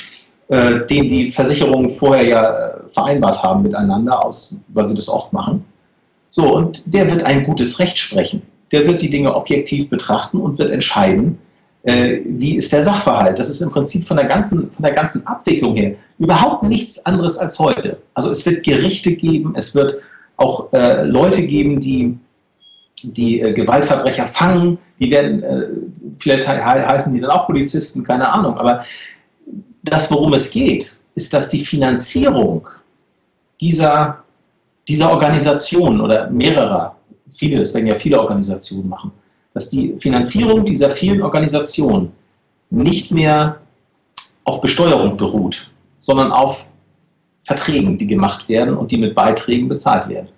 äh, den die Versicherungen vorher ja äh, vereinbart haben miteinander, aus, weil sie das oft machen. So, und der wird ein gutes Recht sprechen. Der wird die Dinge objektiv betrachten und wird entscheiden, äh, wie ist der Sachverhalt. Das ist im Prinzip von der, ganzen, von der ganzen Abwicklung her überhaupt nichts anderes als heute. Also es wird Gerichte geben, es wird auch äh, Leute geben, die die äh, Gewaltverbrecher fangen, die werden, äh, vielleicht he heißen die dann auch Polizisten, keine Ahnung, aber das, worum es geht, ist, dass die Finanzierung dieser, dieser Organisation oder mehrerer, viele, das werden ja viele Organisationen machen, dass die Finanzierung dieser vielen Organisationen nicht mehr auf Besteuerung beruht, sondern auf Verträgen, die gemacht werden und die mit Beiträgen bezahlt werden.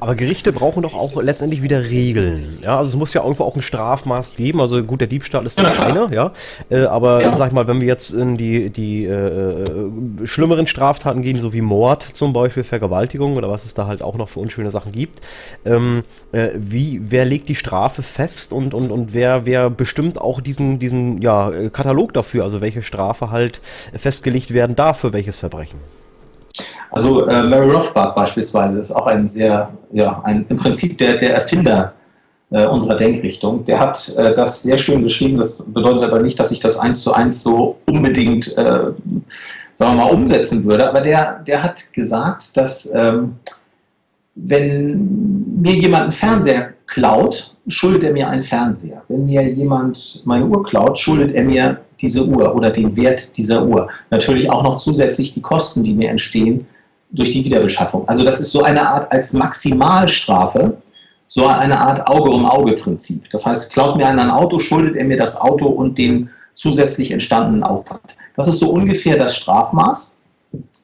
Aber Gerichte brauchen doch auch letztendlich wieder Regeln. Ja, also es muss ja irgendwo auch ein Strafmaß geben. Also gut, der Diebstahl ist das ja, eine, ja. Äh, aber ja. sag mal, wenn wir jetzt in die, die äh, äh, schlimmeren Straftaten gehen, so wie Mord zum Beispiel, Vergewaltigung oder was es da halt auch noch für unschöne Sachen gibt, ähm, äh, wie, wer legt die Strafe fest und, und, und wer, wer bestimmt auch diesen, diesen ja, Katalog dafür, also welche Strafe halt festgelegt werden darf für welches Verbrechen? Also äh, Mary Rothbard beispielsweise ist auch ein sehr, ja, ein, im Prinzip der, der Erfinder äh, unserer Denkrichtung. Der hat äh, das sehr schön geschrieben. Das bedeutet aber nicht, dass ich das eins zu eins so unbedingt, äh, sagen wir mal, umsetzen würde. Aber der, der hat gesagt, dass ähm, wenn mir jemand einen Fernseher klaut, schuldet er mir einen Fernseher. Wenn mir jemand meine Uhr klaut, schuldet er mir diese Uhr oder den Wert dieser Uhr. Natürlich auch noch zusätzlich die Kosten, die mir entstehen durch die Wiederbeschaffung. Also das ist so eine Art als Maximalstrafe, so eine Art Auge-um-Auge-Prinzip. Das heißt, klaut mir einer ein Auto, schuldet er mir das Auto und den zusätzlich entstandenen Aufwand. Das ist so ungefähr das Strafmaß.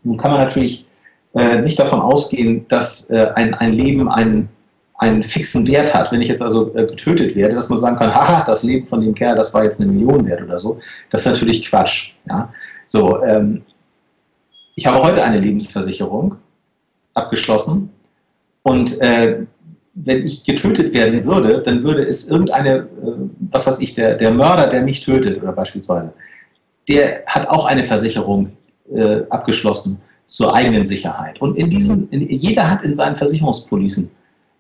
Nun kann man natürlich äh, nicht davon ausgehen, dass äh, ein, ein Leben einen einen fixen Wert hat. Wenn ich jetzt also äh, getötet werde, dass man sagen kann, haha, das Leben von dem Kerl, das war jetzt eine Million wert oder so, das ist natürlich Quatsch. Ja? So, ähm, ich habe heute eine Lebensversicherung abgeschlossen und äh, wenn ich getötet werden würde, dann würde es irgendeine, äh, was weiß ich, der, der Mörder, der mich tötet oder beispielsweise, der hat auch eine Versicherung äh, abgeschlossen zur eigenen Sicherheit. Und in diesen, in, jeder hat in seinen Versicherungspolicen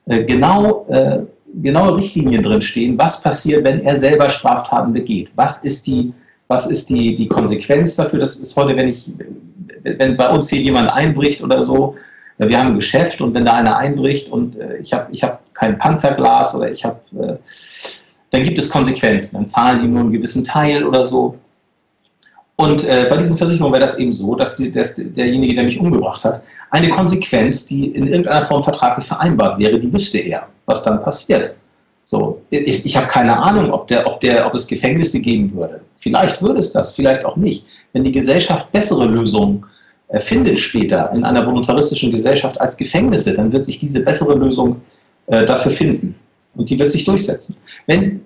genau, äh, genaue Richtlinien drin stehen, was passiert, wenn er selber Straftaten begeht. Was ist die, was ist die, die Konsequenz dafür? Das ist heute, wenn ich, wenn bei uns hier jemand einbricht oder so, äh, wir haben ein Geschäft und wenn da einer einbricht und ich habe ich hab kein Panzerglas oder ich habe, dann gibt es Konsequenzen. Dann zahlen die nur einen gewissen Teil oder so. Und äh, bei diesen Versicherungen wäre das eben so, dass, die, dass derjenige, der mich umgebracht hat, eine Konsequenz, die in irgendeiner Form vertraglich vereinbart wäre, die wüsste er, was dann passiert. So, ich, ich habe keine Ahnung, ob, der, ob, der, ob es Gefängnisse geben würde. Vielleicht würde es das, vielleicht auch nicht. Wenn die Gesellschaft bessere Lösungen findet später in einer voluntaristischen Gesellschaft als Gefängnisse, dann wird sich diese bessere Lösung äh, dafür finden und die wird sich durchsetzen. Wenn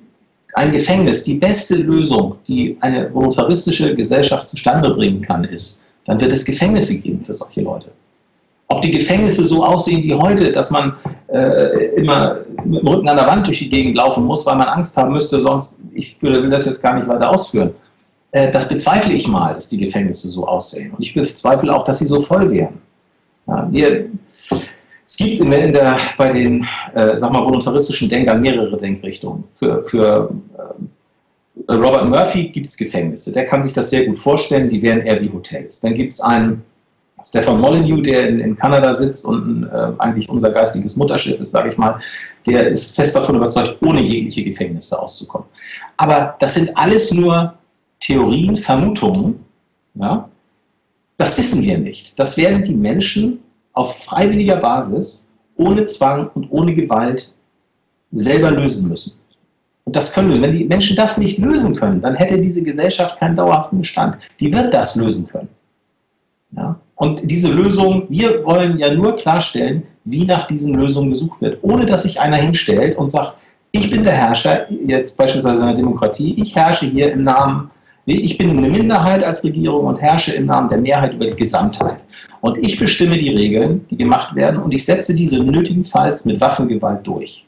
ein Gefängnis die beste Lösung, die eine voluntaristische Gesellschaft zustande bringen kann, ist, dann wird es Gefängnisse geben für solche Leute. Ob die Gefängnisse so aussehen wie heute, dass man äh, immer mit dem Rücken an der Wand durch die Gegend laufen muss, weil man Angst haben müsste, sonst, ich will das jetzt gar nicht weiter ausführen. Äh, das bezweifle ich mal, dass die Gefängnisse so aussehen. Und ich bezweifle auch, dass sie so voll werden. Ja, wir, es gibt in der, in der, bei den äh, sag mal, voluntaristischen Denkern mehrere Denkrichtungen. Für, für äh, Robert Murphy gibt es Gefängnisse. Der kann sich das sehr gut vorstellen. Die wären eher wie Hotels. Dann gibt es einen Stefan Molyneux, der in, in Kanada sitzt und äh, eigentlich unser geistiges Mutterschiff ist, sage ich mal, der ist fest davon überzeugt, ohne jegliche Gefängnisse auszukommen. Aber das sind alles nur Theorien, Vermutungen. Ja? Das wissen wir nicht. Das werden die Menschen auf freiwilliger Basis, ohne Zwang und ohne Gewalt selber lösen müssen. Und das können wir. Wenn die Menschen das nicht lösen können, dann hätte diese Gesellschaft keinen dauerhaften Bestand. Die wird das lösen können. Ja? Und diese Lösung, wir wollen ja nur klarstellen, wie nach diesen Lösungen gesucht wird, ohne dass sich einer hinstellt und sagt, ich bin der Herrscher, jetzt beispielsweise in der Demokratie, ich herrsche hier im Namen, ich bin eine Minderheit als Regierung und herrsche im Namen der Mehrheit über die Gesamtheit. Und ich bestimme die Regeln, die gemacht werden und ich setze diese nötigenfalls mit Waffengewalt durch.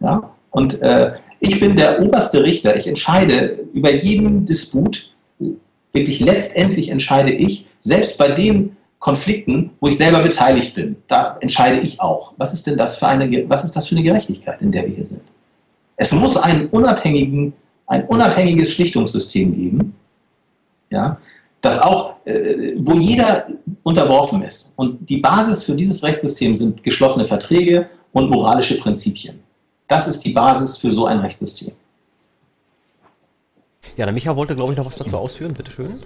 Ja? Und äh, ich bin der oberste Richter, ich entscheide über jeden Disput, wirklich letztendlich entscheide ich, selbst bei den Konflikten, wo ich selber beteiligt bin, da entscheide ich auch. Was ist denn das für eine, was ist das für eine Gerechtigkeit, in der wir hier sind? Es muss einen unabhängigen, ein unabhängiges Schlichtungssystem geben, ja, das auch, äh, wo jeder unterworfen ist. Und die Basis für dieses Rechtssystem sind geschlossene Verträge und moralische Prinzipien. Das ist die Basis für so ein Rechtssystem. Ja, der Micha wollte, glaube ich, noch was dazu ausführen. Bitte schön.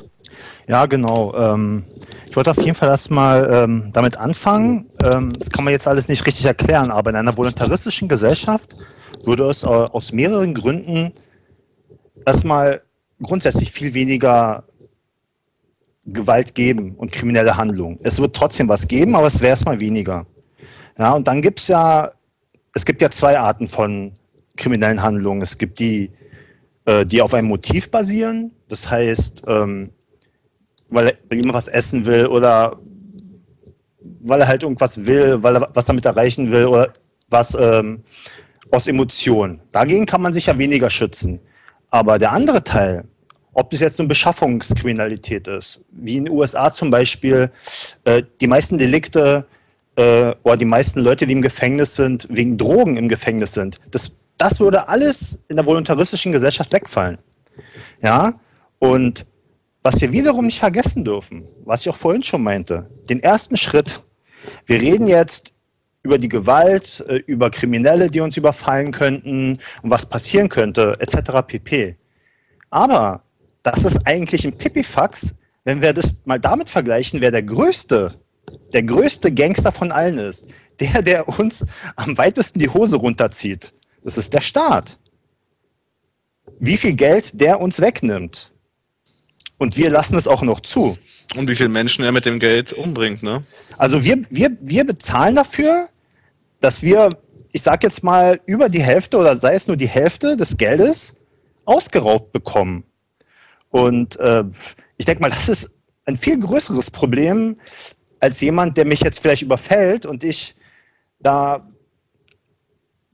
Ja, genau. Ähm, ich wollte auf jeden Fall erstmal ähm, damit anfangen. Ähm, das kann man jetzt alles nicht richtig erklären, aber in einer voluntaristischen Gesellschaft würde es äh, aus mehreren Gründen erstmal grundsätzlich viel weniger Gewalt geben und kriminelle Handlungen. Es wird trotzdem was geben, aber es wäre erstmal weniger. Ja, und dann gibt es ja, es gibt ja zwei Arten von kriminellen Handlungen. Es gibt die äh, die auf einem Motiv basieren. Das heißt, ähm, weil, weil jemand was essen will oder weil er halt irgendwas will, weil er was damit erreichen will oder was ähm, aus Emotionen. Dagegen kann man sich ja weniger schützen. Aber der andere Teil, ob das jetzt nur Beschaffungskriminalität ist, wie in den USA zum Beispiel, äh, die meisten Delikte äh, oder die meisten Leute, die im Gefängnis sind, wegen Drogen im Gefängnis sind, das das würde alles in der voluntaristischen Gesellschaft wegfallen. Ja, und was wir wiederum nicht vergessen dürfen, was ich auch vorhin schon meinte, den ersten Schritt. Wir reden jetzt über die Gewalt, äh, über Kriminelle, die uns überfallen könnten und was passieren könnte, etc. pp. Aber das ist eigentlich ein Pipifax, wenn wir das mal damit vergleichen, wer der größte, der größte Gangster von allen ist. Der, der uns am weitesten die Hose runterzieht. Das ist der Staat. Wie viel Geld der uns wegnimmt. Und wir lassen es auch noch zu. Und wie viele Menschen er mit dem Geld umbringt, ne? Also wir, wir, wir bezahlen dafür, dass wir, ich sag jetzt mal, über die Hälfte oder sei es nur die Hälfte des Geldes ausgeraubt bekommen. Und äh, ich denke mal, das ist ein viel größeres Problem als jemand, der mich jetzt vielleicht überfällt und ich da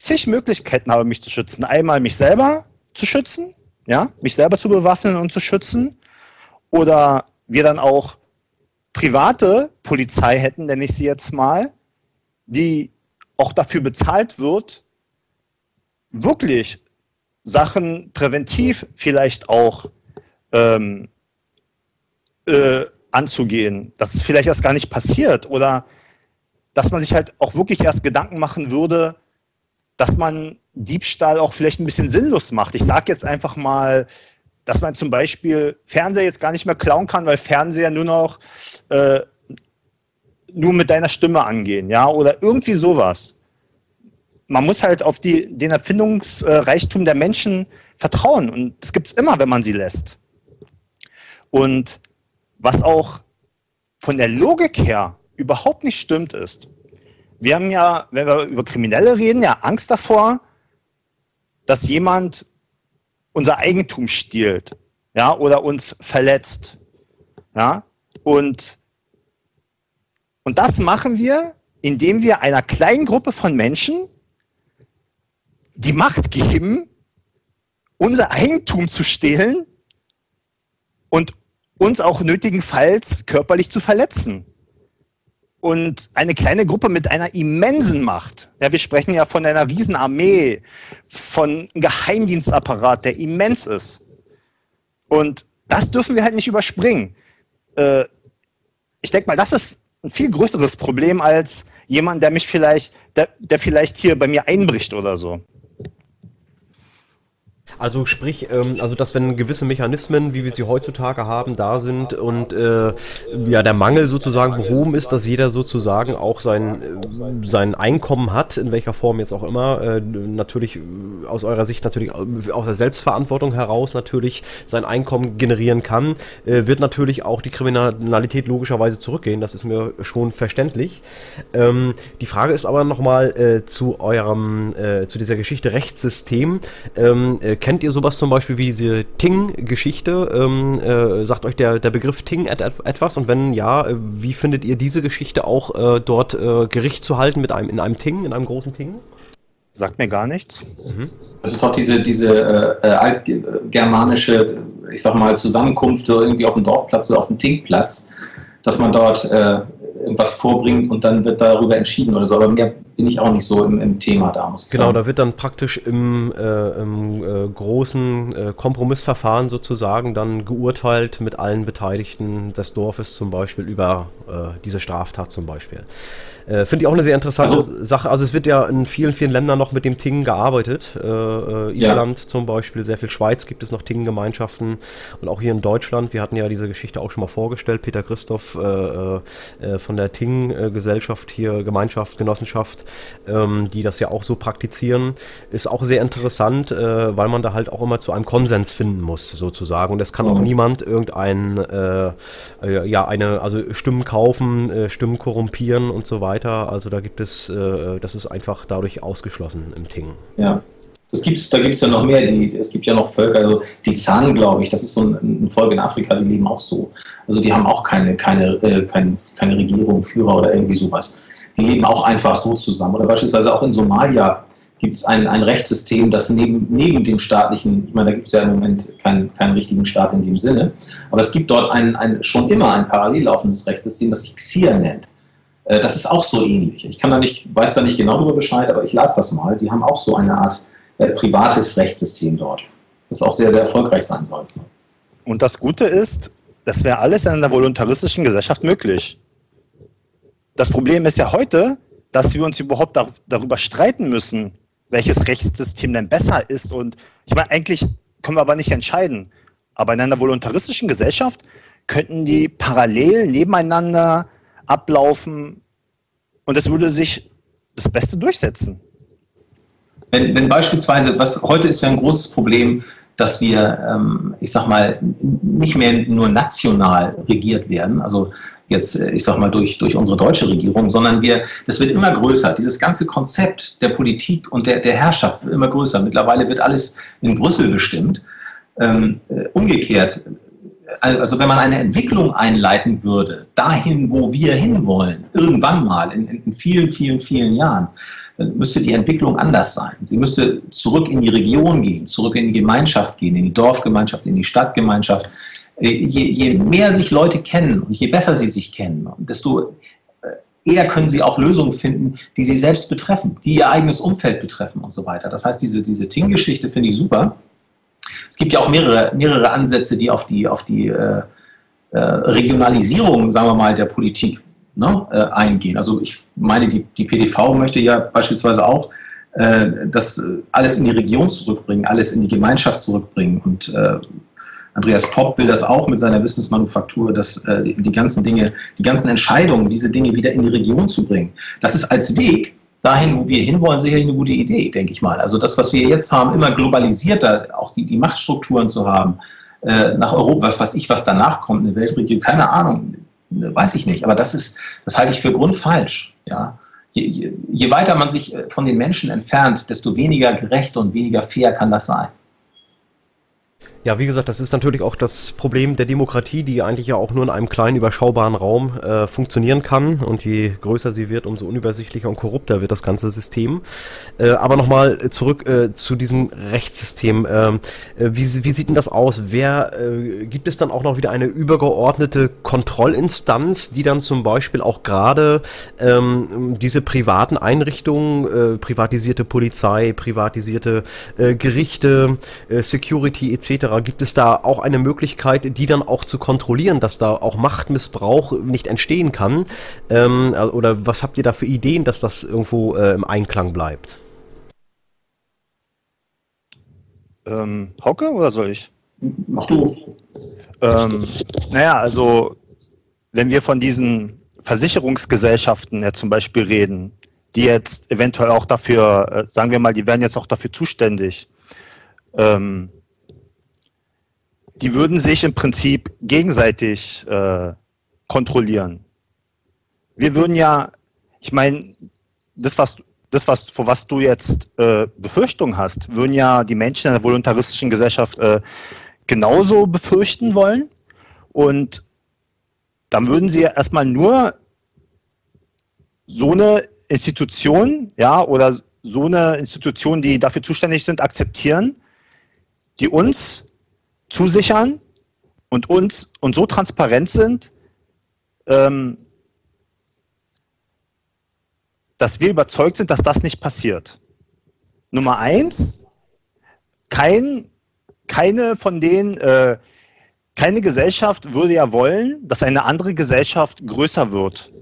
zig Möglichkeiten habe, mich zu schützen. Einmal mich selber zu schützen, ja, mich selber zu bewaffnen und zu schützen. Oder wir dann auch private Polizei hätten, nenne ich sie jetzt mal, die auch dafür bezahlt wird, wirklich Sachen präventiv vielleicht auch ähm, äh, anzugehen, dass es vielleicht erst gar nicht passiert oder dass man sich halt auch wirklich erst Gedanken machen würde, dass man Diebstahl auch vielleicht ein bisschen sinnlos macht. Ich sage jetzt einfach mal, dass man zum Beispiel Fernseher jetzt gar nicht mehr klauen kann, weil Fernseher nur noch äh, nur mit deiner Stimme angehen, ja, oder irgendwie sowas. Man muss halt auf die, den Erfindungsreichtum der Menschen vertrauen und das gibt es immer, wenn man sie lässt. Und was auch von der Logik her überhaupt nicht stimmt ist, wir haben ja, wenn wir über Kriminelle reden, ja Angst davor, dass jemand unser Eigentum stiehlt, ja, oder uns verletzt, ja, und, und das machen wir, indem wir einer kleinen Gruppe von Menschen die Macht geben, unser Eigentum zu stehlen und uns auch nötigenfalls körperlich zu verletzen und eine kleine Gruppe mit einer immensen Macht. Ja, wir sprechen ja von einer Riesenarmee, von einem Geheimdienstapparat, der immens ist. Und das dürfen wir halt nicht überspringen. Äh, ich denke mal, das ist ein viel größeres Problem als jemand, der mich vielleicht, der, der vielleicht hier bei mir einbricht oder so. Also sprich, ähm, also dass wenn gewisse Mechanismen, wie wir sie heutzutage haben, da sind und äh, ja der Mangel sozusagen behoben ist, dass jeder sozusagen auch sein, äh, sein Einkommen hat, in welcher Form jetzt auch immer, äh, natürlich äh, aus eurer Sicht natürlich äh, aus der Selbstverantwortung heraus natürlich sein Einkommen generieren kann, äh, wird natürlich auch die Kriminalität logischerweise zurückgehen. Das ist mir schon verständlich. Ähm, die Frage ist aber nochmal äh, zu eurem, zu dieser Geschichte Rechtssystem. Ähm, äh, kennt ihr sowas zum Beispiel wie diese Ting-Geschichte? Ähm, äh, sagt euch der, der Begriff Ting et etwas? Und wenn ja, äh, wie findet ihr diese Geschichte auch äh, dort äh, Gericht zu halten mit einem, in einem Ting, in einem großen Ting? Sagt mir gar nichts. Mhm. Das ist doch diese, diese äh, äh altgermanische, ich sag mal, Zusammenkunft irgendwie auf dem Dorfplatz oder auf dem Tingplatz, dass man dort äh, irgendwas vorbringt und dann wird darüber entschieden oder so. Aber mehr bin ich auch nicht so im, im Thema da, muss ich genau, sagen. Genau, da wird dann praktisch im, äh, im äh, großen äh, Kompromissverfahren sozusagen dann geurteilt mit allen Beteiligten des Dorfes zum Beispiel über äh, diese Straftat zum Beispiel. Äh, Finde ich auch eine sehr interessante also, Sache. Also es wird ja in vielen, vielen Ländern noch mit dem Ting gearbeitet. Äh, Island ja. zum Beispiel, sehr viel Schweiz gibt es noch Ting-Gemeinschaften und auch hier in Deutschland. Wir hatten ja diese Geschichte auch schon mal vorgestellt. Peter Christoph von der Ting-Gesellschaft hier, Gemeinschaft, Genossenschaft, ähm, die das ja auch so praktizieren, ist auch sehr interessant, äh, weil man da halt auch immer zu einem Konsens finden muss, sozusagen. Und es kann mhm. auch niemand irgendein, ja, eine, also Stimmen kaufen, Stimmen korrumpieren und so weiter weiter. Also da gibt es, äh, das ist einfach dadurch ausgeschlossen im Ting. Ja. Das gibt's, da gibt es ja noch mehr. Die, es gibt ja noch Völker, also die San, glaube ich, das ist so ein, ein, Volk in Afrika, die leben auch so. Also die haben auch keine, keine, äh, keine, keine Regierung, Führer oder irgendwie sowas. Die leben auch einfach so zusammen. Oder beispielsweise auch in Somalia gibt es ein, ein Rechtssystem, das neben, neben dem staatlichen, ich meine, da gibt es ja im Moment keinen, keinen richtigen Staat in dem Sinne, aber es gibt dort ein, ein, schon immer ein parallel laufendes Rechtssystem, das sich XIR nennt. Äh, das ist auch so ähnlich. Ich kann da nicht, weiß da nicht genau darüber Bescheid, aber ich las das mal. Die haben auch so eine Art äh, privates Rechtssystem dort, das auch sehr, sehr erfolgreich sein soll. Und das Gute ist, das wäre alles in einer voluntaristischen Gesellschaft möglich. Das Problem ist ja heute, dass wir uns überhaupt dar darüber streiten müssen, welches Rechtssystem denn besser ist. Und ich meine, eigentlich können wir aber nicht entscheiden. Aber in einer voluntaristischen Gesellschaft könnten die parallel nebeneinander ablaufen und es würde sich das Beste durchsetzen. Wenn, wenn beispielsweise, was heute ist ja ein großes Problem, dass wir, ähm, ich sag mal, nicht mehr nur national regiert werden, also jetzt, äh, ich sag mal, durch, durch unsere deutsche Regierung, sondern wir, das wird immer größer. Dieses ganze Konzept der Politik und der, der Herrschaft wird immer größer. Mittlerweile wird alles in Brüssel bestimmt. Ähm, äh, umgekehrt also wenn man eine Entwicklung einleiten würde, dahin, wo wir hinwollen, irgendwann mal, in, in vielen, vielen, vielen Jahren, müsste die Entwicklung anders sein. Sie müsste zurück in die Region gehen, zurück in die Gemeinschaft gehen, in die Dorfgemeinschaft, in die Stadtgemeinschaft. Äh, je, je mehr sich Leute kennen und je besser sie sich kennen, desto äh, eher können sie auch Lösungen finden, die sie selbst betreffen, die ihr eigenes Umfeld betreffen und so weiter. Das heißt, diese, diese Ting-Geschichte finde ich super. Es gibt ja auch mehrere, mehrere Ansätze, die auf die, auf die äh, äh, Regionalisierung, sagen wir mal, der Politik ne, äh, eingehen. Also ich meine, die, die PDV möchte ja beispielsweise auch äh, das alles in die Region zurückbringen, alles in die Gemeinschaft zurückbringen. Und Andreas Popp will das auch mit seiner Wissensmanufaktur, dass äh, die ganzen Dinge, die ganzen Entscheidungen, diese Dinge wieder in die Region zu bringen. Das ist als Weg dahin, wo wir hinwollen, sicherlich eine gute Idee, denke ich mal. Also das, was wir jetzt haben, immer globalisierter, auch die, die Machtstrukturen zu haben, äh, nach Europa, was weiß ich, was danach kommt, eine Weltregion, keine Ahnung, weiß ich nicht. Aber das ist, das halte ich für grundfalsch. Ja. Je, je, je weiter man sich äh, von den Menschen entfernt, desto weniger gerecht und weniger fair kann das sein. Ja, wie gesagt, das ist natürlich auch das Problem der Demokratie, die eigentlich ja auch nur in einem kleinen, überschaubaren Raum äh, funktionieren kann. Und je größer sie wird, umso unübersichtlicher und korrupter wird das ganze System. Äh, aber nochmal zurück äh, zu diesem Rechtssystem. Ähm, äh, wie, wie, sieht denn das aus? Wer äh, gibt es dann auch noch wieder eine übergeordnete Kontrollinstanz, die dann zum Beispiel auch gerade ähm, diese privaten Einrichtungen, äh, privatisierte Polizei, privatisierte Gerichte, Security etc etc. Gibt es da auch eine Möglichkeit, die dann auch zu kontrollieren, dass da auch Machtmissbrauch nicht entstehen kann? Ähm, oder was habt ihr da für Ideen, dass das irgendwo äh, im Einklang bleibt? Ähm, Hauke oder soll ich? Mach du. Ähm, naja, also wenn wir von diesen Versicherungsgesellschaften ja zum Beispiel reden, die jetzt eventuell auch dafür, äh, sagen wir mal, die wären jetzt auch dafür zuständig, ähm, die würden sich im Prinzip gegenseitig äh, kontrollieren. Wir würden ja, ich meine, das, was das, was, vor was du jetzt äh, Befürchtungen hast, würden ja die Menschen in der voluntaristischen Gesellschaft äh, genauso befürchten wollen. Und dann würden sie erstmal nur so eine Institution, ja, oder so eine Institution, die dafür zuständig sind, akzeptieren, die uns zusichern und uns und so transparent sind, ähm, dass wir überzeugt sind, dass das nicht passiert. Nummer eins, kein, keine von denen, äh, keine Gesellschaft würde ja wollen, dass eine andere Gesellschaft größer wird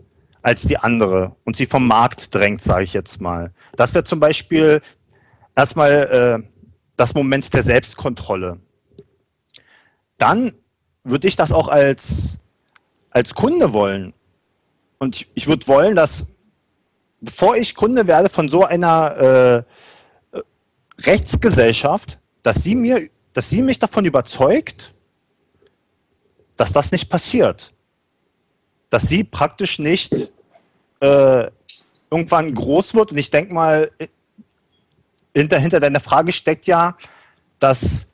als die andere und sie vom Markt drängt, sage ich jetzt mal. Das wäre zum Beispiel erstmal äh, das Moment der Selbstkontrolle. Dann würde ich das auch als, als Kunde wollen. Und ich, ich würde wollen, dass bevor ich Kunde werde von so einer äh, Rechtsgesellschaft, dass sie mir, dass sie mich davon überzeugt, dass das nicht passiert. Dass sie praktisch nicht äh, irgendwann groß wird. Und ich denke mal, hinter, hinter deiner Frage steckt ja, dass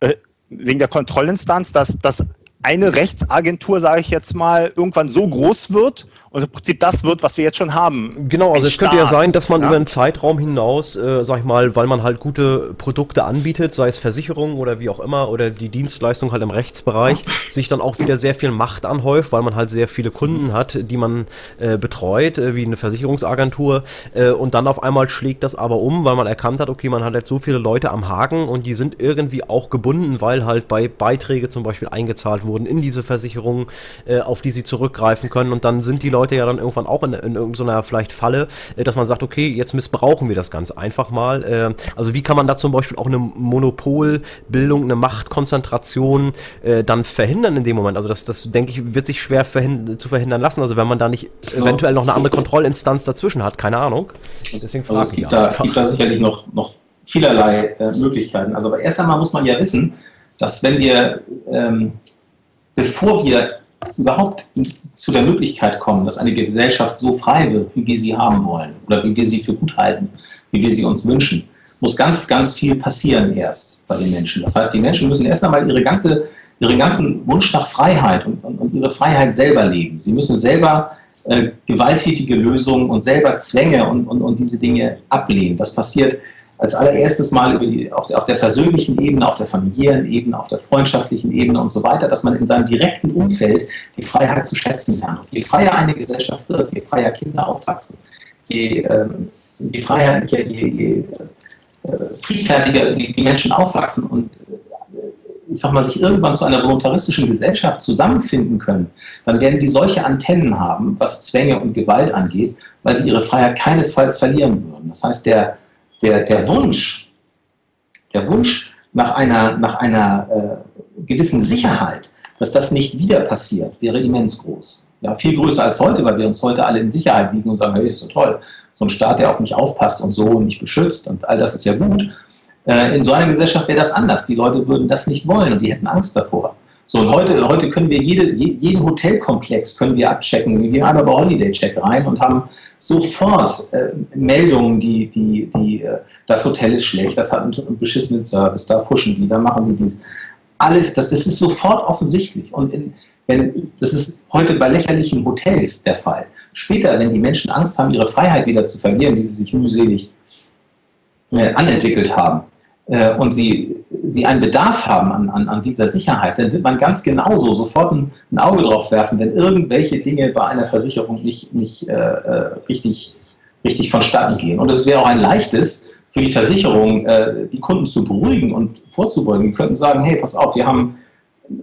äh, wegen der Kontrollinstanz, dass, dass eine Rechtsagentur, sage ich jetzt mal, irgendwann so groß wird und im Prinzip das wird, was wir jetzt schon haben. Genau, also es könnte ja sein, dass man ja? über einen Zeitraum hinaus, äh, sag ich mal, weil man halt gute Produkte anbietet, sei es Versicherungen oder wie auch immer, oder die Dienstleistung halt im Rechtsbereich, sich dann auch wieder sehr viel Macht anhäuft, weil man halt sehr viele Kunden hat, die man äh, betreut, äh, wie eine Versicherungsagentur, äh, und dann auf einmal schlägt das aber um, weil man erkannt hat, okay, man hat jetzt so viele Leute am Haken und die sind irgendwie auch gebunden, weil halt bei Beiträge zum Beispiel eingezahlt wurden in diese Versicherungen, äh, auf die sie zurückgreifen können und dann sind die Leute Leute ja dann irgendwann auch in, in irgendeiner vielleicht Falle, äh, dass man sagt, okay, jetzt missbrauchen wir das ganz einfach mal. Äh, also wie kann man da zum Beispiel auch eine Monopolbildung, eine Machtkonzentration äh, dann verhindern in dem Moment? Also das, das denke ich, wird sich schwer verhind zu verhindern lassen. Also wenn man da nicht eventuell noch eine andere Kontrollinstanz dazwischen hat, keine Ahnung. Und deswegen frage also es gibt, da, gibt da sicherlich noch, noch vielerlei äh, Möglichkeiten. Also aber erst einmal muss man ja wissen, dass wenn wir, ähm, bevor wir überhaupt zu der Möglichkeit kommen, dass eine Gesellschaft so frei wird, wie wir sie haben wollen oder wie wir sie für gut halten, wie wir sie uns wünschen, muss ganz, ganz viel passieren erst bei den Menschen. Das heißt, die Menschen müssen erst einmal ihre ganze, ihren ganzen Wunsch nach Freiheit und, und, und ihre Freiheit selber leben. Sie müssen selber äh, gewalttätige Lösungen und selber Zwänge und, und, und diese Dinge ablehnen. Das passiert als allererstes mal über die, auf, der, auf der persönlichen Ebene, auf der familiären Ebene, auf der freundschaftlichen Ebene und so weiter, dass man in seinem direkten Umfeld die Freiheit zu schätzen lernt. Je freier eine Gesellschaft wird, je freier Kinder aufwachsen, je, ähm, je freier, je, je, je äh, friedfertiger die, die, Menschen aufwachsen und äh, ich sag mal, sich irgendwann zu einer voluntaristischen Gesellschaft zusammenfinden können, dann werden die solche Antennen haben, was Zwänge und Gewalt angeht, weil sie ihre Freiheit keinesfalls verlieren würden. Das heißt, der, der, der Wunsch, der Wunsch nach einer, nach einer äh, gewissen Sicherheit, dass das nicht wieder passiert, wäre immens groß. Ja, viel größer als heute, weil wir uns heute alle in Sicherheit wiegen und sagen, hey, das ist so toll. So ein Staat, der auf mich aufpasst und so und mich beschützt und all das ist ja gut. Äh, in so einer Gesellschaft wäre das anders. Die Leute würden das nicht wollen und die hätten Angst davor. So, und heute, heute können wir jede, jeden Hotelkomplex können wir abchecken. Wir gehen einmal bei Holiday Check rein und haben sofort äh, Meldungen, die, die, die, äh, das Hotel ist schlecht, das hat einen, beschissenen Service, da fuschen die, da machen die dies. Alles, das, das ist sofort offensichtlich. Und in, wenn, das ist heute bei lächerlichen Hotels der Fall. Später, wenn die Menschen Angst haben, ihre Freiheit wieder zu verlieren, die sie sich mühselig äh, anentwickelt haben, äh, und sie, sie einen Bedarf haben an, an, an dieser Sicherheit, dann wird man ganz genauso sofort ein, ein Auge drauf werfen, wenn irgendwelche Dinge bei einer Versicherung nicht, nicht äh, äh richtig, richtig vonstatten gehen. Und es wäre auch ein leichtes, für die Versicherung, äh, die Kunden zu beruhigen und vorzubeugen. Die könnten sagen, hey, pass auf, wir haben,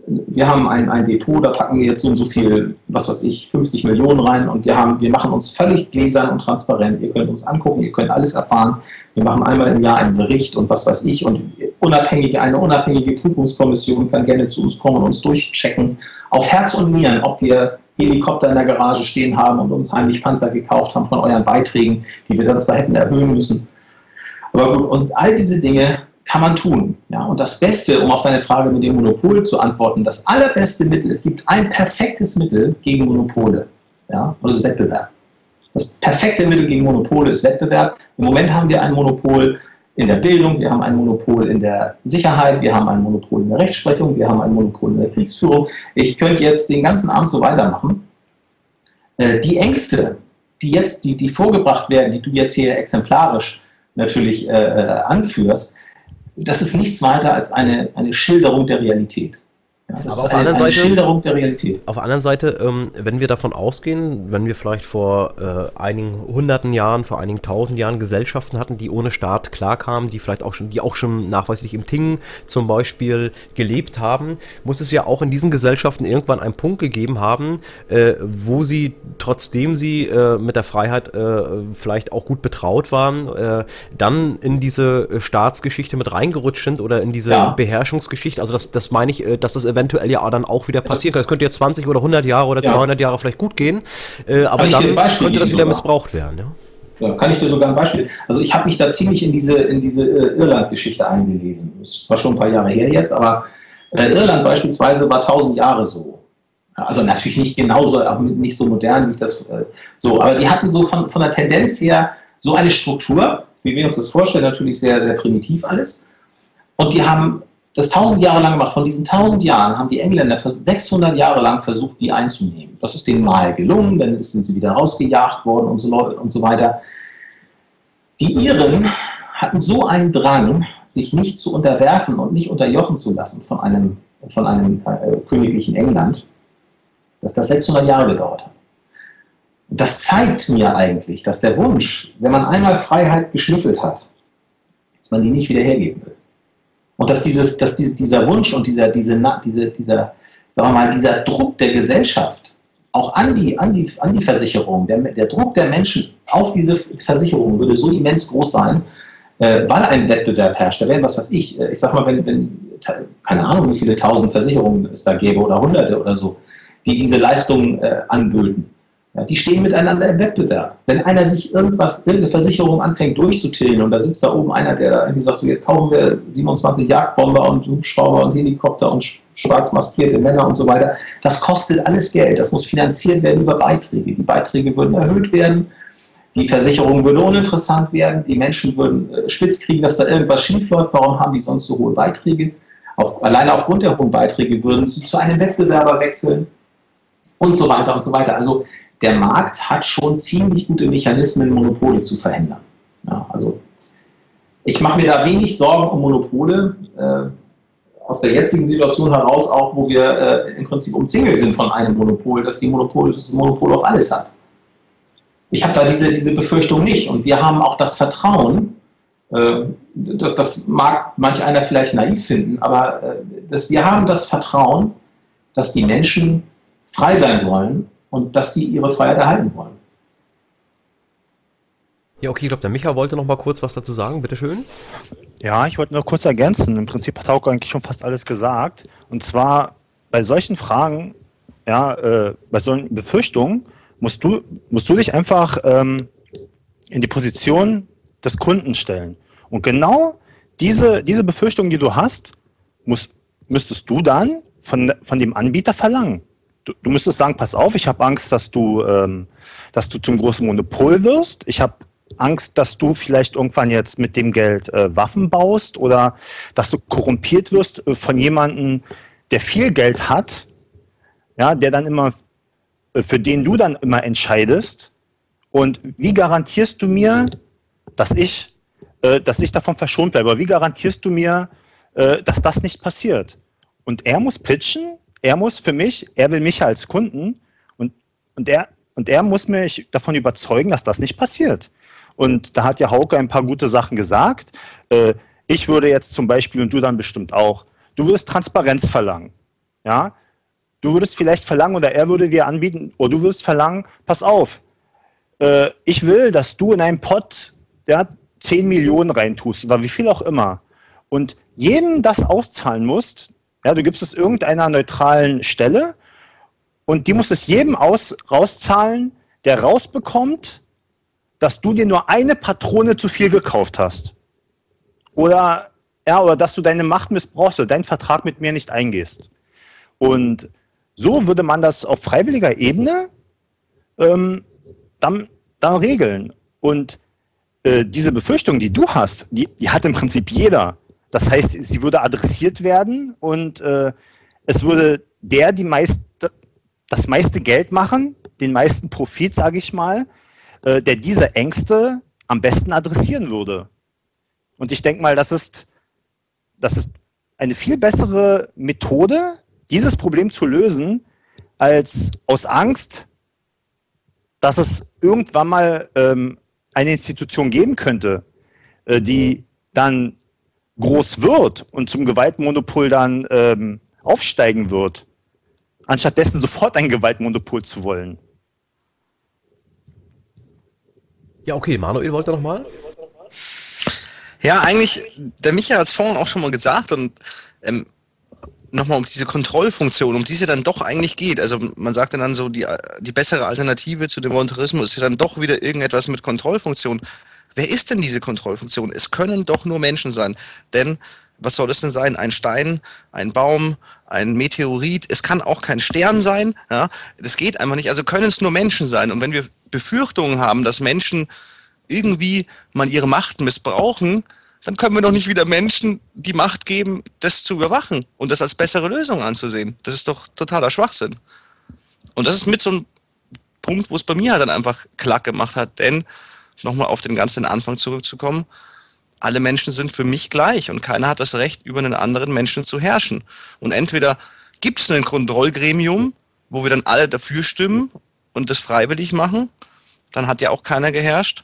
wir haben ein, ein Depot, da packen wir jetzt so und so viel, was weiß ich, 50 Millionen rein und wir, haben, wir machen uns völlig gläsern und transparent. Ihr könnt uns angucken, ihr könnt alles erfahren. Wir machen einmal im Jahr einen Bericht und was weiß ich. Und unabhängige, eine unabhängige Prüfungskommission kann gerne zu uns kommen und uns durchchecken, auf Herz und Nieren, ob wir Helikopter in der Garage stehen haben und uns heimlich Panzer gekauft haben von euren Beiträgen, die wir dann zwar hätten erhöhen müssen. Aber gut, und all diese Dinge kann man tun. Ja? Und das Beste, um auf deine Frage mit dem Monopol zu antworten, das allerbeste Mittel, es gibt ein perfektes Mittel gegen Monopole. Ja? Und das ist Wettbewerb. Das perfekte Mittel gegen Monopole ist Wettbewerb. Im Moment haben wir ein Monopol in der Bildung, wir haben ein Monopol in der Sicherheit, wir haben ein Monopol in der Rechtsprechung, wir haben ein Monopol in der Kriegsführung. Ich könnte jetzt den ganzen Abend so weitermachen. Äh, die Ängste, die jetzt, die, die vorgebracht werden, die du jetzt hier exemplarisch natürlich äh, äh anführst, das ist nichts weiter als eine, eine Schilderung der Realität. Ja, das Aber auf eine, Seite, Schilderung der Realität. Auf der anderen Seite, ähm, wenn wir davon ausgehen, wenn wir vielleicht vor äh, einigen hunderten Jahren, vor einigen tausend Jahren Gesellschaften hatten, die ohne Staat klarkamen, die vielleicht auch schon, die auch schon nachweislich im Ting zum Beispiel gelebt haben, muss es ja auch in diesen Gesellschaften irgendwann einen Punkt gegeben haben, äh, wo sie, trotzdem sie äh, mit der Freiheit äh, vielleicht auch gut betraut waren, äh, dann in diese Staatsgeschichte mit reingerutscht sind oder in diese ja. Beherrschungsgeschichte. Also das, das meine ich, äh, dass das eventuell ja dann auch wieder passieren kann. Das könnte jetzt 20 oder 100 Jahre oder 200 Jahre vielleicht gut gehen, äh, aber dann könnte das wieder sogar. missbraucht werden. Ja? ja? kann ich dir sogar ein Beispiel. Also ich habe mich da ziemlich in diese, in diese äh, Irland-Geschichte eingelesen. Das war schon ein paar Jahre her jetzt, aber äh, Irland beispielsweise war 1000 Jahre so. Also natürlich nicht genauso, auch nicht so modern wie das äh, so, aber die hatten so von, von der Tendenz her so eine Struktur, wie wir uns das vorstellen, natürlich sehr, sehr primitiv alles. Und die haben das tausend Jahre lang gemacht. Von diesen tausend Jahren haben die Engländer 600 Jahre lang versucht, die einzunehmen. Das ist denen mal gelungen, dann sind sie wieder rausgejagt worden und so, und so weiter. Die Iren hatten so einen Drang, sich nicht zu unterwerfen und nicht unterjochen zu lassen von einem, von einem äh, königlichen England, dass das 600 Jahre gedauert hat. Das zeigt mir eigentlich, dass der Wunsch, wenn man einmal Freiheit geschnüffelt hat, dass man die nicht wieder hergeben will. Und dass, dieses, dass dieser Wunsch und dieser, diese, diese, dieser, sagen wir mal, dieser Druck der Gesellschaft auch an die, an die, an die Versicherung, der, der Druck der Menschen auf diese Versicherung würde so immens groß sein, äh, weil ein Wettbewerb herrscht. Da wären, was weiß ich, äh, ich sag mal, wenn, wenn, keine Ahnung, wie viele tausend Versicherungen es da gäbe oder hunderte oder so, die diese Leistungen äh, anböten. Ja, die stehen miteinander im Wettbewerb. Wenn einer sich irgendwas, irgendeine Versicherung anfängt durchzutillen und da sitzt da oben einer, der irgendwie sagt, so jetzt kaufen wir 27 Jagdbomber und Hubschrauber und Helikopter und schwarz maskierte Männer und so weiter, das kostet alles Geld. Das muss finanziert werden über Beiträge. Die Beiträge würden erhöht werden. Die Versicherung würde uninteressant werden. Die Menschen würden äh, spitz kriegen, dass da irgendwas schiefläuft. Warum haben die sonst so hohe Beiträge? Auf, alleine aufgrund der hohen Beiträge würden sie zu einem Wettbewerber wechseln und so weiter und so weiter. Also der Markt hat schon ziemlich gute Mechanismen, Monopole zu verändern. Ja, also ich mache mir da wenig Sorgen um Monopole. Äh, aus der jetzigen Situation heraus auch, wo wir äh, im Prinzip umzingelt sind von einem Monopol, dass die Monopol das Monopol auf alles hat. Ich habe da diese, diese Befürchtung nicht. Und wir haben auch das Vertrauen, äh, das mag manch einer vielleicht naiv finden, aber äh, dass wir haben das Vertrauen, dass die Menschen frei sein wollen und dass die ihre Freiheit erhalten wollen. Ja, okay, ich glaube, der Micha wollte noch mal kurz was dazu sagen, bitteschön. Ja, ich wollte nur kurz ergänzen. Im Prinzip hat Hauke eigentlich schon fast alles gesagt. Und zwar bei solchen Fragen, ja, äh, bei solchen Befürchtungen, musst du, musst du dich einfach ähm, in die Position des Kunden stellen. Und genau diese, diese Befürchtung, die du hast, musst, müsstest du dann von, von dem Anbieter verlangen du, du müsstest sagen, pass auf, ich habe Angst, dass du, ähm, dass du zum großen Monopol wirst. Ich habe Angst, dass du vielleicht irgendwann jetzt mit dem Geld äh, Waffen baust oder dass du korrumpiert wirst äh, von jemandem, der viel Geld hat, ja, der dann immer, äh, für den du dann immer entscheidest. Und wie garantierst du mir, dass ich, äh, dass ich davon verschont bleibe? Wie garantierst du mir, dass das nicht passiert? Und er muss pitchen er muss für mich, er will mich als Kunden und, und er, und er muss mich davon überzeugen, dass das nicht passiert. Und da hat ja Hauke ein paar gute Sachen gesagt. Äh, ich würde jetzt zum Beispiel, und du dann bestimmt auch, du würdest Transparenz verlangen. Ja? Du würdest vielleicht verlangen, oder er würde dir anbieten, oder du würdest verlangen, pass auf, äh, ich will, dass du in einen Pot ja, 10 Millionen reintust, oder wie viel auch immer. Und jedem das auszahlen musst, ja, du gibst es irgendeiner neutralen Stelle und die muss es jedem aus, rauszahlen, der rausbekommt, dass du dir nur eine Patrone zu viel gekauft hast. Oder, ja, oder dass du deine Macht missbrauchst oder deinen Vertrag mit mir nicht eingehst. Und so würde man das auf freiwilliger Ebene ähm, dann, dann regeln. Und äh, diese Befürchtung, die du hast, die, die hat im Prinzip jeder. Das heißt, sie würde adressiert werden und äh, es würde der die meist, das meiste Geld machen, den meisten Profit, sage ich mal, äh, der diese Ängste am besten adressieren würde. Und ich denke mal, das ist, das ist eine viel bessere Methode, dieses Problem zu lösen, als aus Angst, dass es irgendwann mal ähm, eine Institution geben könnte, äh, die dann groß wird und zum Gewaltmonopol dann ähm, aufsteigen wird, anstattdessen sofort ein Gewaltmonopol zu wollen. Ja, okay, Manuel wollte noch mal. Ja, eigentlich, der Micha hat es vorhin auch schon mal gesagt und ähm, nochmal um diese Kontrollfunktion, um die es ja dann doch eigentlich geht. Also man sagt dann so, die, die bessere Alternative zu dem Voluntarismus ist ja dann doch wieder irgendetwas mit Kontrollfunktion. Wer ist denn diese Kontrollfunktion? Es können doch nur Menschen sein. Denn was soll es denn sein? Ein Stein, ein Baum, ein Meteorit. Es kann auch kein Stern sein. Ja? Das geht einfach nicht. Also können es nur Menschen sein. Und wenn wir Befürchtungen haben, dass Menschen irgendwie mal ihre Macht missbrauchen, dann können wir doch nicht wieder Menschen die Macht geben, das zu überwachen und das als bessere Lösung anzusehen. Das ist doch totaler Schwachsinn. Und das ist mit so einem Punkt, wo es bei mir dann einfach klack gemacht hat. Denn nochmal auf den ganzen Anfang zurückzukommen, alle Menschen sind für mich gleich und keiner hat das Recht, über einen anderen Menschen zu herrschen. Und entweder gibt es ein Kontrollgremium, wo wir dann alle dafür stimmen und das freiwillig machen, dann hat ja auch keiner geherrscht.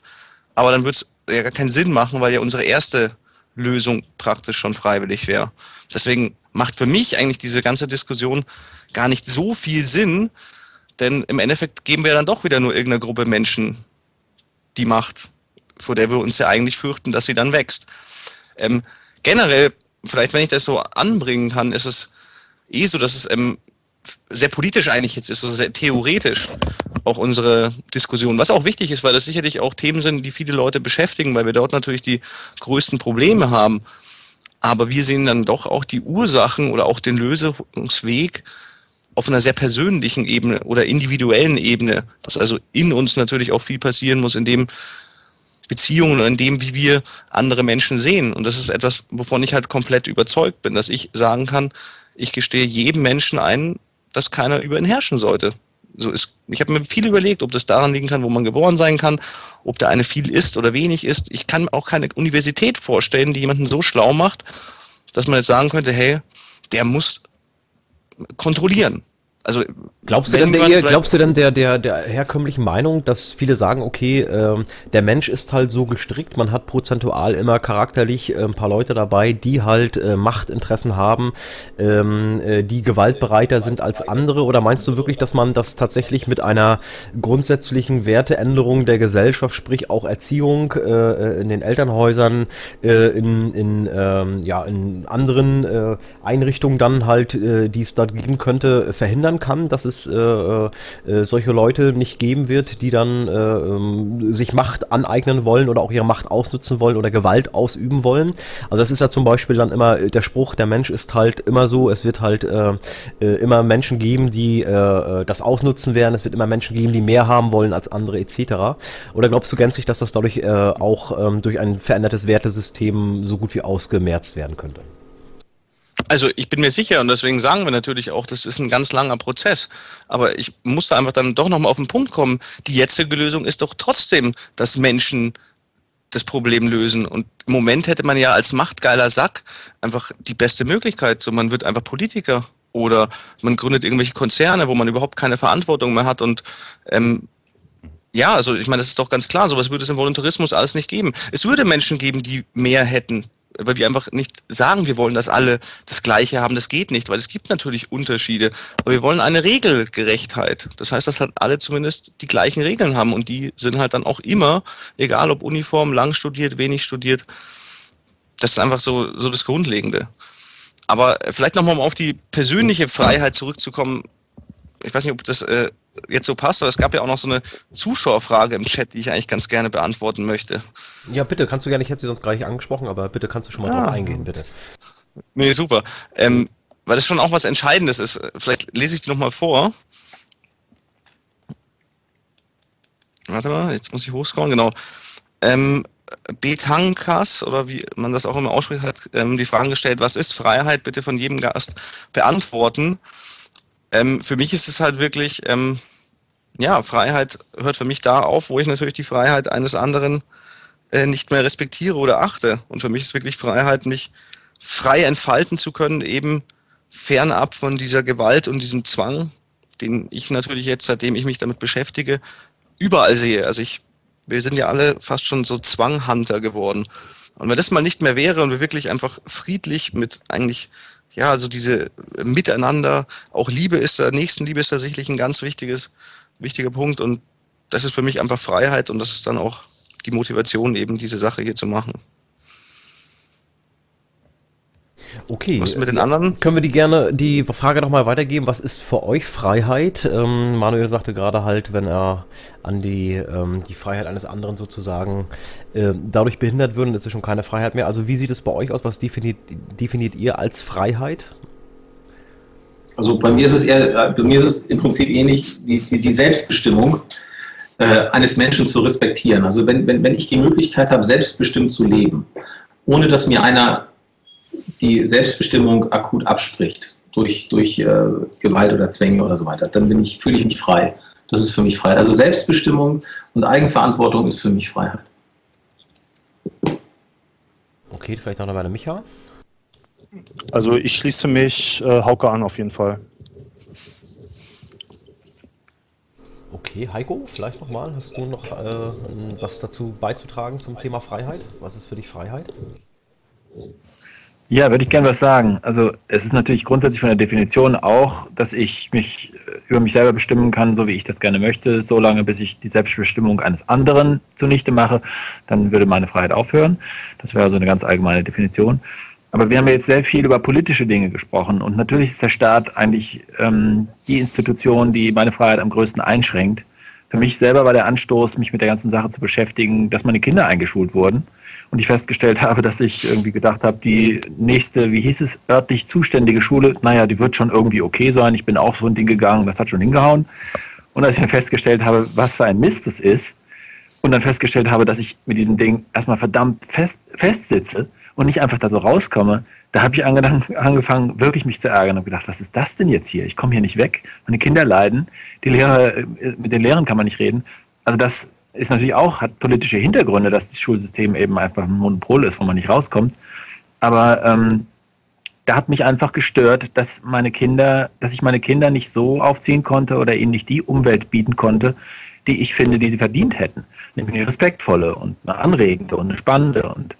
Aber dann wird es ja gar keinen Sinn machen, weil ja unsere erste Lösung praktisch schon freiwillig wäre. Deswegen macht für mich eigentlich diese ganze Diskussion gar nicht so viel Sinn, denn im Endeffekt geben wir dann doch wieder nur irgendeiner Gruppe Menschen die Macht, vor der wir uns ja eigentlich fürchten, dass sie dann wächst. Ähm, generell, vielleicht wenn ich das so anbringen kann, ist es eh so, dass es ähm, sehr politisch eigentlich jetzt ist, so sehr theoretisch auch unsere Diskussion, was auch wichtig ist, weil das sicherlich auch Themen sind, die viele Leute beschäftigen, weil wir dort natürlich die größten Probleme haben. Aber wir sehen dann doch auch die Ursachen oder auch den Lösungsweg auf einer sehr persönlichen Ebene oder individuellen Ebene, dass also in uns natürlich auch viel passieren muss, in dem Beziehungen und in dem, wie wir andere Menschen sehen. Und das ist etwas, wovon ich halt komplett überzeugt bin, dass ich sagen kann, ich gestehe jedem Menschen ein, dass keiner über ihn herrschen sollte. So ist, ich habe mir viel überlegt, ob das daran liegen kann, wo man geboren sein kann, ob der eine viel ist oder wenig ist. Ich kann mir auch keine Universität vorstellen, die jemanden so schlau macht, dass man jetzt sagen könnte, hey, der muss kontrollieren. Also glaubst du denn, der, glaubst du denn der, der, der herkömmlichen Meinung, dass viele sagen, okay, ähm, der Mensch ist halt so gestrickt, man hat prozentual immer charakterlich äh, ein paar Leute dabei, die halt äh, Machtinteressen haben, ähm, äh, die gewaltbereiter sind als andere? Oder meinst du wirklich, dass man das tatsächlich mit einer grundsätzlichen Werteänderung der Gesellschaft, sprich auch Erziehung äh, in den Elternhäusern, äh, in, in, ähm, ja, in anderen äh, Einrichtungen dann halt, die es dort geben könnte, verhindern? verhindern kann, dass es äh, äh, solche Leute nicht geben wird, die dann äh, ähm, sich Macht aneignen wollen oder auch ihre Macht ausnutzen wollen oder Gewalt ausüben wollen. Also das ist ja zum Beispiel dann immer der Spruch, der Mensch ist halt immer so, es wird halt äh, äh, immer Menschen geben, die äh, das ausnutzen werden, es wird immer Menschen geben, die mehr haben wollen als andere etc. Oder glaubst du gänzlich, dass das dadurch auch ähm, durch ein verändertes Wertesystem so gut wie ausgemerzt werden könnte? Also ich bin mir sicher und deswegen sagen wir natürlich auch, das ist ein ganz langer Prozess. Aber ich muss da einfach dann doch nochmal auf den Punkt kommen. Die jetzige Lösung ist doch trotzdem, dass Menschen das Problem lösen. Und im Moment hätte man ja als machtgeiler Sack einfach die beste Möglichkeit. So, man wird einfach Politiker oder man gründet irgendwelche Konzerne, wo man überhaupt keine Verantwortung mehr hat und ähm, ja, also ich meine, das ist doch ganz klar, sowas würde es im Voluntarismus alles nicht geben. Es würde Menschen geben, die mehr hätten, weil wir einfach nicht sagen, wir wollen, dass alle das Gleiche haben. Das geht nicht, weil es gibt natürlich Unterschiede. Aber wir wollen eine Regelgerechtheit. Das heißt, dass halt alle zumindest die gleichen Regeln haben und die sind halt dann auch immer, egal ob Uniform, lang studiert, wenig studiert. Das ist einfach so, so das Grundlegende. Aber vielleicht nochmal um auf die persönliche Freiheit zurückzukommen. Ich weiß nicht, ob das äh, jetzt so passt, aber es gab ja auch noch so eine Zuschauerfrage im Chat, die ich eigentlich ganz gerne beantworten möchte. Ja, bitte, kannst du gerne, ich hätte sie sonst gleich angesprochen, aber bitte kannst du schon mal ah. drauf eingehen, bitte. Nee, super. Ähm, weil das schon auch was Entscheidendes ist. Vielleicht lese ich die nochmal vor. Warte mal, jetzt muss ich hochscrollen, genau. Ähm, Betankas, oder wie man das auch immer ausspricht, hat ähm, die Fragen gestellt, was ist Freiheit, bitte von jedem Gast beantworten. Ähm, für mich ist es halt wirklich, ähm, ja, Freiheit hört für mich da auf, wo ich natürlich die Freiheit eines anderen äh, nicht mehr respektiere oder achte. Und für mich ist wirklich Freiheit, mich frei entfalten zu können, eben fernab von dieser Gewalt und diesem Zwang, den ich natürlich jetzt, seitdem ich mich damit beschäftige, überall sehe. Also ich, wir sind ja alle fast schon so Zwanghunter geworden. Und wenn das mal nicht mehr wäre und wir wirklich einfach friedlich mit eigentlich ja, also diese Miteinander, auch Liebe ist da, Nächstenliebe ist da sicherlich ein ganz wichtiges, wichtiger Punkt und das ist für mich einfach Freiheit und das ist dann auch die Motivation, eben diese Sache hier zu machen. Okay. Was mit den anderen? Können wir die gerne die Frage nochmal weitergeben? Was ist für euch Freiheit? Ähm, Manuel sagte gerade halt, wenn er an die, ähm, die Freiheit eines anderen sozusagen äh, dadurch behindert würde, ist es schon keine Freiheit mehr. Also wie sieht es bei euch aus? Was definiert, definiert ihr als Freiheit? Also bei mir ist es eher, äh, bei mir ist es im Prinzip ähnlich die, die, Selbstbestimmung äh, eines Menschen zu respektieren. Also wenn, wenn, wenn ich die Möglichkeit habe, selbstbestimmt zu leben, ohne dass mir einer die Selbstbestimmung akut abspricht durch, durch äh, Gewalt oder Zwänge oder so weiter, dann bin ich, fühle ich mich frei. Das ist für mich Freiheit. Also Selbstbestimmung und Eigenverantwortung ist für mich Freiheit. Okay, vielleicht noch eine Micha. Also ich schließe mich äh, Hauke an auf jeden Fall. Okay, Heiko, vielleicht nochmal. Hast du noch äh, was dazu beizutragen zum Thema Freiheit? Was ist für dich Freiheit? Ja, würde ich gerne was sagen. Also es ist natürlich grundsätzlich von der Definition auch, dass ich mich äh, über mich selber bestimmen kann, so wie ich das gerne möchte, solange bis ich die Selbstbestimmung eines anderen zunichte mache, dann würde meine Freiheit aufhören. Das wäre so eine ganz allgemeine Definition. Aber wir haben jetzt sehr viel über politische Dinge gesprochen und natürlich ist der Staat eigentlich ähm, die Institution, die meine Freiheit am größten einschränkt. Für mich selber war der Anstoß, mich mit der ganzen Sache zu beschäftigen, dass meine Kinder eingeschult wurden und ich festgestellt habe, dass ich irgendwie gedacht habe, die nächste, wie hieß es, örtlich zuständige Schule, naja, die wird schon irgendwie okay sein. Ich bin auch so ein Ding gegangen, das hat schon hingehauen. Und als ich dann festgestellt habe, was für ein Mist das ist, und dann festgestellt habe, dass ich mit diesem Ding erstmal verdammt fest, festsitze und nicht einfach da so rauskomme, da habe ich angefangen, wirklich mich zu ärgern und gedacht, was ist das denn jetzt hier? Ich komme hier nicht weg, meine Kinder leiden, die Lehrer, äh, mit den Lehrern kann man nicht reden. Also das ist natürlich auch, hat politische Hintergründe, dass das Schulsystem eben einfach ein Monopol ist, wo man nicht rauskommt. Aber ähm, da hat mich einfach gestört, dass meine Kinder, dass ich meine Kinder nicht so aufziehen konnte oder ihnen nicht die Umwelt bieten konnte, die ich finde, die sie verdient hätten. Nämlich eine respektvolle und eine anregende und eine spannende. Und,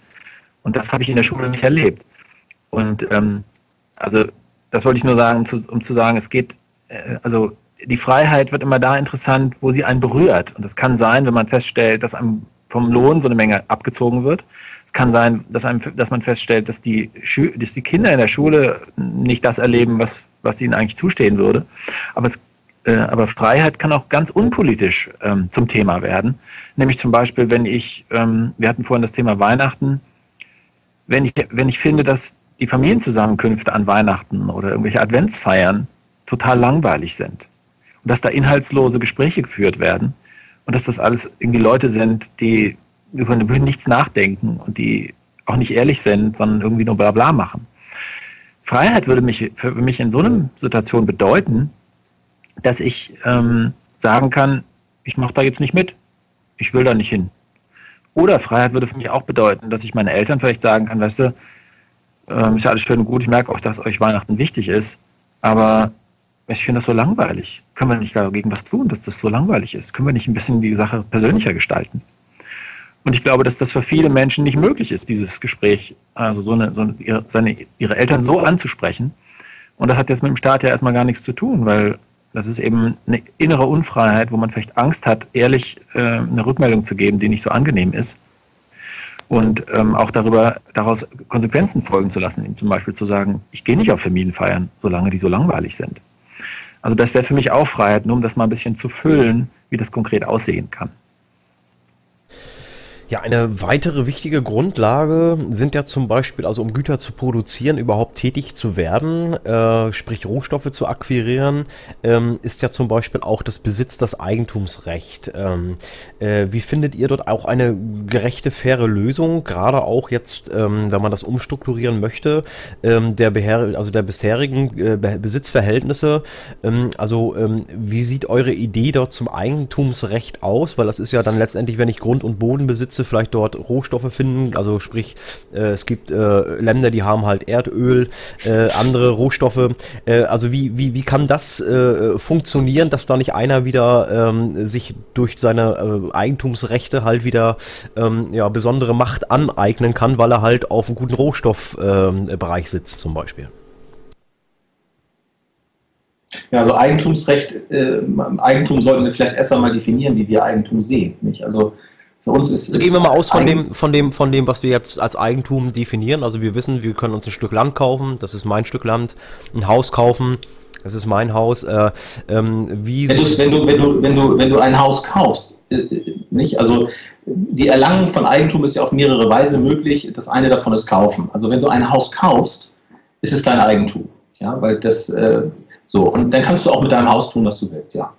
und das habe ich in der Schule nicht erlebt. Und ähm, also das wollte ich nur sagen, um zu, um zu sagen, es geht, äh, also die Freiheit wird immer da interessant, wo sie einen berührt. Und es kann sein, wenn man feststellt, dass einem vom Lohn so eine Menge abgezogen wird. Es kann sein, dass, einem, dass man feststellt, dass die, dass die Kinder in der Schule nicht das erleben, was, was ihnen eigentlich zustehen würde. Aber, es, äh, aber Freiheit kann auch ganz unpolitisch ähm, zum Thema werden. Nämlich zum Beispiel, wenn ich, ähm, wir hatten vorhin das Thema Weihnachten, wenn ich, wenn ich finde, dass die Familienzusammenkünfte an Weihnachten oder irgendwelche Adventsfeiern total langweilig sind und dass da inhaltslose Gespräche geführt werden und dass das alles irgendwie Leute sind, die über nichts nachdenken und die auch nicht ehrlich sind, sondern irgendwie nur Blabla machen. Freiheit würde mich für mich in so einer Situation bedeuten, dass ich ähm, sagen kann, ich mache da jetzt nicht mit, ich will da nicht hin. Oder Freiheit würde für mich auch bedeuten, dass ich meinen Eltern vielleicht sagen kann, weißt du, ähm, ist ja alles schön und gut, ich merke auch, dass euch Weihnachten wichtig ist, aber ich finde das so langweilig. Können wir nicht dagegen was tun, dass das so langweilig ist? Können wir nicht ein bisschen die Sache persönlicher gestalten? Und ich glaube, dass das für viele Menschen nicht möglich ist, dieses Gespräch, also so eine, so eine, ihre, seine, ihre Eltern so anzusprechen. Und das hat jetzt mit dem Staat ja erstmal gar nichts zu tun, weil das ist eben eine innere Unfreiheit, wo man vielleicht Angst hat, ehrlich äh, eine Rückmeldung zu geben, die nicht so angenehm ist. Und ähm, auch darüber, daraus Konsequenzen folgen zu lassen, zum Beispiel zu sagen, ich gehe nicht auf Familienfeiern, solange die so langweilig sind. Also das wäre für mich auch Freiheit, nur um das mal ein bisschen zu füllen, wie das konkret aussehen kann. Ja, eine weitere wichtige Grundlage sind ja zum Beispiel, also um Güter zu produzieren, überhaupt tätig zu werden, äh, sprich Rohstoffe zu akquirieren, ähm, ist ja zum Beispiel auch das Besitz, das Eigentumsrecht. Ähm, äh, wie findet ihr dort auch eine gerechte, faire Lösung, gerade auch jetzt, ähm, wenn man das umstrukturieren möchte, ähm, der, Beher also der bisherigen äh, Besitzverhältnisse? Ähm, also ähm, wie sieht eure Idee dort zum Eigentumsrecht aus? Weil das ist ja dann letztendlich, wenn ich Grund und Boden besitze, du vielleicht dort Rohstoffe finden. Also sprich, äh, es gibt äh, Länder, die haben halt Erdöl, äh, andere Rohstoffe. Äh, also wie, wie, wie kann das äh, funktionieren, dass da nicht einer wieder ähm, sich durch seine äh, Eigentumsrechte halt wieder ähm, ja, besondere Macht aneignen kann, weil er halt auf einem guten Rohstoffbereich ähm, sitzt zum Beispiel? Ja, also Eigentumsrecht, äh, Eigentum sollten wir vielleicht erst einmal definieren, wie wir Eigentum sehen. Nicht? Also für uns ist, ist Gehen wir mal aus von dem, von, dem, von dem, was wir jetzt als Eigentum definieren. Also wir wissen, wir können uns ein Stück Land kaufen, das ist mein Stück Land, ein Haus kaufen, das ist mein Haus. Äh, ähm, wie wenn, wenn, du, wenn, du, wenn, du, wenn du ein Haus kaufst, äh, nicht? Also die Erlangung von Eigentum ist ja auf mehrere Weise möglich. Das eine davon ist kaufen. Also wenn du ein Haus kaufst, ist es dein Eigentum. Ja, weil das äh, so. Und dann kannst du auch mit deinem Haus tun, was du willst, ja.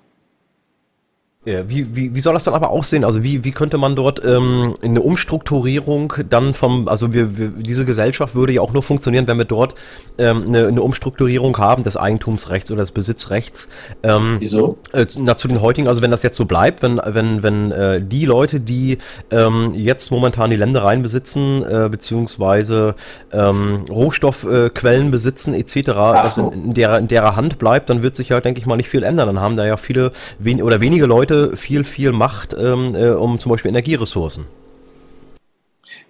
Ja, wie, wie, wie soll das dann aber aussehen? Also wie, wie könnte man dort ähm, eine Umstrukturierung dann vom, also wir, wir, diese Gesellschaft würde ja auch nur funktionieren, wenn wir dort ähm, eine, eine Umstrukturierung haben des Eigentumsrechts oder des Besitzrechts. Ähm, Wieso? Äh, na, zu den heutigen, also wenn das jetzt so bleibt, wenn, wenn, wenn äh, die Leute, die ähm, jetzt momentan die Ländereien besitzen, äh, beziehungsweise ähm, Rohstoffquellen besitzen, etc., das in, in, der, in derer Hand bleibt, dann wird sich ja, denke ich mal, nicht viel ändern. Dann haben da ja viele wen oder wenige Leute heute viel, viel Macht ähm, äh, um zum Beispiel Energieressourcen.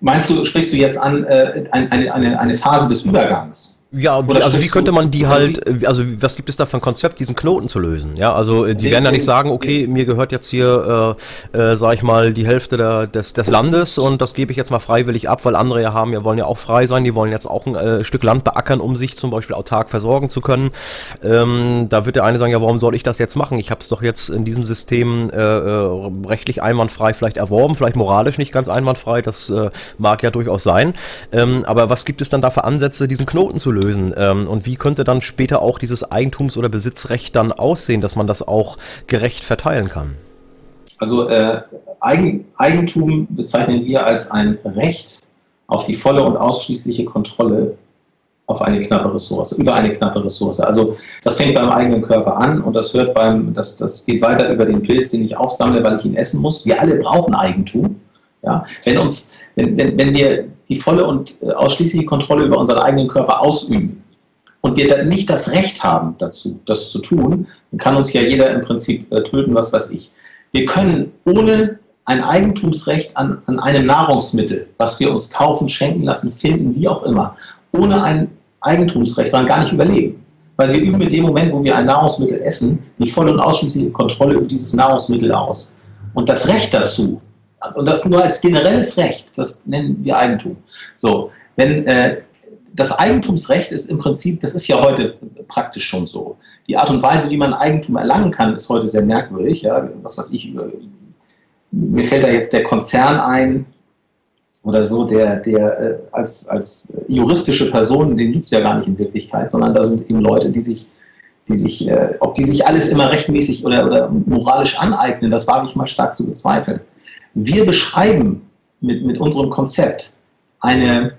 Meinst du, sprichst du jetzt an äh, eine, eine, eine Phase des Übergangs? Ja, wie, also wie könnte man die halt, äh, also was gibt es da für ein Konzept, diesen Knoten zu lösen? Ja, also äh, die werden ja nicht sagen, okay, mir gehört jetzt hier, äh, äh, sag ich mal, die Hälfte der, des, des Landes und das gebe ich jetzt mal freiwillig ab, weil andere ja haben, ja wollen ja auch frei sein, die wollen jetzt auch ein äh, Stück Land beackern, um sich zum Beispiel autark versorgen zu können. Ähm, da wird der eine sagen, ja, warum soll ich das jetzt machen? Ich habe es doch jetzt in diesem System äh, äh, rechtlich einwandfrei vielleicht erworben, vielleicht moralisch nicht ganz einwandfrei, das äh, mag ja durchaus sein. Ähm, aber was gibt es dann da für Ansätze, diesen Knoten zu lösen? Lösen? Ähm, und wie könnte dann später auch dieses Eigentums- oder Besitzrecht dann aussehen, dass man das auch gerecht verteilen kann? Also äh, Eigen, Eigentum bezeichnen wir als ein Recht auf die volle und ausschließliche Kontrolle auf eine knappe Ressource, über eine knappe Ressource. Also das fängt beim eigenen Körper an und das hört beim, das, das geht weiter über den Pilz, den ich aufsammle, weil ich ihn essen muss. Wir alle brauchen Eigentum. Ja? Wenn, uns, wenn, wenn, wenn wir die volle und äh, ausschließliche Kontrolle über unseren eigenen Körper ausüben und wir dann nicht das Recht haben dazu, das zu tun, dann kann uns ja jeder im Prinzip äh, töten, was weiß ich. Wir können ohne ein Eigentumsrecht an, an einem Nahrungsmittel, was wir uns kaufen, schenken lassen, finden, wie auch immer, ohne ein Eigentumsrecht daran gar nicht überleben. Weil wir üben in dem Moment, wo wir ein Nahrungsmittel essen, die volle und ausschließliche Kontrolle über dieses Nahrungsmittel aus. Und das Recht dazu, und das nur als generelles Recht, das nennen wir Eigentum. So, wenn äh, das Eigentumsrecht ist im Prinzip, das ist ja heute praktisch schon so. Die Art und Weise, wie man Eigentum erlangen kann, ist heute sehr merkwürdig. Ja, was weiß ich, mir fällt da jetzt der Konzern ein oder so, der, der äh, als, als juristische Person, den gibt es ja gar nicht in Wirklichkeit, sondern da sind eben Leute, die sich, die sich, äh, ob die sich alles immer rechtmäßig oder, oder moralisch aneignen, das wage ich mal stark zu bezweifeln. Wir beschreiben mit, mit unserem Konzept eine,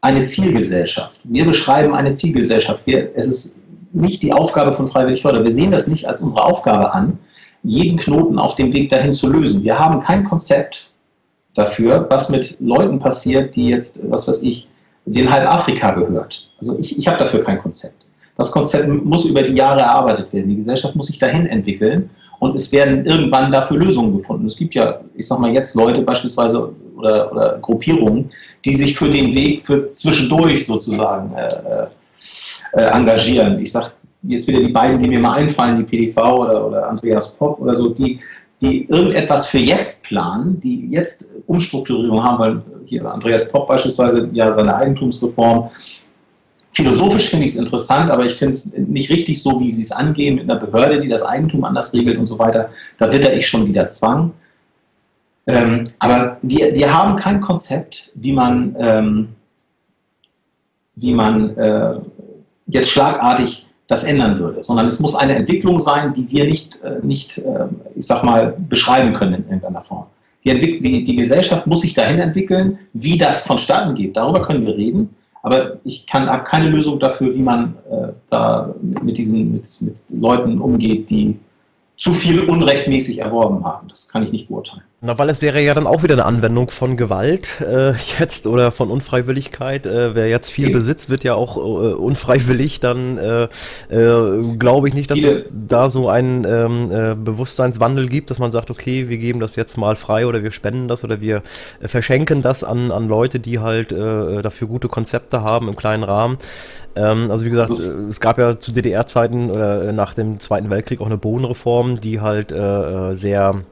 eine Zielgesellschaft. Wir beschreiben eine Zielgesellschaft. Wir, es ist nicht die Aufgabe von Freiwillig Förder. Wir sehen das nicht als unsere Aufgabe an, jeden Knoten auf dem Weg dahin zu lösen. Wir haben kein Konzept dafür, was mit Leuten passiert, die jetzt, was weiß ich, denen halb Afrika gehört. Also ich, ich habe dafür kein Konzept. Das Konzept muss über die Jahre erarbeitet werden. Die Gesellschaft muss sich dahin entwickeln und es werden irgendwann dafür Lösungen gefunden. Es gibt ja, ich sag mal jetzt Leute beispielsweise oder, oder Gruppierungen, die sich für den Weg für zwischendurch sozusagen äh, äh, engagieren. Ich sag jetzt wieder die beiden, die mir mal einfallen, die PDV oder, oder Andreas Popp oder so, die, die irgendetwas für jetzt planen, die jetzt Umstrukturierung haben, weil hier Andreas Popp beispielsweise ja seine Eigentumsreform. Philosophisch finde ich es interessant, aber ich finde es nicht richtig so, wie sie es angehen mit einer Behörde, die das Eigentum anders regelt und so weiter. Da witter ich schon wieder Zwang. Ähm, aber wir, wir haben kein Konzept, wie man, ähm, wie man äh, jetzt schlagartig das ändern würde, sondern es muss eine Entwicklung sein, die wir nicht, äh, nicht äh, ich sag mal, beschreiben können in irgendeiner Form. Die, die, die Gesellschaft muss sich dahin entwickeln, wie das vonstatten geht. Darüber können wir reden, aber ich habe keine Lösung dafür, wie man äh, da mit diesen mit, mit Leuten umgeht, die zu viel unrechtmäßig erworben haben. Das kann ich nicht beurteilen. Na, weil es wäre ja dann auch wieder eine Anwendung von Gewalt äh, jetzt oder von Unfreiwilligkeit. Äh, wer jetzt viel okay. besitzt, wird ja auch äh, unfreiwillig. Dann äh, äh, glaube ich nicht, dass es da so einen ähm, äh, Bewusstseinswandel gibt, dass man sagt, okay, wir geben das jetzt mal frei oder wir spenden das oder wir verschenken das an, an Leute, die halt dafür gute Konzepte haben im kleinen Rahmen. Ähm, also wie gesagt, also, es gab ja zu DDR-Zeiten oder nach dem Zweiten Weltkrieg auch eine Bodenreform, die halt sehr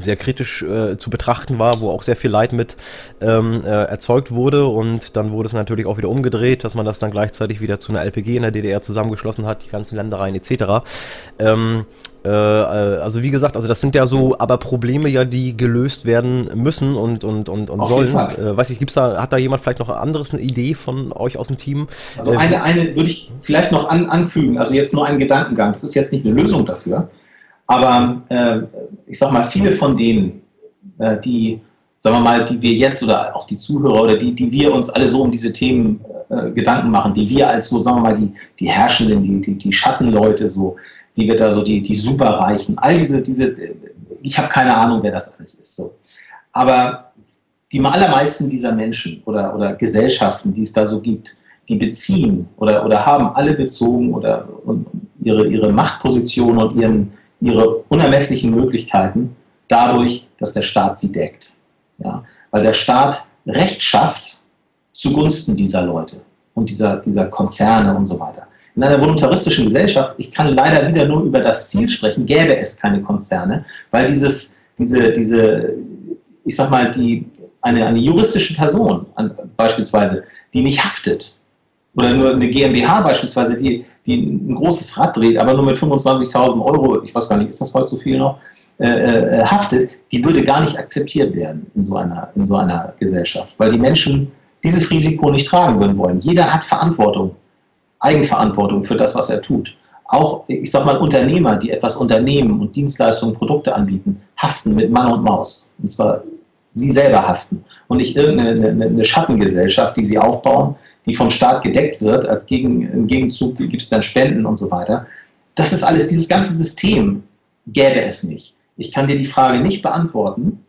sehr kritisch äh, zu betrachten war, wo auch sehr viel Leid mit ähm, äh, erzeugt wurde und dann wurde es natürlich auch wieder umgedreht, dass man das dann gleichzeitig wieder zu einer LPG in der DDR zusammengeschlossen hat, die ganzen Ländereien etc. Ähm, äh, äh, also wie gesagt, also das sind ja so aber Probleme ja, die gelöst werden müssen und, und, und, und sollen. Äh, weiß ich, gibt's da, hat da jemand vielleicht noch ein anderes eine Idee von euch aus dem Team? Also eine, eine würde ich vielleicht noch an, anfügen, also jetzt nur ein Gedankengang, das ist jetzt nicht eine Lösung dafür. Aber äh, ich sag mal, viele von denen, äh, die, sagen wir mal, die wir jetzt oder auch die Zuhörer oder die, die wir uns alle so um diese Themen äh, Gedanken machen, die wir als so, sagen wir mal, die, die Herrschenden, die, die, die Schattenleute, so, die wir da so, die, die Superreichen, all diese, diese, ich habe keine Ahnung, wer das alles ist. So. Aber die allermeisten dieser Menschen oder, oder Gesellschaften, die es da so gibt, die beziehen oder, oder haben alle bezogen oder ihre, ihre Machtposition und ihren, ihre unermesslichen Möglichkeiten dadurch, dass der Staat sie deckt. Ja? Weil der Staat Recht schafft zugunsten dieser Leute und dieser, dieser Konzerne und so weiter. In einer voluntaristischen Gesellschaft, ich kann leider wieder nur über das Ziel sprechen, gäbe es keine Konzerne, weil dieses, diese, diese, ich sag mal, die, eine, eine juristische Person an, beispielsweise, die nicht haftet, oder nur eine GmbH beispielsweise, die, die ein großes Rad dreht, aber nur mit 25.000 Euro, ich weiß gar nicht, ist das heute so viel noch, äh, äh, haftet, die würde gar nicht akzeptiert werden in so, einer, in so einer Gesellschaft, weil die Menschen dieses Risiko nicht tragen würden wollen. Jeder hat Verantwortung, Eigenverantwortung für das, was er tut. Auch, ich sag mal, Unternehmer, die etwas unternehmen und Dienstleistungen, Produkte anbieten, haften mit Mann und Maus. Und zwar sie selber haften und nicht irgendeine eine Schattengesellschaft, die sie aufbauen, die vom Staat gedeckt wird, als Gegen, im Gegenzug gibt es dann Spenden und so weiter. Das ist alles, dieses ganze System gäbe es nicht. Ich kann dir die Frage nicht beantworten,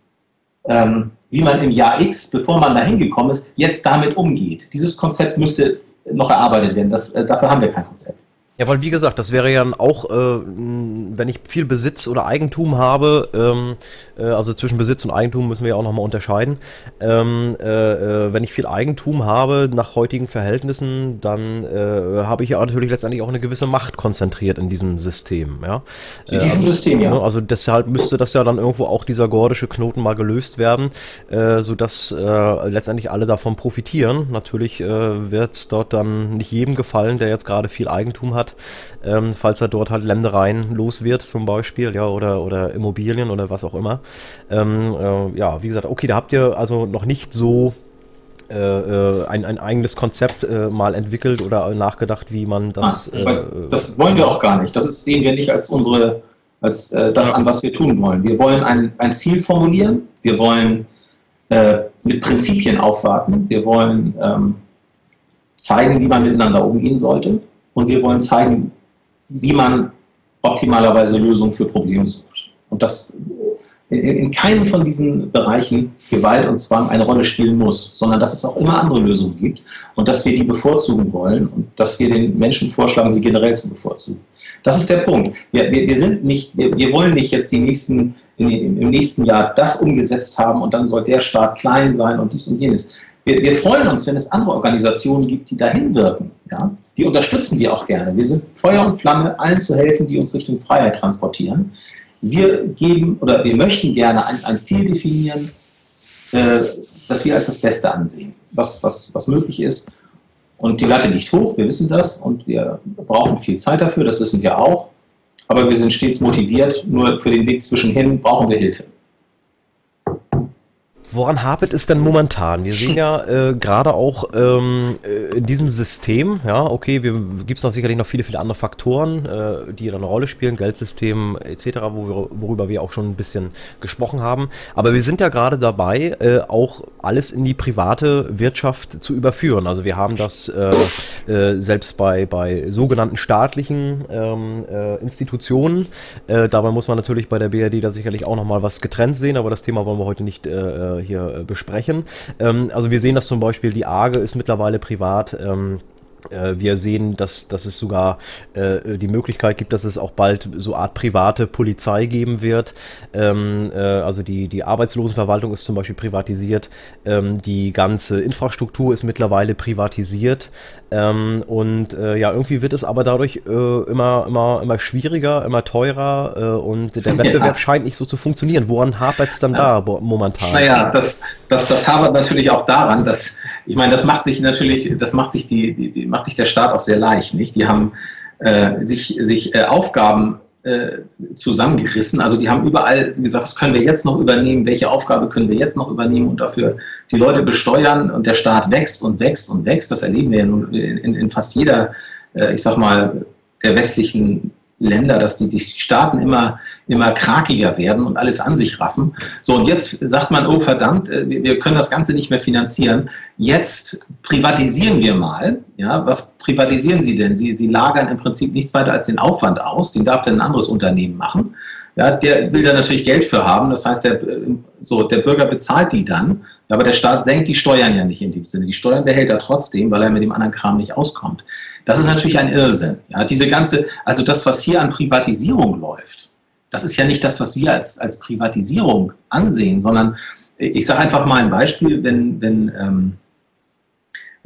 ähm, wie man im Jahr X, bevor man da hingekommen ist, jetzt damit umgeht. Dieses Konzept müsste noch erarbeitet werden. Das, äh, dafür haben wir kein Konzept. Ja, weil wie gesagt, das wäre ja auch, äh, wenn ich viel Besitz oder Eigentum habe, ähm, äh, also zwischen Besitz und Eigentum müssen wir ja auch nochmal unterscheiden. Ähm, äh, äh, wenn ich viel Eigentum habe nach heutigen Verhältnissen, dann äh, habe ich ja natürlich letztendlich auch eine gewisse Macht konzentriert in diesem System. Ja? In diesem also, System, ja. Ne, also deshalb müsste das ja dann irgendwo auch dieser gordische Knoten mal gelöst werden, äh, sodass letztendlich alle davon profitieren. Natürlich wird es dort dann nicht jedem gefallen, der jetzt gerade viel Eigentum hat hat, ähm, falls er dort halt Ländereien los wird zum Beispiel, ja, oder, oder Immobilien oder was auch immer. Ähm, äh, ja, wie gesagt, okay, da habt ihr also noch nicht so äh, äh ein, ein eigenes Konzept äh, mal entwickelt oder nachgedacht, wie man das. Ah, äh, das wollen wir auch gar nicht. Das ist, sehen wir nicht als unsere, als äh, das an, was wir tun wollen. Wir wollen ein, ein Ziel formulieren, wir wollen mit Prinzipien aufwarten, wir wollen ähm, zeigen, wie man miteinander umgehen sollte und wir wollen zeigen, wie man optimalerweise Lösungen für Probleme sucht. Und das in, in keinem von diesen Bereichen Gewalt und Zwang eine Rolle spielen muss, sondern dass es auch immer andere Lösungen gibt und dass wir die bevorzugen wollen und dass wir den Menschen vorschlagen, sie generell zu bevorzugen. Das ist der Punkt. Wir, wir, wir sind nicht, wir, wir wollen nicht jetzt die nächsten, in, im nächsten Jahr das umgesetzt haben und dann soll der Staat klein sein und dies und jenes. Wir, wir freuen uns, wenn es andere Organisationen gibt, die dahin wirken. Ja? Die unterstützen wir auch gerne. Wir sind Feuer und Flamme, allen zu helfen, die uns Richtung Freiheit transportieren. Wir geben oder wir möchten gerne ein, ein Ziel definieren, äh, das wir als das Beste ansehen, was, was, was möglich ist. Und die Latte liegt hoch, wir wissen das und wir brauchen viel Zeit dafür, das wissen wir auch. Aber wir sind stets motiviert, nur für den Weg zwischenhin brauchen wir Hilfe. Woran hapert es denn momentan? Wir sehen ja äh, gerade auch ähm, äh, in diesem System, ja, okay, gibt es noch sicherlich noch viele, viele andere Faktoren, äh, die da eine Rolle spielen, Geldsystem etc., wo wir, worüber wir auch schon ein bisschen gesprochen haben. Aber wir sind ja gerade dabei, äh, auch alles in die private Wirtschaft zu überführen. Also wir haben das äh, äh, selbst bei, bei sogenannten staatlichen ähm, Institutionen. dabei muss man natürlich bei der BRD da sicherlich auch nochmal was getrennt sehen, aber das Thema wollen wir heute nicht äh, hier äh, besprechen. Ähm, also wir sehen dass zum Beispiel, die Arge ist mittlerweile privat. Ähm, äh, wir sehen, dass, dass es sogar äh, die Möglichkeit gibt, dass es auch bald so Art private Polizei geben wird. Ähm, äh, also die, die Arbeitslosenverwaltung ist zum Beispiel privatisiert. Ähm, die ganze Infrastruktur ist mittlerweile privatisiert. Ähm, und äh, ja, irgendwie wird es aber dadurch äh, immer, immer, immer schwieriger, immer teurer äh, und der Wettbewerb ja. scheint nicht so zu funktionieren. Woran hapert es dann ja. da momentan? Naja, das, das, das hapert natürlich auch daran, dass, ich meine, das macht sich natürlich, das macht sich die, die, die macht sich der Staat auch sehr leicht, nicht? Die haben äh, sich, sich äh, Aufgaben äh, zusammengerissen. Also die haben überall gesagt, was können wir jetzt noch übernehmen, welche Aufgabe können wir jetzt noch übernehmen und dafür die Leute besteuern und der Staat wächst und wächst und wächst. Das erleben wir ja nun in, in fast jeder, äh, ich sag mal, der westlichen Länder, dass die, die Staaten immer, immer krakiger werden und alles an sich raffen. So, und jetzt sagt man, oh verdammt, äh, wir können das Ganze nicht mehr finanzieren. Jetzt privatisieren wir mal. Ja, was privatisieren Sie denn? Sie, Sie lagern im Prinzip nichts weiter als den Aufwand aus. Den darf dann ein anderes Unternehmen machen. Ja, der will da natürlich Geld für haben. Das heißt, der, so, der Bürger bezahlt die dann. Aber der Staat senkt die Steuern ja nicht in dem Sinne. Die Steuern behält er trotzdem, weil er mit dem anderen Kram nicht auskommt. Das ist natürlich ein Irrsinn. Ja, diese ganze, also das, was hier an Privatisierung läuft, das ist ja nicht das, was wir als, als Privatisierung ansehen, sondern ich sage einfach mal ein Beispiel, wenn, wenn, ähm,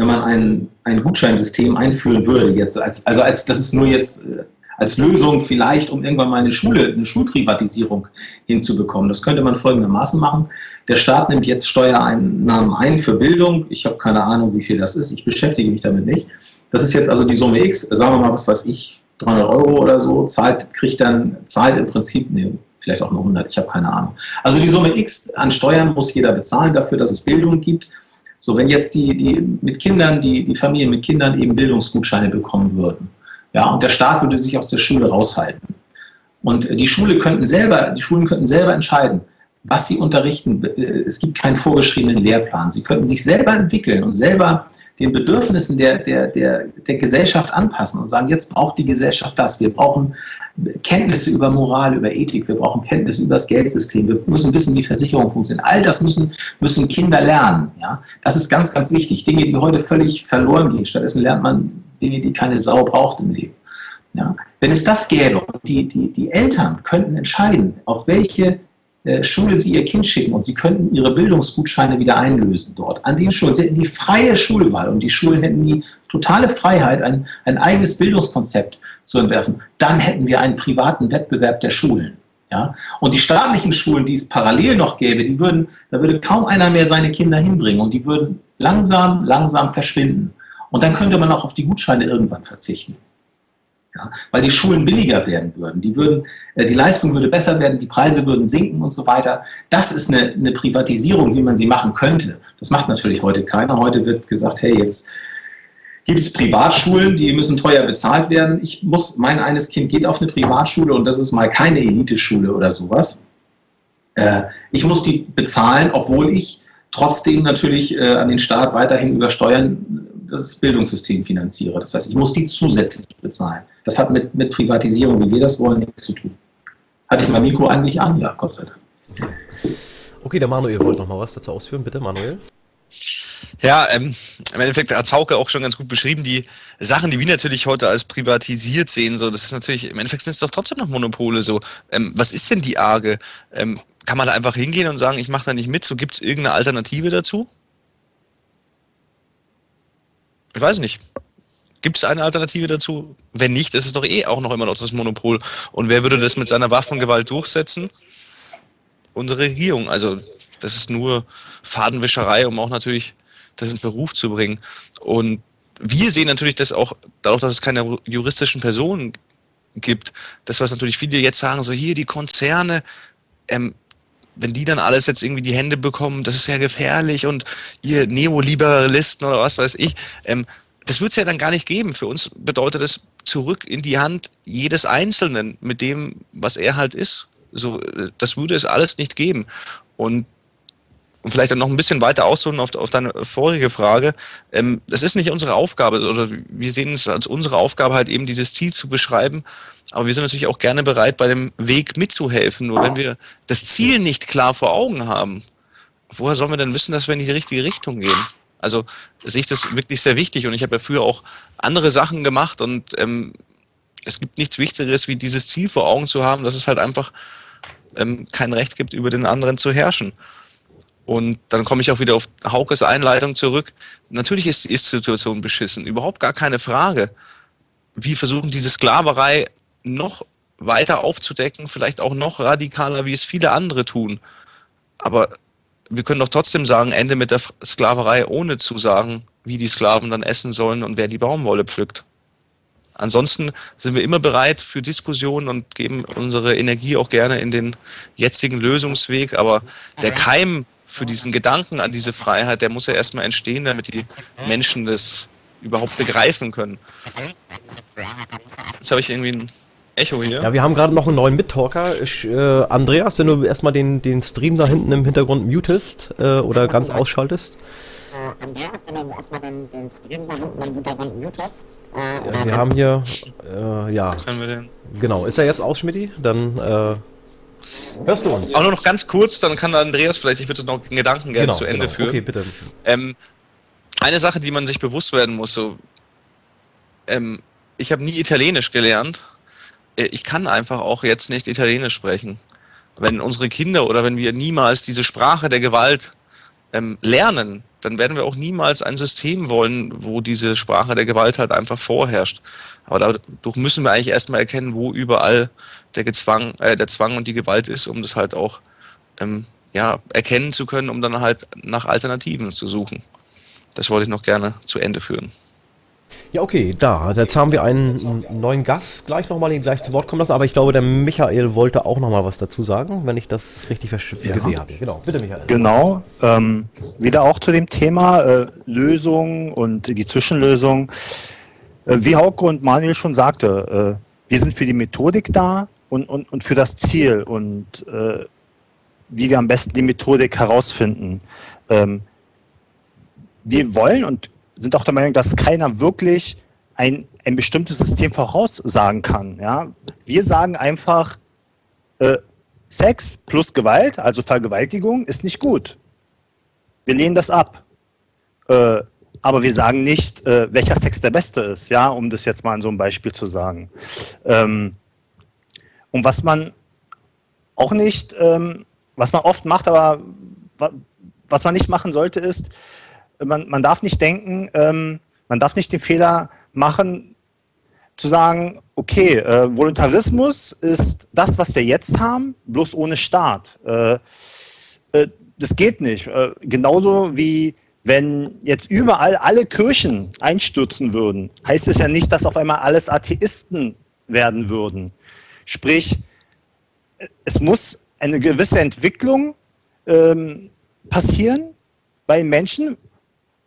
wenn man ein, ein Gutscheinsystem einführen würde, jetzt als, also als, das ist nur jetzt äh, als Lösung vielleicht, um irgendwann mal eine Schule, eine Schulprivatisierung hinzubekommen. Das könnte man folgendermaßen machen. Der Staat nimmt jetzt Steuereinnahmen ein für Bildung. Ich habe keine Ahnung, wie viel das ist. Ich beschäftige mich damit nicht. Das ist jetzt also die Summe X, sagen wir mal, was weiß ich, 300 Euro oder so, zahlt, kriegt dann, zahlt im Prinzip, nee, vielleicht auch nur 100, ich habe keine Ahnung. Also die Summe X an Steuern muss jeder bezahlen dafür, dass es Bildung gibt. So, wenn jetzt die, die mit Kindern, die, die Familien mit Kindern eben Bildungsgutscheine bekommen würden, ja, und der Staat würde sich aus der Schule raushalten. Und die Schule könnten selber, die Schulen könnten selber entscheiden, was sie unterrichten. Es gibt keinen vorgeschriebenen Lehrplan. Sie könnten sich selber entwickeln und selber den Bedürfnissen der, der, der, der Gesellschaft anpassen und sagen, jetzt braucht die Gesellschaft das. Wir brauchen Kenntnisse über Moral, über Ethik, wir brauchen Kenntnisse über das Geldsystem, wir müssen wissen, wie Versicherungen funktionieren. All das müssen, müssen Kinder lernen. Ja? Das ist ganz, ganz wichtig. Dinge, die heute völlig verloren gehen. Stattdessen lernt man Dinge, die keine Sau braucht im Leben. Ja? Wenn es das gäbe die, die, die Eltern könnten entscheiden, auf welche Schule sie ihr Kind schicken und sie könnten ihre Bildungsgutscheine wieder einlösen dort. An den Schulen. Sie hätten die freie Schulwahl und die Schulen hätten die totale Freiheit, ein, ein eigenes Bildungskonzept zu entwerfen. Dann hätten wir einen privaten Wettbewerb der Schulen. Ja? Und die staatlichen Schulen, die es parallel noch gäbe, die würden, da würde kaum einer mehr seine Kinder hinbringen und die würden langsam, langsam verschwinden. Und dann könnte man auch auf die Gutscheine irgendwann verzichten. Ja, weil die Schulen billiger werden würden. Die, würden, äh, die Leistung würde besser werden, die Preise würden sinken und so weiter. Das ist eine, eine Privatisierung, wie man sie machen könnte. Das macht natürlich heute keiner. Heute wird gesagt, hey, jetzt gibt es Privatschulen, die müssen teuer bezahlt werden. Ich muss, mein eines Kind geht auf eine Privatschule und das ist mal keine Eliteschule oder sowas. Äh, ich muss die bezahlen, obwohl ich trotzdem natürlich äh, an den Staat weiterhin über Steuern das Bildungssystem finanziere. Das heißt, ich muss die zusätzlich bezahlen. Das hat mit, mit Privatisierung, wie wir das wollen, nichts zu tun. Hatte ich mein Mikro eigentlich an? Ja, Gott sei Dank. Okay, der Manuel wollte noch mal was dazu ausführen. Bitte, Manuel. Ja, ähm, im Endeffekt hat Zauke auch schon ganz gut beschrieben, die Sachen, die wir natürlich heute als privatisiert sehen, so, das ist natürlich, im Endeffekt sind es doch trotzdem noch Monopole, so. Ähm, was ist denn die Arge? Ähm, kann man da einfach hingehen und sagen, ich mache da nicht mit, so gibt es irgendeine Alternative dazu? Ich weiß nicht. Gibt es eine Alternative dazu? Wenn nicht, ist es doch eh auch noch immer noch das Monopol. Und wer würde das mit seiner Waffengewalt durchsetzen? Unsere Regierung. Also das ist nur Fadenwischerei, um auch natürlich das in Verruf zu bringen. Und wir sehen natürlich das auch, dadurch, dass es keine juristischen Personen gibt, das, was natürlich viele jetzt sagen, so hier die Konzerne, ähm, wenn die dann alles jetzt irgendwie die Hände bekommen, das ist ja gefährlich und ihr Neoliberalisten oder was weiß ich, ähm, das wird es ja dann gar nicht geben. Für uns bedeutet das zurück in die Hand jedes Einzelnen mit dem, was er halt ist. So, das würde es alles nicht geben. Und vielleicht dann noch ein bisschen weiter ausholen auf, auf deine vorige Frage. Ähm, das ist nicht unsere Aufgabe, oder wir sehen es als unsere Aufgabe, halt eben dieses Ziel zu beschreiben. Aber wir sind natürlich auch gerne bereit, bei dem Weg mitzuhelfen. Nur wenn wir das Ziel nicht klar vor Augen haben, woher sollen wir denn wissen, dass wir in die richtige Richtung gehen? Also sehe ich das wirklich sehr wichtig und ich habe ja früher auch andere Sachen gemacht und ähm, es gibt nichts Wichtigeres, wie dieses Ziel vor Augen zu haben, dass es halt einfach ähm, kein Recht gibt, über den anderen zu herrschen. Und dann komme ich auch wieder auf Haukes Einleitung zurück. Natürlich ist die Ist-Situation beschissen, überhaupt gar keine Frage. Wir versuchen diese Sklaverei noch weiter aufzudecken, vielleicht auch noch radikaler, wie es viele andere tun. Aber wir können doch trotzdem sagen, Ende mit der Sklaverei, ohne zu sagen, wie die Sklaven dann essen sollen und wer die Baumwolle pflückt. Ansonsten sind wir immer bereit für Diskussionen und geben unsere Energie auch gerne in den jetzigen Lösungsweg. Aber der Keim für diesen Gedanken an diese Freiheit, der muss ja erstmal entstehen, damit die Menschen das überhaupt begreifen können. Jetzt habe ich irgendwie ein Echo hier. Ja, wir haben gerade noch einen neuen Mittalker. Äh, Andreas, wenn du erstmal den, den Stream da hinten im Hintergrund mutest äh, oder ganz ausschaltest. Äh, Andreas, wenn du erstmal den, den Stream da hinten im Hintergrund mutest. Äh, ja, wir haben hier, äh, ja. Können wir den? Genau, ist er jetzt aus, Schmidti? Dann äh, hörst du uns. Auch nur noch ganz kurz, dann kann Andreas vielleicht, ich würde noch einen Gedanken gerne genau, zu Ende genau. führen. Okay, bitte. Ähm, eine Sache, die man sich bewusst werden muss, so, ähm, ich habe nie Italienisch gelernt. Äh, ich kann einfach auch jetzt nicht Italienisch sprechen. Wenn unsere Kinder oder wenn wir niemals diese Sprache der Gewalt ähm, lernen, dann werden wir auch niemals ein System wollen, wo diese Sprache der Gewalt halt einfach vorherrscht. Aber dadurch müssen wir eigentlich erstmal erkennen, wo überall der, Gezwang, äh, der Zwang und die Gewalt ist, um das halt auch ähm, ja, erkennen zu können, um dann halt nach Alternativen zu suchen. Das wollte ich noch gerne zu Ende führen. Ja, okay, da. Also jetzt haben wir einen neuen Gast gleich nochmal, den gleich zu Wort kommen lassen, aber ich glaube, der Michael wollte auch nochmal was dazu sagen, wenn ich das richtig ja. gesehen habe. Genau, bitte Michael. Genau, ähm, wieder auch zu dem Thema äh, Lösung und die Zwischenlösung. Äh, wie Hauke und Manuel schon sagte, äh, wir sind für die Methodik da und, und, und für das Ziel und äh, wie wir am besten die Methodik herausfinden. Ähm, wir wollen und sind auch der Meinung, dass keiner wirklich ein, ein bestimmtes System voraussagen kann. Ja? Wir sagen einfach, äh, Sex plus Gewalt, also Vergewaltigung, ist nicht gut. Wir lehnen das ab. Äh, aber wir sagen nicht, äh, welcher Sex der beste ist, ja, um das jetzt mal an so einem Beispiel zu sagen. Ähm, und was man auch nicht, ähm, was man oft macht, aber was man nicht machen sollte, ist, man, man darf nicht denken, ähm, man darf nicht den Fehler machen, zu sagen, okay, äh, Voluntarismus ist das, was wir jetzt haben, bloß ohne Staat. Äh, äh, das geht nicht. Äh, genauso wie wenn jetzt überall alle Kirchen einstürzen würden, heißt es ja nicht, dass auf einmal alles Atheisten werden würden. Sprich, es muss eine gewisse Entwicklung ähm, passieren bei Menschen,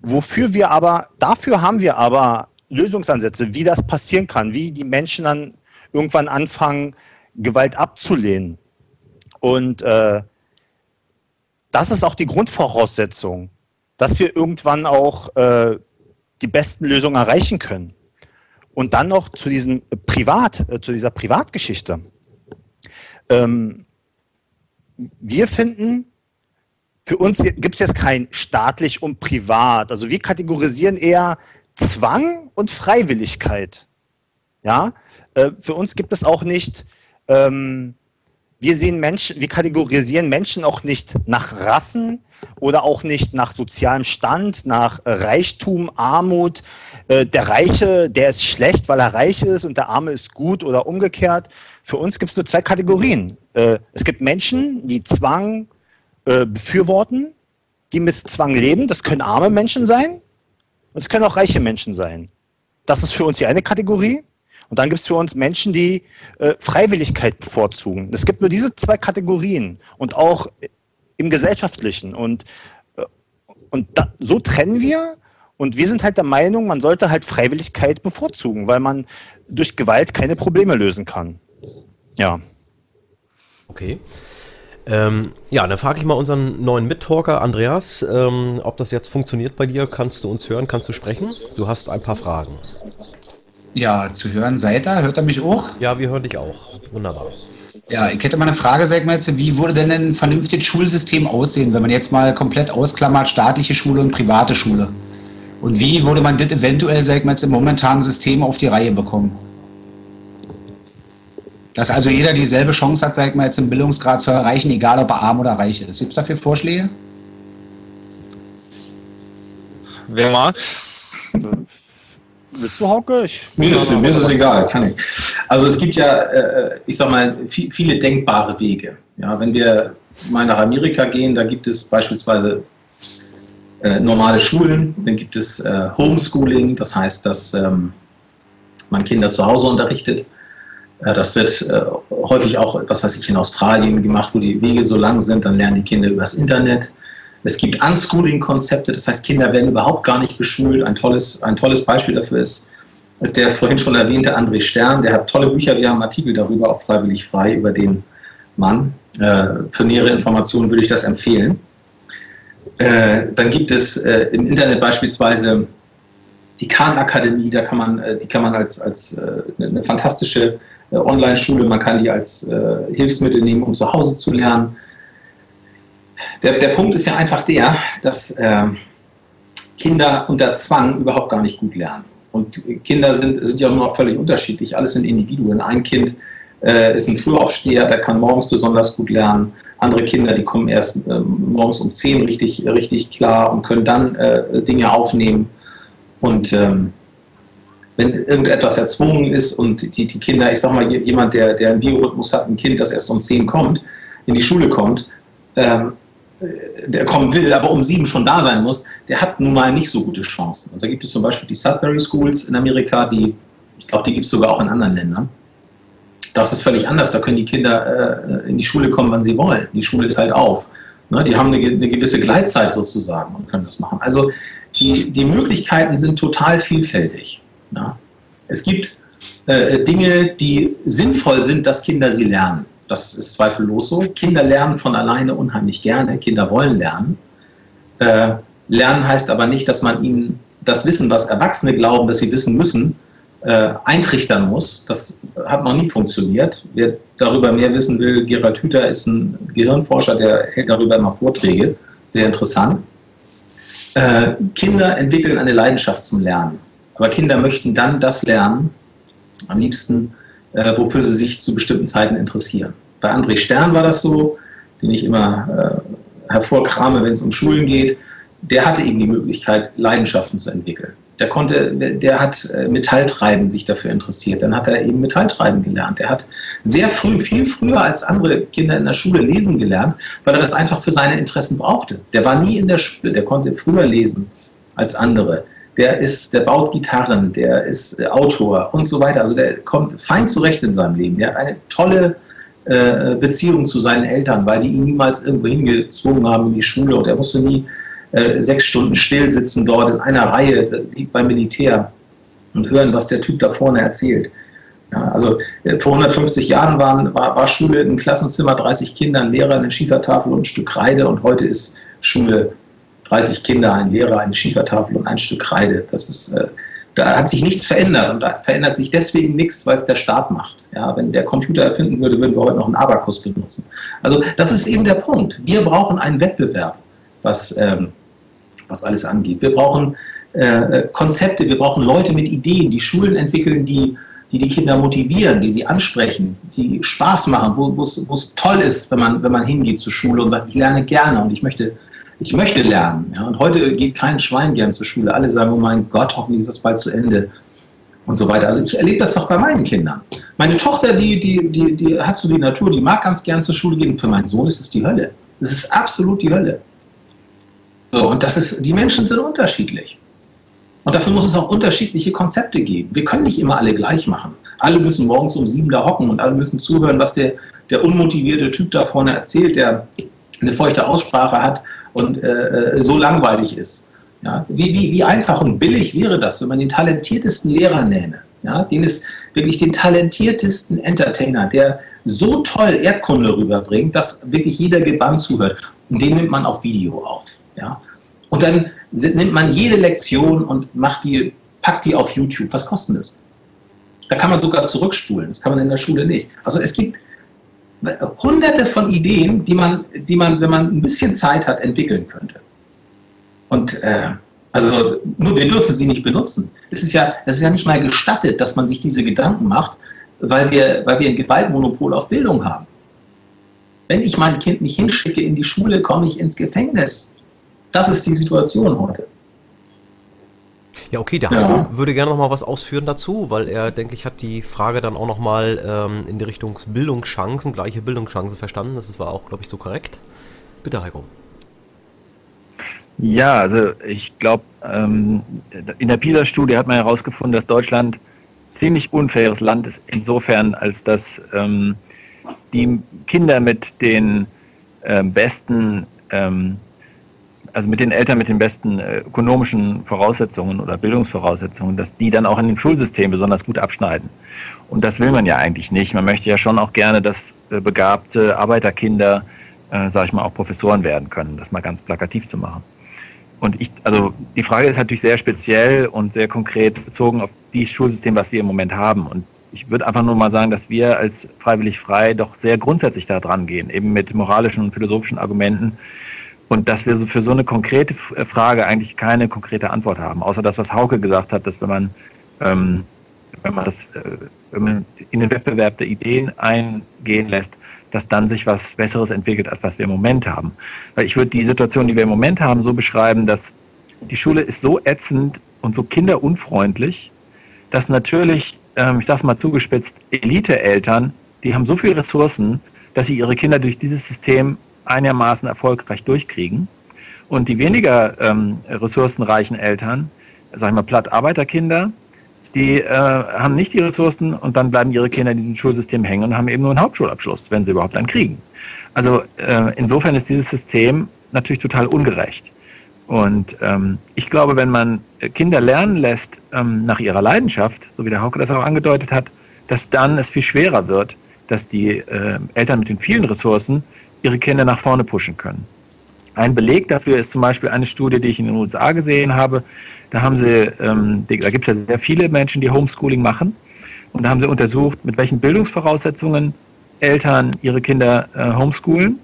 Wofür wir aber, dafür haben wir aber Lösungsansätze, wie das passieren kann, wie die Menschen dann irgendwann anfangen, Gewalt abzulehnen. Und äh, das ist auch die Grundvoraussetzung, dass wir irgendwann auch äh, die besten Lösungen erreichen können. Und dann noch zu diesem Privat, äh, zu dieser Privatgeschichte. Ähm, wir finden, für uns gibt es jetzt kein staatlich und privat. Also wir kategorisieren eher Zwang und Freiwilligkeit. Ja, äh, für uns gibt es auch nicht, ähm, wir sehen Menschen, wir kategorisieren Menschen auch nicht nach Rassen oder auch nicht nach sozialem Stand, nach äh, Reichtum, Armut. Äh, der Reiche, der ist schlecht, weil er reich ist und der Arme ist gut oder umgekehrt. Für uns gibt es nur zwei Kategorien. Äh, es gibt Menschen, die Zwang äh, befürworten, die mit Zwang leben. Das können arme Menschen sein und es können auch reiche Menschen sein. Das ist für uns die eine Kategorie. Und dann gibt es für uns Menschen, die äh, Freiwilligkeit bevorzugen. Es gibt nur diese zwei Kategorien und auch im Gesellschaftlichen. Und, äh, und da, so trennen wir. Und wir sind halt der Meinung, man sollte halt Freiwilligkeit bevorzugen, weil man durch Gewalt keine Probleme lösen kann. Ja. Okay. Ähm, ja, dann frage ich mal unseren neuen Mittalker Andreas, ähm, ob das jetzt funktioniert bei dir. Kannst du uns hören? Kannst du sprechen? Du hast ein paar Fragen. Ja, zu hören seid ihr. Hört er mich auch? Ja, wir hören dich auch. Wunderbar. Ja, ich hätte mal eine Frage, sag mal jetzt, wie würde denn ein vernünftiges Schulsystem aussehen, wenn man jetzt mal komplett ausklammert, staatliche Schule und private Schule? Und wie würde man das eventuell, sag mal jetzt, im momentanen System auf die Reihe bekommen? Dass also jeder dieselbe Chance hat, sag mal jetzt, im Bildungsgrad zu erreichen, egal ob er arm oder reich ist. Gibt es dafür Vorschläge? Wer mag? Willst du, Hauke? Ich mir ist, mir ist es egal, kann ich. Also es gibt ja, äh, ich sag mal, viele denkbare Wege. Ja, wenn wir mal nach Amerika gehen, da gibt es beispielsweise äh, normale Schulen, dann gibt es äh, Homeschooling, das heißt, dass ähm, man Kinder zu Hause unterrichtet. Das wird äh, häufig auch, was weiß ich, in Australien gemacht, wo die Wege so lang sind, dann lernen die Kinder übers Internet. Es gibt Unschooling-Konzepte, das heißt, Kinder werden überhaupt gar nicht beschult. Ein tolles, ein tolles Beispiel dafür ist, ist der vorhin schon erwähnte André Stern. Der hat tolle Bücher, wir haben Artikel darüber, auch freiwillig frei, über den Mann. Äh, für nähere Informationen würde ich das empfehlen. Äh, dann gibt es im Internet beispielsweise die Kahn-Akademie, da kann man, die kann man als, als eine fantastische Online-Schule, man kann die als Hilfsmittel nehmen, um zu Hause zu lernen der, der Punkt ist ja einfach der, dass äh, Kinder unter Zwang überhaupt gar nicht gut lernen. Und Kinder sind, sind ja nur noch völlig unterschiedlich. Alles sind Individuen. Ein Kind äh, ist ein Frühaufsteher, der kann morgens besonders gut lernen. Andere Kinder, die kommen erst äh, morgens um 10 richtig, richtig klar und können dann äh, Dinge aufnehmen. Und ähm, wenn irgendetwas erzwungen ist und die, die Kinder, ich sag mal, jemand, der, der einen Biorhythmus hat, ein Kind, das erst um 10 kommt, in die Schule kommt, ähm, der kommen will, aber um sieben schon da sein muss, der hat nun mal nicht so gute Chancen. Und da gibt es zum Beispiel die Sudbury Schools in Amerika, die, ich glaube, die gibt es sogar auch in anderen Ländern. Das ist völlig anders. Da können die Kinder äh, in die Schule kommen, wann sie wollen. Die Schule ist halt auf. Ne? Die haben eine, eine, gewisse Gleitzeit sozusagen und können das machen. Also die, die Möglichkeiten sind total vielfältig. Ja? Es gibt äh, Dinge, die sinnvoll sind, dass Kinder sie lernen. Das ist zweifellos so. Kinder lernen von alleine unheimlich gerne. Kinder wollen lernen. Äh, lernen heißt aber nicht, dass man ihnen das Wissen, was Erwachsene glauben, dass sie wissen müssen, äh, eintrichtern muss. Das hat noch nie funktioniert. Wer darüber mehr wissen will, Gerald Hüther ist ein Gehirnforscher, der hält darüber immer Vorträge. Sehr interessant. Äh, Kinder entwickeln eine Leidenschaft zum Lernen. Aber Kinder möchten dann das lernen, am liebsten äh, wofür sie sich zu bestimmten Zeiten interessieren. Bei André Stern war das so, den ich immer äh, hervorkrame, wenn es um Schulen geht. Der hatte eben die Möglichkeit, Leidenschaften zu entwickeln. Der konnte, der hat äh, Metalltreiben sich dafür interessiert. Dann hat er eben Metalltreiben gelernt. Der hat sehr früh, viel früher als andere Kinder in der Schule lesen gelernt, weil er das einfach für seine Interessen brauchte. Der war nie in der Schule, der konnte früher lesen als andere der ist, der baut Gitarren, der ist äh, Autor und so weiter. Also der kommt fein zurecht in seinem Leben. Der hat eine tolle äh, Beziehung zu seinen Eltern, weil die ihn niemals irgendwo hingezwungen haben in die Schule und er musste nie äh, sechs Stunden still sitzen dort in einer Reihe, wie beim Militär und hören, was der Typ da vorne erzählt. Ja, also äh, vor 150 Jahren waren, war, war Schule ein Klassenzimmer, 30 Kinder, ein Lehrer, eine Schiefertafel und ein Stück Kreide und heute ist Schule 30 Kinder, ein Lehrer, eine Schiefertafel und ein Stück Kreide. Das ist, äh, da hat sich nichts verändert und da verändert sich deswegen nichts, weil es der Staat macht. Ja, wenn der Computer erfinden würde, würden wir heute noch einen Abakus benutzen. Also das ist eben der Punkt. Wir brauchen einen Wettbewerb, was, ähm, was alles angeht. Wir brauchen äh, Konzepte, wir brauchen Leute mit Ideen, die Schulen entwickeln, die die, die Kinder motivieren, die sie ansprechen, die Spaß machen, wo es toll ist, wenn man, wenn man hingeht zur Schule und sagt, ich lerne gerne und ich möchte ich möchte lernen. Ja? Und heute geht kein Schwein gern zur Schule. Alle sagen, oh mein Gott, hoffentlich ist das bald zu Ende und so weiter. Also ich erlebe das doch bei meinen Kindern. Meine Tochter, die, die, die, die hat so die Natur, die mag ganz gern zur Schule gehen. Für meinen Sohn ist es die Hölle. Es ist absolut die Hölle. So, und das ist, die Menschen sind unterschiedlich. Und dafür muss es auch unterschiedliche Konzepte geben. Wir können nicht immer alle gleich machen. Alle müssen morgens um sieben da hocken und alle müssen zuhören, was der, der unmotivierte Typ da vorne erzählt, der eine feuchte Aussprache hat und äh, äh, so langweilig ist. Ja? Wie, wie, wie einfach und billig wäre das, wenn man den talentiertesten Lehrer nähme, ja? den ist wirklich den talentiertesten Entertainer, der so toll Erdkunde rüberbringt, dass wirklich jeder gebannt zuhört. Und den nimmt man auf Video auf. Ja? Und dann nimmt man jede Lektion und macht die, packt die auf YouTube. Was kostet das? Da kann man sogar zurückspulen. Das kann man in der Schule nicht. Also es gibt hunderte von Ideen, die man, die man, wenn man ein bisschen Zeit hat, entwickeln könnte. Und äh, also nur wir dürfen sie nicht benutzen. Es ist ja, es ist ja nicht mal gestattet, dass man sich diese Gedanken macht, weil wir, weil wir ein Gewaltmonopol auf Bildung haben. Wenn ich mein Kind nicht hinschicke in die Schule, komme ich ins Gefängnis. Das ist die Situation heute. Ja, okay, der ja. Heiko würde gerne noch mal was ausführen dazu, weil er, denke ich, hat die Frage dann auch noch mal ähm, in die Richtung Bildungschancen, gleiche Bildungschancen verstanden. Das war auch, glaube ich, so korrekt. Bitte, Heiko. Ja, also ich glaube, ähm, in der PISA-Studie hat man herausgefunden, dass Deutschland ziemlich unfaires Land ist, insofern, als dass ähm, die Kinder mit den äh, besten ähm, also mit den Eltern mit den besten äh, ökonomischen Voraussetzungen oder Bildungsvoraussetzungen, dass die dann auch in dem Schulsystem besonders gut abschneiden. Und das will man ja eigentlich nicht. Man möchte ja schon auch gerne, dass äh, begabte Arbeiterkinder, äh, sage ich mal, auch Professoren werden können, das mal ganz plakativ zu machen. Und ich, also die Frage ist natürlich sehr speziell und sehr konkret bezogen auf dieses Schulsystem, was wir im Moment haben. Und ich würde einfach nur mal sagen, dass wir als freiwillig frei doch sehr grundsätzlich da dran gehen, eben mit moralischen und philosophischen Argumenten, und dass wir so für so eine konkrete äh, Frage eigentlich keine konkrete Antwort haben, außer das, was Hauke gesagt hat, dass wenn man, ähm, wenn man das, äh, wenn man in den Wettbewerb der Ideen eingehen lässt, dass dann sich was Besseres entwickelt, als was wir im Moment haben. Weil ich würde die Situation, die wir im Moment haben, so beschreiben, dass die Schule ist so ätzend und so kinderunfreundlich, dass natürlich, ähm, ich sage es mal zugespitzt, Elite-Eltern, die haben so viele Ressourcen, dass sie ihre Kinder durch dieses System einigermaßen erfolgreich durchkriegen. Und die weniger ähm, ressourcenreichen Eltern, sag ich mal platt Arbeiterkinder, die äh, haben nicht die Ressourcen und dann bleiben ihre Kinder in diesem Schulsystem hängen und haben eben nur einen Hauptschulabschluss, wenn sie überhaupt einen kriegen. Also äh, insofern ist dieses System natürlich total ungerecht. Und ähm, ich glaube, wenn man Kinder lernen lässt ähm, nach ihrer Leidenschaft, so wie der Hauke das auch angedeutet hat, dass dann es viel schwerer wird, dass die äh, Eltern mit den vielen Ressourcen ihre Kinder nach vorne pushen können. Ein Beleg dafür ist zum Beispiel eine Studie, die ich in den USA gesehen habe. Da haben sie, ähm, da gibt es ja sehr viele Menschen, die Homeschooling machen. Und da haben sie untersucht, mit welchen Bildungsvoraussetzungen Eltern ihre Kinder äh, homeschoolen.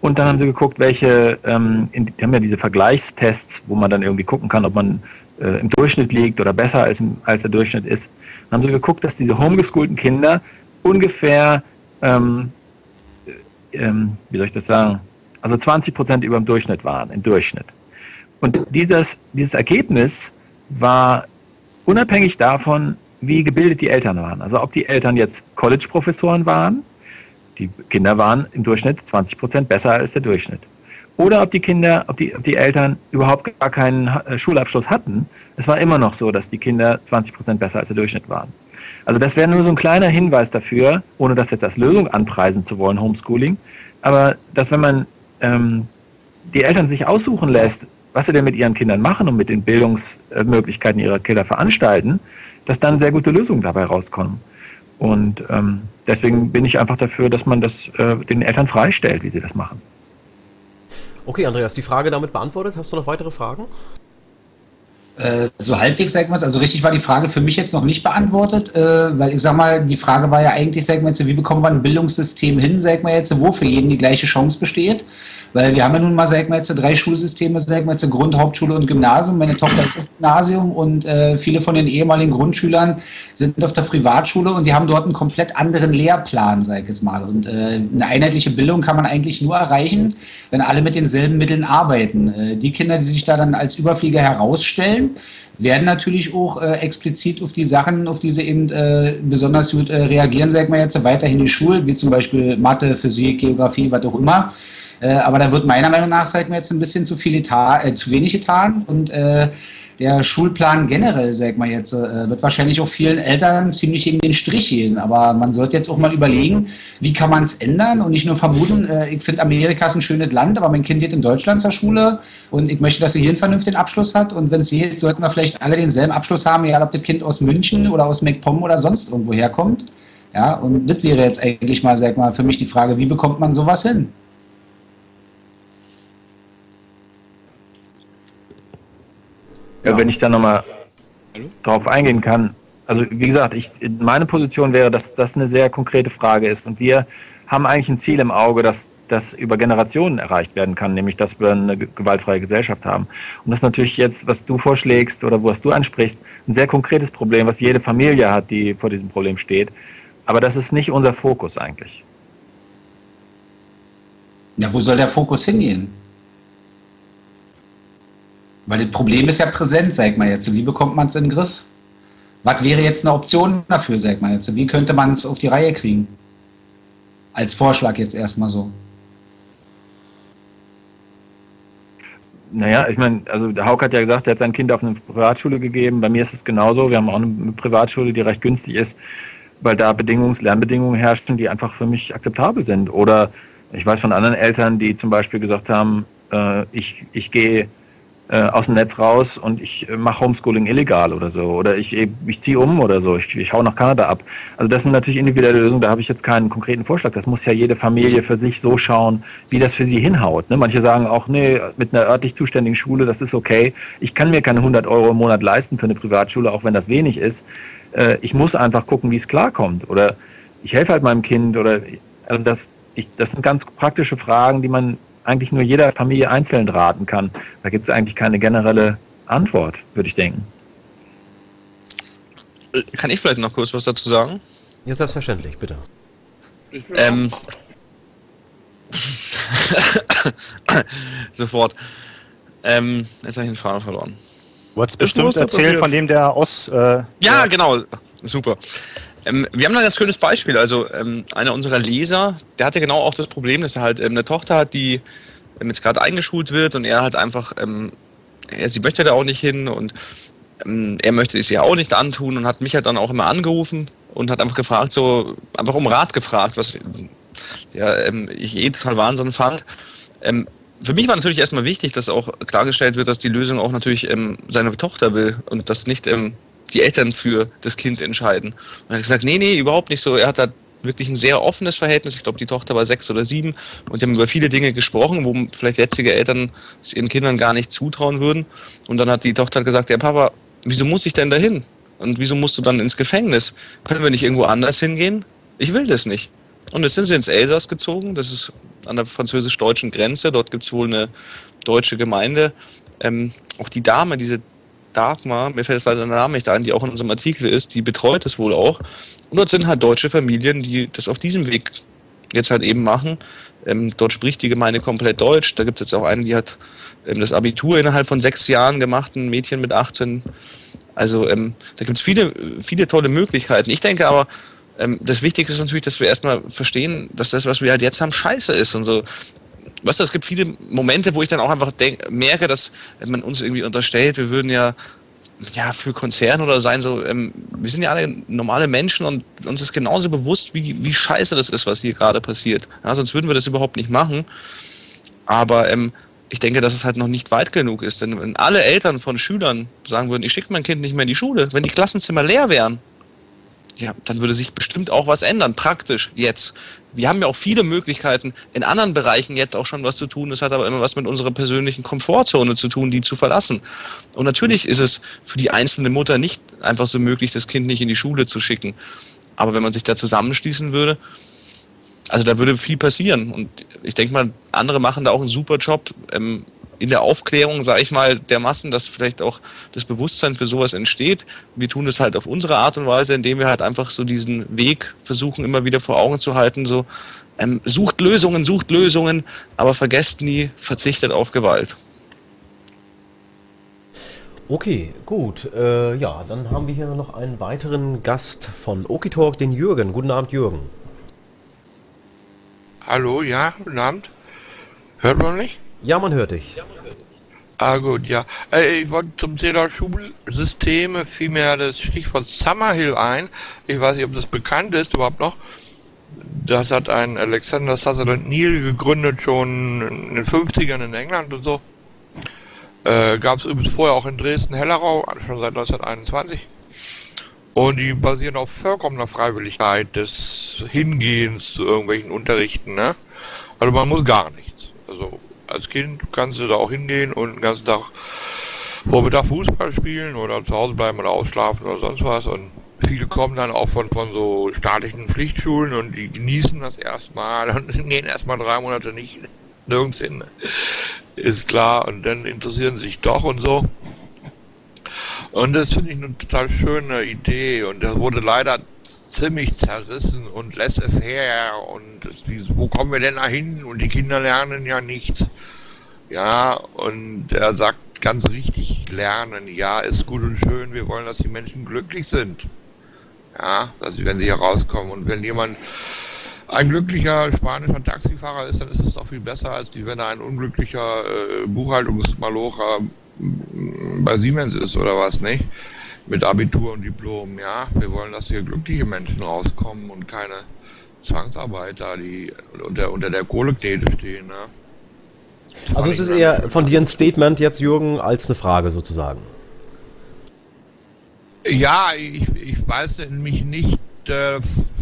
Und dann haben sie geguckt, welche, ähm, die haben ja diese Vergleichstests, wo man dann irgendwie gucken kann, ob man äh, im Durchschnitt liegt oder besser als, als der Durchschnitt ist. Dann haben sie geguckt, dass diese homeschoolten Kinder ungefähr ähm, ähm, wie soll ich das sagen, also 20 Prozent über dem Durchschnitt waren, im Durchschnitt. Und dieses, dieses Ergebnis war unabhängig davon, wie gebildet die Eltern waren. Also ob die Eltern jetzt College-Professoren waren, die Kinder waren im Durchschnitt 20 Prozent besser als der Durchschnitt. Oder ob die Kinder, ob die, ob die Eltern überhaupt gar keinen äh, Schulabschluss hatten. Es war immer noch so, dass die Kinder 20 Prozent besser als der Durchschnitt waren. Also das wäre nur so ein kleiner Hinweis dafür, ohne das jetzt als Lösung anpreisen zu wollen, Homeschooling, aber dass wenn man ähm, die Eltern sich aussuchen lässt, was sie denn mit ihren Kindern machen und mit den Bildungsmöglichkeiten ihrer Kinder veranstalten, dass dann sehr gute Lösungen dabei rauskommen. Und ähm, deswegen bin ich einfach dafür, dass man das äh, den Eltern freistellt, wie sie das machen. Okay, Andreas, die Frage damit beantwortet. Hast du noch weitere Fragen? Äh, so halbwegs, sag mal, also richtig war die Frage für mich jetzt noch nicht beantwortet, äh, weil ich sag mal, die Frage war ja eigentlich, sag mal, wie bekommen wir ein Bildungssystem hin, sag mal jetzt, wo für jeden die gleiche Chance besteht. Weil wir haben ja nun mal, sag mal jetzt, drei Schulsysteme, sag mal jetzt, Grund, Hauptschule und Gymnasium. Meine Tochter ist auf Gymnasium und äh, viele von den ehemaligen Grundschülern sind auf der Privatschule und die haben dort einen komplett anderen Lehrplan, sag ich jetzt mal. Und äh, eine einheitliche Bildung kann man eigentlich nur erreichen, wenn alle mit denselben Mitteln arbeiten. Äh, die Kinder, die sich da dann als Überflieger herausstellen, werden natürlich auch äh, explizit auf die Sachen, auf die sie eben äh, besonders gut äh, reagieren, sag mal jetzt, weiterhin in die Schule, wie zum Beispiel Mathe, Physik, Geografie, was auch immer. Äh, aber da wird meiner Meinung nach, sag mal jetzt, ein bisschen zu viel Etat, äh, zu wenig getan und äh, der Schulplan generell, sag mal jetzt, äh, wird wahrscheinlich auch vielen Eltern ziemlich gegen den Strich gehen. Aber man sollte jetzt auch mal überlegen, wie kann man es ändern und nicht nur vermuten, äh, ich finde Amerika ist ein schönes Land, aber mein Kind geht in Deutschland zur Schule und ich möchte, dass sie hier einen vernünftigen Abschluss hat. Und wenn es geht, sollten wir vielleicht alle denselben Abschluss haben, egal ob das Kind aus München oder aus MacPom oder sonst irgendwo herkommt. Ja, und das wäre jetzt eigentlich mal, sag mal, für mich die Frage, wie bekommt man sowas hin? Ja, wenn ich da nochmal drauf eingehen kann. Also wie gesagt, ich, meine Position wäre, dass das eine sehr konkrete Frage ist. Und wir haben eigentlich ein Ziel im Auge, dass das über Generationen erreicht werden kann, nämlich dass wir eine gewaltfreie Gesellschaft haben. Und das ist natürlich jetzt, was du vorschlägst oder was du ansprichst, ein sehr konkretes Problem, was jede Familie hat, die vor diesem Problem steht. Aber das ist nicht unser Fokus eigentlich. Ja, wo soll der Fokus hingehen? Weil das Problem ist ja präsent, sag mal jetzt. Wie bekommt man es in den Griff? Was wäre jetzt eine Option dafür, sag mal jetzt? Wie könnte man es auf die Reihe kriegen? Als Vorschlag jetzt erstmal so. Naja, ich meine, also der Hauk hat ja gesagt, er hat sein Kind auf eine Privatschule gegeben. Bei mir ist es genauso. Wir haben auch eine Privatschule, die recht günstig ist, weil da Bedingungen, Lernbedingungen herrschen, die einfach für mich akzeptabel sind. Oder ich weiß von anderen Eltern, die zum Beispiel gesagt haben, äh, ich, ich gehe äh, aus dem Netz raus und ich äh, mache Homeschooling illegal oder so. Oder ich, ich ziehe um oder so. Ich, ich hau nach Kanada ab. Also das sind natürlich individuelle Lösungen, da habe ich jetzt keinen konkreten Vorschlag. Das muss ja jede Familie für sich so schauen, wie das für sie hinhaut. Ne? Manche sagen auch, nee, mit einer örtlich zuständigen Schule, das ist okay. Ich kann mir keine 100 Euro im Monat leisten für eine Privatschule, auch wenn das wenig ist. Äh, ich muss einfach gucken, wie es klarkommt. Oder ich helfe halt meinem Kind oder also das, ich, das sind ganz praktische Fragen, die man eigentlich nur jeder Familie einzeln raten kann. Da gibt es eigentlich keine generelle Antwort, würde ich denken. Kann ich vielleicht noch kurz was dazu sagen? Ja, selbstverständlich, bitte. Ähm, Sofort. Ähm, jetzt habe ich den Faden verloren. Du hast bestimmt erzählt von dem, der aus. Äh, ja, genau. Super. Ähm, wir haben da ein ganz schönes Beispiel. Also ähm, einer unserer Leser, der hatte genau auch das Problem, dass er halt ähm, eine Tochter hat, die ähm, jetzt gerade eingeschult wird und er halt einfach, ähm, er, sie möchte da auch nicht hin und ähm, er möchte es ja auch nicht antun und hat mich halt dann auch immer angerufen und hat einfach gefragt, so einfach um Rat gefragt, was ja, ich eh total Wahnsinn fand. für mich war natürlich erstmal wichtig, dass auch klargestellt wird, dass die Lösung auch natürlich seine Tochter will und das nicht die Eltern für das Kind entscheiden. Und er hat gesagt, nee, nee, überhaupt nicht so. Er hat da wirklich ein sehr offenes Verhältnis. Ich glaube, die Tochter war sechs oder sieben und die haben über viele Dinge gesprochen, wo vielleicht jetzige Eltern es ihren Kindern gar nicht zutrauen würden. Und dann hat die Tochter gesagt, ja Papa, wieso muss ich denn dahin? Und wieso musst du dann ins Gefängnis? Können wir nicht irgendwo anders hingehen? Ich will das nicht. Und jetzt sind sie ins Elsass gezogen. Das ist an der französisch-deutschen Grenze. Dort gibt es wohl eine deutsche Gemeinde. Ähm, auch die Dame, diese Dagmar, mir fällt jetzt leider der Name nicht ein, die auch in unserem Artikel ist, die betreut es wohl auch. Und dort sind halt deutsche Familien, die das auf diesem Weg jetzt halt eben machen. Ähm, dort spricht die Gemeinde komplett Deutsch. Da gibt es jetzt auch eine, die hat ähm, das Abitur innerhalb von sechs Jahren gemacht, ein Mädchen mit 18. Also ähm, da gibt es viele, viele tolle Möglichkeiten. Ich denke aber, ähm, das Wichtigste ist natürlich, dass wir erstmal verstehen, dass das, was wir halt jetzt haben, scheiße ist. Und so, weißt du, es gibt viele Momente, wo ich dann auch einfach denk, merke, dass man uns irgendwie unterstellt, wir würden ja ja, für Konzerne oder sein, so, ähm, wir sind ja alle normale Menschen und uns ist genauso bewusst, wie, wie scheiße das ist, was hier gerade passiert. Ja, sonst würden wir das überhaupt nicht machen. Aber ähm, ich denke, dass es halt noch nicht weit genug ist. Denn wenn alle Eltern von Schülern sagen würden, ich schicke mein Kind nicht mehr in die Schule, wenn die Klassenzimmer leer wären, ja, dann würde sich bestimmt auch was ändern, praktisch jetzt. Wir haben ja auch viele Möglichkeiten, in anderen Bereichen jetzt auch schon was zu tun. Das hat aber immer was mit unserer persönlichen Komfortzone zu tun, die zu verlassen. Und natürlich ist es für die einzelne Mutter nicht einfach so möglich, das Kind nicht in die Schule zu schicken. Aber wenn man sich da zusammenschließen würde, also da würde viel passieren. Und ich denke mal, andere machen da auch einen super Job. Ähm, in der Aufklärung, sage ich mal, der Massen, dass vielleicht auch das Bewusstsein für sowas entsteht. Wir tun das halt auf unsere Art und Weise, indem wir halt einfach so diesen Weg versuchen, immer wieder vor Augen zu halten, so ähm, sucht Lösungen, sucht Lösungen, aber vergesst nie, verzichtet auf Gewalt. Okay, gut. Äh, ja, dann haben wir hier noch einen weiteren Gast von Okitalk, den Jürgen. Guten Abend, Jürgen. Hallo, ja, guten Abend. Hört man mich? Ja, man hört dich. Ah gut, ja. Äh, ich wollte zum Thema Schulsysteme fiel mir das Stichwort Summerhill ein. Ich weiß nicht, ob das bekannt ist überhaupt noch. Das hat ein Alexander Sutherland Neal gegründet, schon in den 50ern in England und so. Äh, Gab es übrigens vorher auch in Dresden-Hellerau, schon seit 1921. Und die basieren auf vollkommener Freiwilligkeit des Hingehens zu irgendwelchen Unterrichten. Ne? Also man muss gar nichts. Also als Kind kannst du da auch hingehen und den ganzen Tag Vormittag Fußball spielen oder zu Hause bleiben oder ausschlafen oder sonst was. Und viele kommen dann auch von, von so staatlichen Pflichtschulen und die genießen das erstmal und gehen erstmal drei Monate nicht nirgends hin. Ist klar. Und dann interessieren sie sich doch und so. Und das finde ich eine total schöne Idee. Und das wurde leider ziemlich zerrissen und laissez-faire und das, wo kommen wir denn da hin? Und die Kinder lernen ja nichts. Ja, und er sagt ganz richtig, lernen, ja, ist gut und schön, wir wollen, dass die Menschen glücklich sind. Ja, dass sie, wenn sie hier rauskommen und wenn jemand ein glücklicher spanischer Taxifahrer ist, dann ist es auch viel besser, als die, wenn er ein unglücklicher äh, Buchhaltungsmalocher bei Siemens ist oder was, nicht? Mit Abitur und Diplom. Ja, wir wollen, dass hier glückliche Menschen rauskommen und keine Zwangsarbeiter, die unter, unter der Kohleknete stehen. Ne? Also es ist eher von dir ein Statement jetzt, Jürgen, als eine Frage sozusagen. Ja, ich, ich weiß nämlich nicht, äh,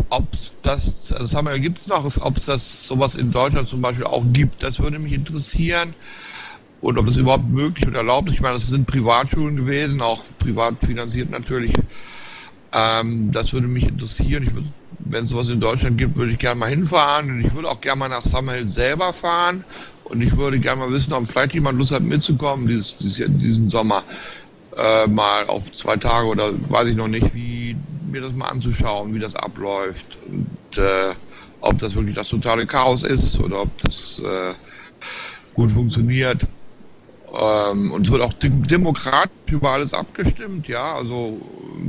ob das, also gibt es noch, ob es das sowas in Deutschland zum Beispiel auch gibt. Das würde mich interessieren und ob es überhaupt möglich und erlaubt ist. Ich meine, das sind Privatschulen gewesen, auch privat finanziert natürlich. Ähm, das würde mich interessieren. Ich würde, wenn es sowas in Deutschland gibt, würde ich gerne mal hinfahren und ich würde auch gerne mal nach Summerhill selber fahren und ich würde gerne mal wissen, ob vielleicht jemand Lust hat mitzukommen dieses, dieses diesen Sommer äh, mal auf zwei Tage oder weiß ich noch nicht, wie mir das mal anzuschauen, wie das abläuft und äh, ob das wirklich das totale Chaos ist oder ob das äh, gut funktioniert. Ähm, und es wird auch demokratisch über alles abgestimmt, ja, also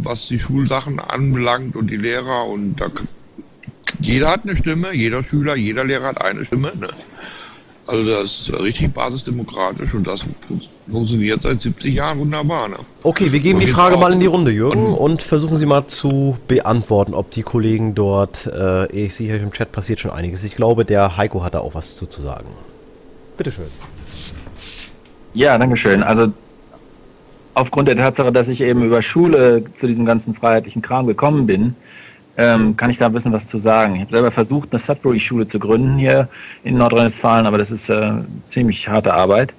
was die Schulsachen anbelangt und die Lehrer und da, jeder hat eine Stimme, jeder Schüler, jeder Lehrer hat eine Stimme. Ne? Also das ist richtig basisdemokratisch und das funktioniert seit 70 Jahren wunderbar. Ne? Okay, wir geben die Frage mal in die Runde, Jürgen, und, versuchen Sie mal zu beantworten, ob die Kollegen dort, äh, ich sehe hier im Chat passiert schon einiges. Ich glaube, der Heiko hat da auch was zu, zu sagen. Bitteschön. Ja, danke schön. Also aufgrund der Tatsache, dass ich eben über Schule zu diesem ganzen freiheitlichen Kram gekommen bin, ähm, kann ich da ein bisschen was zu sagen. Ich habe selber versucht, eine Sudbury-Schule zu gründen hier in Nordrhein-Westfalen, aber das ist äh, ziemlich harte Arbeit.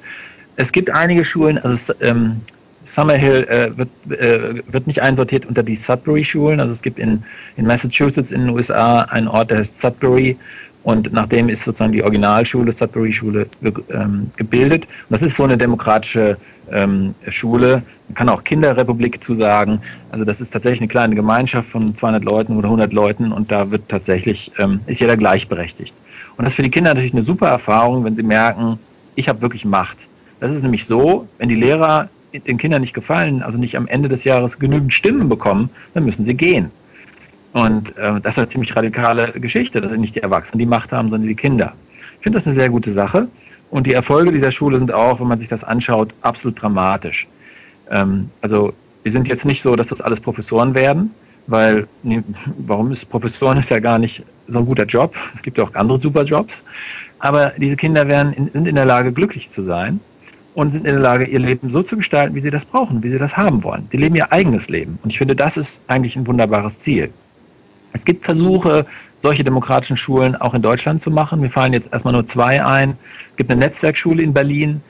Es gibt einige Schulen, also ähm, Summerhill äh, wird, äh, wird nicht einsortiert unter die Sudbury-Schulen. Also es gibt in, in Massachusetts in den USA einen Ort, der heißt Sudbury, und nachdem ist sozusagen die Originalschule, Sudbury-Schule, ähm, gebildet. Und das ist so eine demokratische ähm, Schule. Man kann auch Kinderrepublik zu sagen. Also das ist tatsächlich eine kleine Gemeinschaft von 200 Leuten oder 100 Leuten und da wird tatsächlich, ähm, ist jeder gleichberechtigt. Und das ist für die Kinder natürlich eine super Erfahrung, wenn sie merken, ich habe wirklich Macht. Das ist nämlich so, wenn die Lehrer den Kindern nicht gefallen, also nicht am Ende des Jahres genügend Stimmen bekommen, dann müssen sie gehen. Und äh, das ist eine ziemlich radikale Geschichte, dass nicht die Erwachsenen die Macht haben, sondern die Kinder. Ich finde das eine sehr gute Sache. Und die Erfolge dieser Schule sind auch, wenn man sich das anschaut, absolut dramatisch. Ähm, also wir sind jetzt nicht so, dass das alles Professoren werden, weil nee, warum ist Professoren ist ja gar nicht so ein guter Job. Es gibt ja auch andere super Jobs. Aber diese Kinder werden in, sind in der Lage, glücklich zu sein und sind in der Lage, ihr Leben so zu gestalten, wie sie das brauchen, wie sie das haben wollen. Die leben ihr eigenes Leben. Und ich finde, das ist eigentlich ein wunderbares Ziel. Es gibt Versuche, solche demokratischen Schulen auch in Deutschland zu machen. Mir fallen jetzt erstmal nur zwei ein. Es gibt eine Netzwerkschule in Berlin.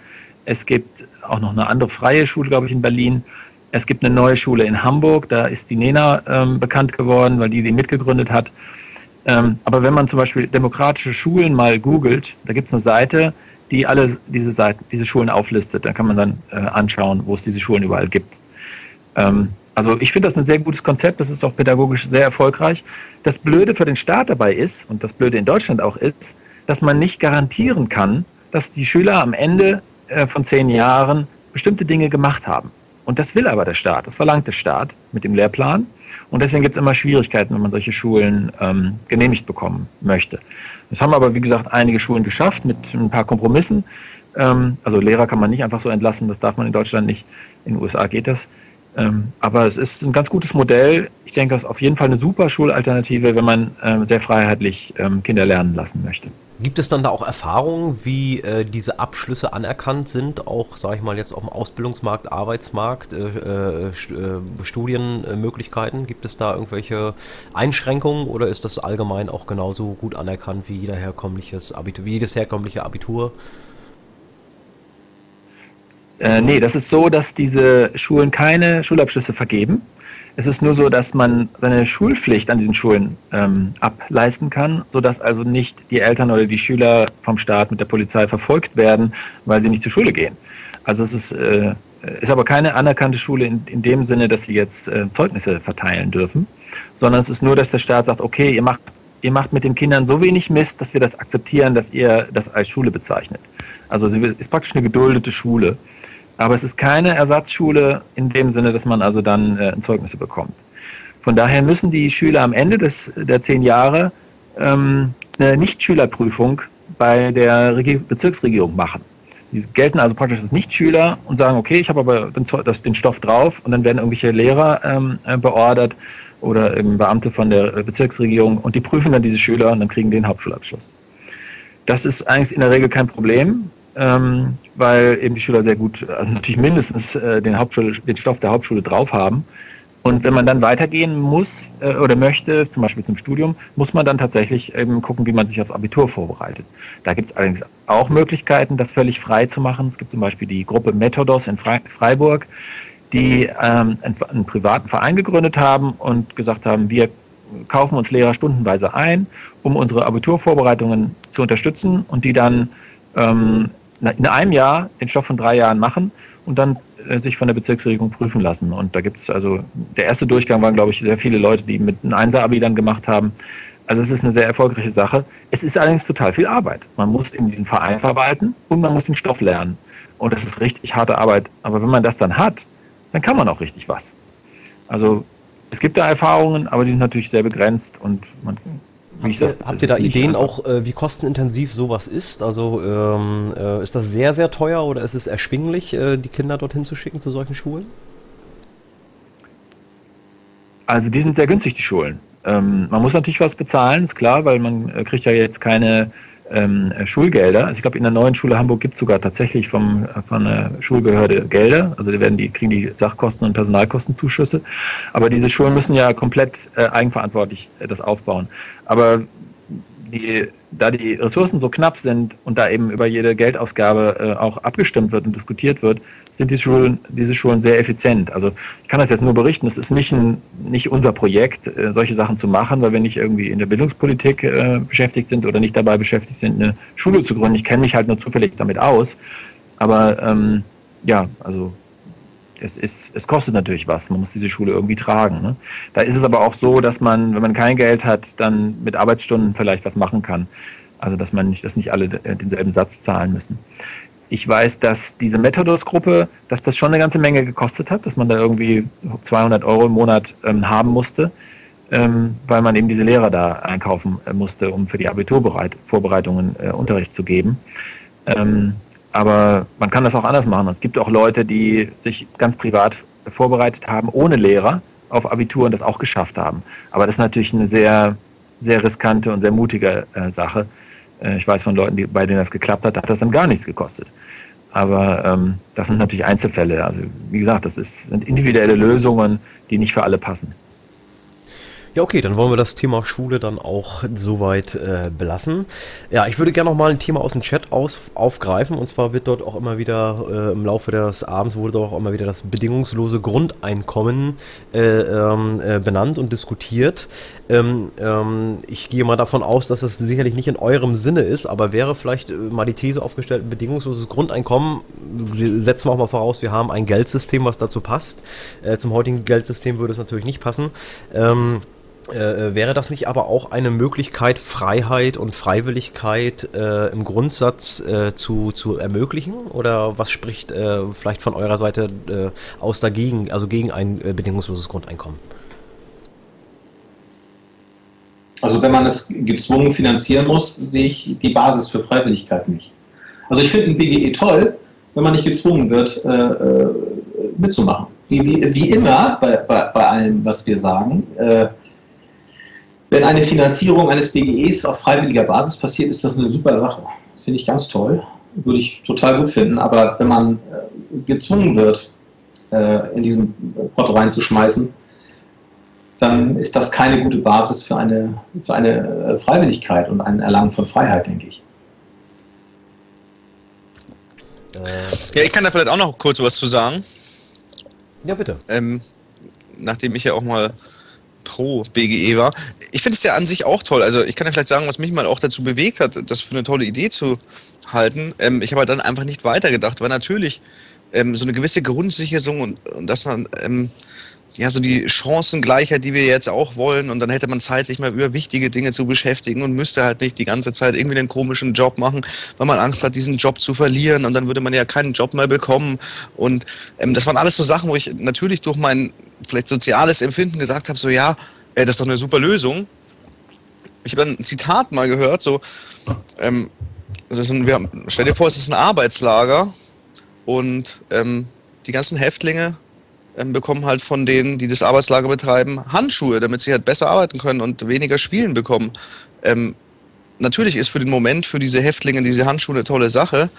Es gibt auch noch eine andere freie Schule, glaube ich, in Berlin. Es gibt eine neue Schule in Hamburg. Da ist die Nena ähm, bekannt geworden, weil die die mitgegründet hat. Ähm, aber wenn man zum Beispiel demokratische Schulen mal googelt, da gibt es eine Seite, die alle diese Seiten, diese Schulen auflistet. Da kann man dann äh, anschauen, wo es diese Schulen überall gibt. Ähm, also ich finde das ein sehr gutes Konzept, das ist auch pädagogisch sehr erfolgreich. Das Blöde für den Staat dabei ist, und das Blöde in Deutschland auch ist, dass man nicht garantieren kann, dass die Schüler am Ende äh, von zehn Jahren bestimmte Dinge gemacht haben. Und das will aber der Staat, das verlangt der Staat mit dem Lehrplan. Und deswegen gibt es immer Schwierigkeiten, wenn man solche Schulen ähm, genehmigt bekommen möchte. Das haben aber, wie gesagt, einige Schulen geschafft mit ein paar Kompromissen. Ähm, also Lehrer kann man nicht einfach so entlassen, das darf man in Deutschland nicht. In den USA geht das. Ähm, aber es ist ein ganz gutes Modell. Ich denke, das ist auf jeden Fall eine super Schulalternative, wenn man ähm, sehr freiheitlich ähm, Kinder lernen lassen möchte. Gibt es dann da auch Erfahrungen, wie äh, diese Abschlüsse anerkannt sind, auch, sage ich mal, jetzt auf dem Ausbildungsmarkt, Arbeitsmarkt, äh, äh, äh, Studienmöglichkeiten? Gibt es da irgendwelche Einschränkungen oder ist das allgemein auch genauso gut anerkannt wie, jeder herkömmliches Abitur, wie jedes herkömmliche Abitur? Äh, nee, das ist so, dass diese Schulen keine Schulabschlüsse vergeben. Es ist nur so, dass man seine Schulpflicht an diesen Schulen ähm, ableisten kann, sodass also nicht die Eltern oder die Schüler vom Staat mit der Polizei verfolgt werden, weil sie nicht zur Schule gehen. Also es ist, äh, ist aber keine anerkannte Schule in, in dem Sinne, dass sie jetzt äh, Zeugnisse verteilen dürfen, sondern es ist nur, dass der Staat sagt, okay, ihr macht, ihr macht mit den Kindern so wenig Mist, dass wir das akzeptieren, dass ihr das als Schule bezeichnet. Also sie ist praktisch eine geduldete Schule. Aber es ist keine Ersatzschule in dem Sinne, dass man also dann äh, Zeugnisse bekommt. Von daher müssen die Schüler am Ende des, der zehn Jahre ähm, eine Nichtschülerprüfung bei der Regie Bezirksregierung machen. Die gelten also praktisch als Nichtschüler und sagen, okay, ich habe aber den, das, den Stoff drauf und dann werden irgendwelche Lehrer ähm, äh, beordert oder eben Beamte von der Bezirksregierung und die prüfen dann diese Schüler und dann kriegen den Hauptschulabschluss. Das ist eigentlich in der Regel kein Problem, ähm, weil eben die Schüler sehr gut, also natürlich mindestens äh, den, den Stoff der Hauptschule drauf haben. Und wenn man dann weitergehen muss äh, oder möchte, zum Beispiel zum Studium, muss man dann tatsächlich eben gucken, wie man sich aufs Abitur vorbereitet. Da gibt es allerdings auch Möglichkeiten, das völlig frei zu machen. Es gibt zum Beispiel die Gruppe Methodos in Freiburg, die ähm, einen, einen privaten Verein gegründet haben und gesagt haben, wir kaufen uns Lehrer stundenweise ein, um unsere Abiturvorbereitungen zu unterstützen und die dann ähm, in einem Jahr den Stoff von drei Jahren machen und dann äh, sich von der Bezirksregierung prüfen lassen. Und da gibt es also, der erste Durchgang waren, glaube ich, sehr viele Leute, die mit einem Einser-Abi dann gemacht haben. Also es ist eine sehr erfolgreiche Sache. Es ist allerdings total viel Arbeit. Man muss in diesem Verein verwalten und man muss den Stoff lernen. Und das ist richtig harte Arbeit. Aber wenn man das dann hat, dann kann man auch richtig was. Also es gibt da Erfahrungen, aber die sind natürlich sehr begrenzt und man Habt ihr, habt ihr da Ideen auch, äh, wie kostenintensiv sowas ist? Also ähm, äh, ist das sehr, sehr teuer oder ist es erschwinglich, äh, die Kinder dorthin zu schicken zu solchen Schulen? Also die sind sehr günstig, die Schulen. Ähm, man muss natürlich was bezahlen, ist klar, weil man äh, kriegt ja jetzt keine ähm, Schulgelder. Also ich glaube, in der neuen Schule Hamburg gibt es sogar tatsächlich vom, von der Schulbehörde Gelder. Also die werden die, kriegen die Sachkosten und Personalkostenzuschüsse. Aber diese Schulen müssen ja komplett äh, eigenverantwortlich äh, das aufbauen. Aber die, da die Ressourcen so knapp sind und da eben über jede Geldausgabe äh, auch abgestimmt wird und diskutiert wird, sind die Schulen, diese Schulen sehr effizient. Also ich kann das jetzt nur berichten, es ist nicht, ein, nicht unser Projekt, äh, solche Sachen zu machen, weil wir nicht irgendwie in der Bildungspolitik äh, beschäftigt sind oder nicht dabei beschäftigt sind, eine Schule zu gründen. Ich kenne mich halt nur zufällig damit aus. Aber ähm, ja, also es, ist, es kostet natürlich was. Man muss diese Schule irgendwie tragen. Ne? Da ist es aber auch so, dass man, wenn man kein Geld hat, dann mit Arbeitsstunden vielleicht was machen kann. Also dass man nicht, dass nicht alle denselben Satz zahlen müssen. Ich weiß, dass diese Methodos-Gruppe, dass das schon eine ganze Menge gekostet hat, dass man da irgendwie 200 Euro im Monat ähm, haben musste, ähm, weil man eben diese Lehrer da einkaufen äh, musste, um für die Abiturvorbereitungen äh, Unterricht zu geben. Ähm, aber man kann das auch anders machen. Es gibt auch Leute, die sich ganz privat vorbereitet haben, ohne Lehrer auf Abitur und das auch geschafft haben. Aber das ist natürlich eine sehr, sehr riskante und sehr mutige äh, Sache. Äh, ich weiß von Leuten, die, bei denen das geklappt hat, da hat das dann gar nichts gekostet. Aber ähm, das sind natürlich Einzelfälle. Also wie gesagt, das ist, sind individuelle Lösungen, die nicht für alle passen. Ja, okay, dann wollen wir das Thema Schule dann auch soweit äh, belassen. Ja, ich würde gerne noch mal ein Thema aus dem Chat aus, aufgreifen. Und zwar wird dort auch immer wieder äh, im Laufe des Abends wurde dort auch immer wieder das bedingungslose Grundeinkommen äh, ähm, äh, benannt und diskutiert. Ähm, ähm, ich gehe mal davon aus, dass das sicherlich nicht in eurem Sinne ist, aber wäre vielleicht äh, mal die These aufgestellt, bedingungsloses Grundeinkommen, setzen wir auch mal voraus, wir haben ein Geldsystem, was dazu passt. Äh, zum heutigen Geldsystem würde es natürlich nicht passen. Ähm, äh, wäre das nicht aber auch eine Möglichkeit, Freiheit und Freiwilligkeit äh, im Grundsatz äh, zu, zu ermöglichen? Oder was spricht äh, vielleicht von eurer Seite äh, aus dagegen, also gegen ein äh, bedingungsloses Grundeinkommen? Also wenn man es gezwungen finanzieren muss, sehe ich die Basis für Freiwilligkeit nicht. Also ich finde ein BGE toll, wenn man nicht gezwungen wird, mitzumachen. Wie, wie, wie immer bei, bei, bei allem, was wir sagen wenn eine Finanzierung eines BGEs auf freiwilliger Basis passiert, ist das eine super Sache. Finde ich ganz toll. Würde ich total gut finden. Aber wenn man äh, gezwungen wird, äh, in diesen Pott reinzuschmeißen, dann ist das keine gute Basis für eine, für eine äh, Freiwilligkeit und ein Erlangen von Freiheit, denke ich. Ja, ich kann da vielleicht auch noch kurz was zu sagen. Ja, bitte. Ähm, nachdem ich ja auch mal pro BGE war. Ich finde es ja an sich auch toll. Also ich kann ja vielleicht sagen, was mich mal auch dazu bewegt hat, das für eine tolle Idee zu halten. Ähm, ich habe halt dann einfach nicht weitergedacht, weil natürlich ähm, so eine gewisse Grundsicherung und, und dass man ähm, ja, so die Chancengleichheit, die wir jetzt auch wollen. Und dann hätte man Zeit, sich mal über wichtige Dinge zu beschäftigen und müsste halt nicht die ganze Zeit irgendwie einen komischen Job machen, weil man Angst hat, diesen Job zu verlieren. Und dann würde man ja keinen Job mehr bekommen. Und ähm, das waren alles so Sachen, wo ich natürlich durch mein vielleicht soziales Empfinden gesagt habe, so ja, ey, das ist doch eine super Lösung. Ich habe ein Zitat mal gehört, so, ähm, also ein, wir haben, stell dir vor, es ist ein Arbeitslager und ähm, die ganzen Häftlinge ähm, bekommen halt von denen, die das Arbeitslager betreiben, Handschuhe, damit sie halt besser arbeiten können und weniger Schwielen bekommen. Ähm, natürlich ist für den Moment für diese Häftlinge diese Handschuhe eine tolle Sache,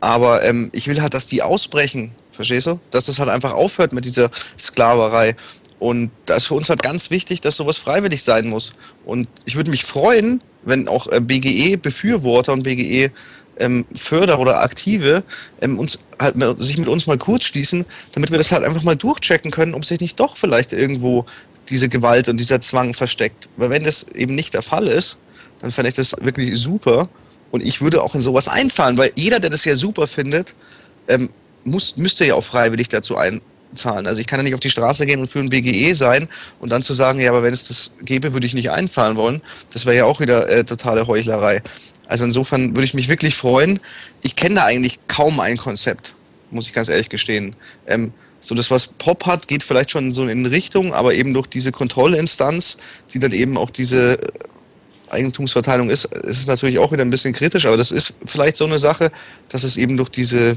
aber ähm, ich will halt, dass die ausbrechen Verstehst du? Dass es halt einfach aufhört mit dieser Sklaverei. Und da ist für uns halt ganz wichtig, dass sowas freiwillig sein muss. Und ich würde mich freuen, wenn auch äh, BGE-Befürworter und BGE ähm, Förder oder Aktive ähm, uns halt sich mit uns mal kurz schließen, damit wir das halt einfach mal durchchecken können, ob sich nicht doch vielleicht irgendwo diese Gewalt und dieser Zwang versteckt. Weil wenn das eben nicht der Fall ist, dann fände ich das wirklich super. Und ich würde auch in sowas einzahlen, weil jeder, der das ja super findet, ähm, muss, müsste ja auch freiwillig dazu einzahlen. Also ich kann ja nicht auf die Straße gehen und für ein BGE sein und dann zu sagen, ja, aber wenn es das gäbe, würde ich nicht einzahlen wollen. Das wäre ja auch wieder äh, totale Heuchlerei. Also insofern würde ich mich wirklich freuen. Ich kenne da eigentlich kaum ein Konzept, muss ich ganz ehrlich gestehen. Ähm, so das, was Pop hat, geht vielleicht schon so in Richtung, aber eben durch diese Kontrollinstanz, die dann eben auch diese äh, Eigentumsverteilung ist, ist es natürlich auch wieder ein bisschen kritisch, aber das ist vielleicht so eine Sache, dass es eben durch diese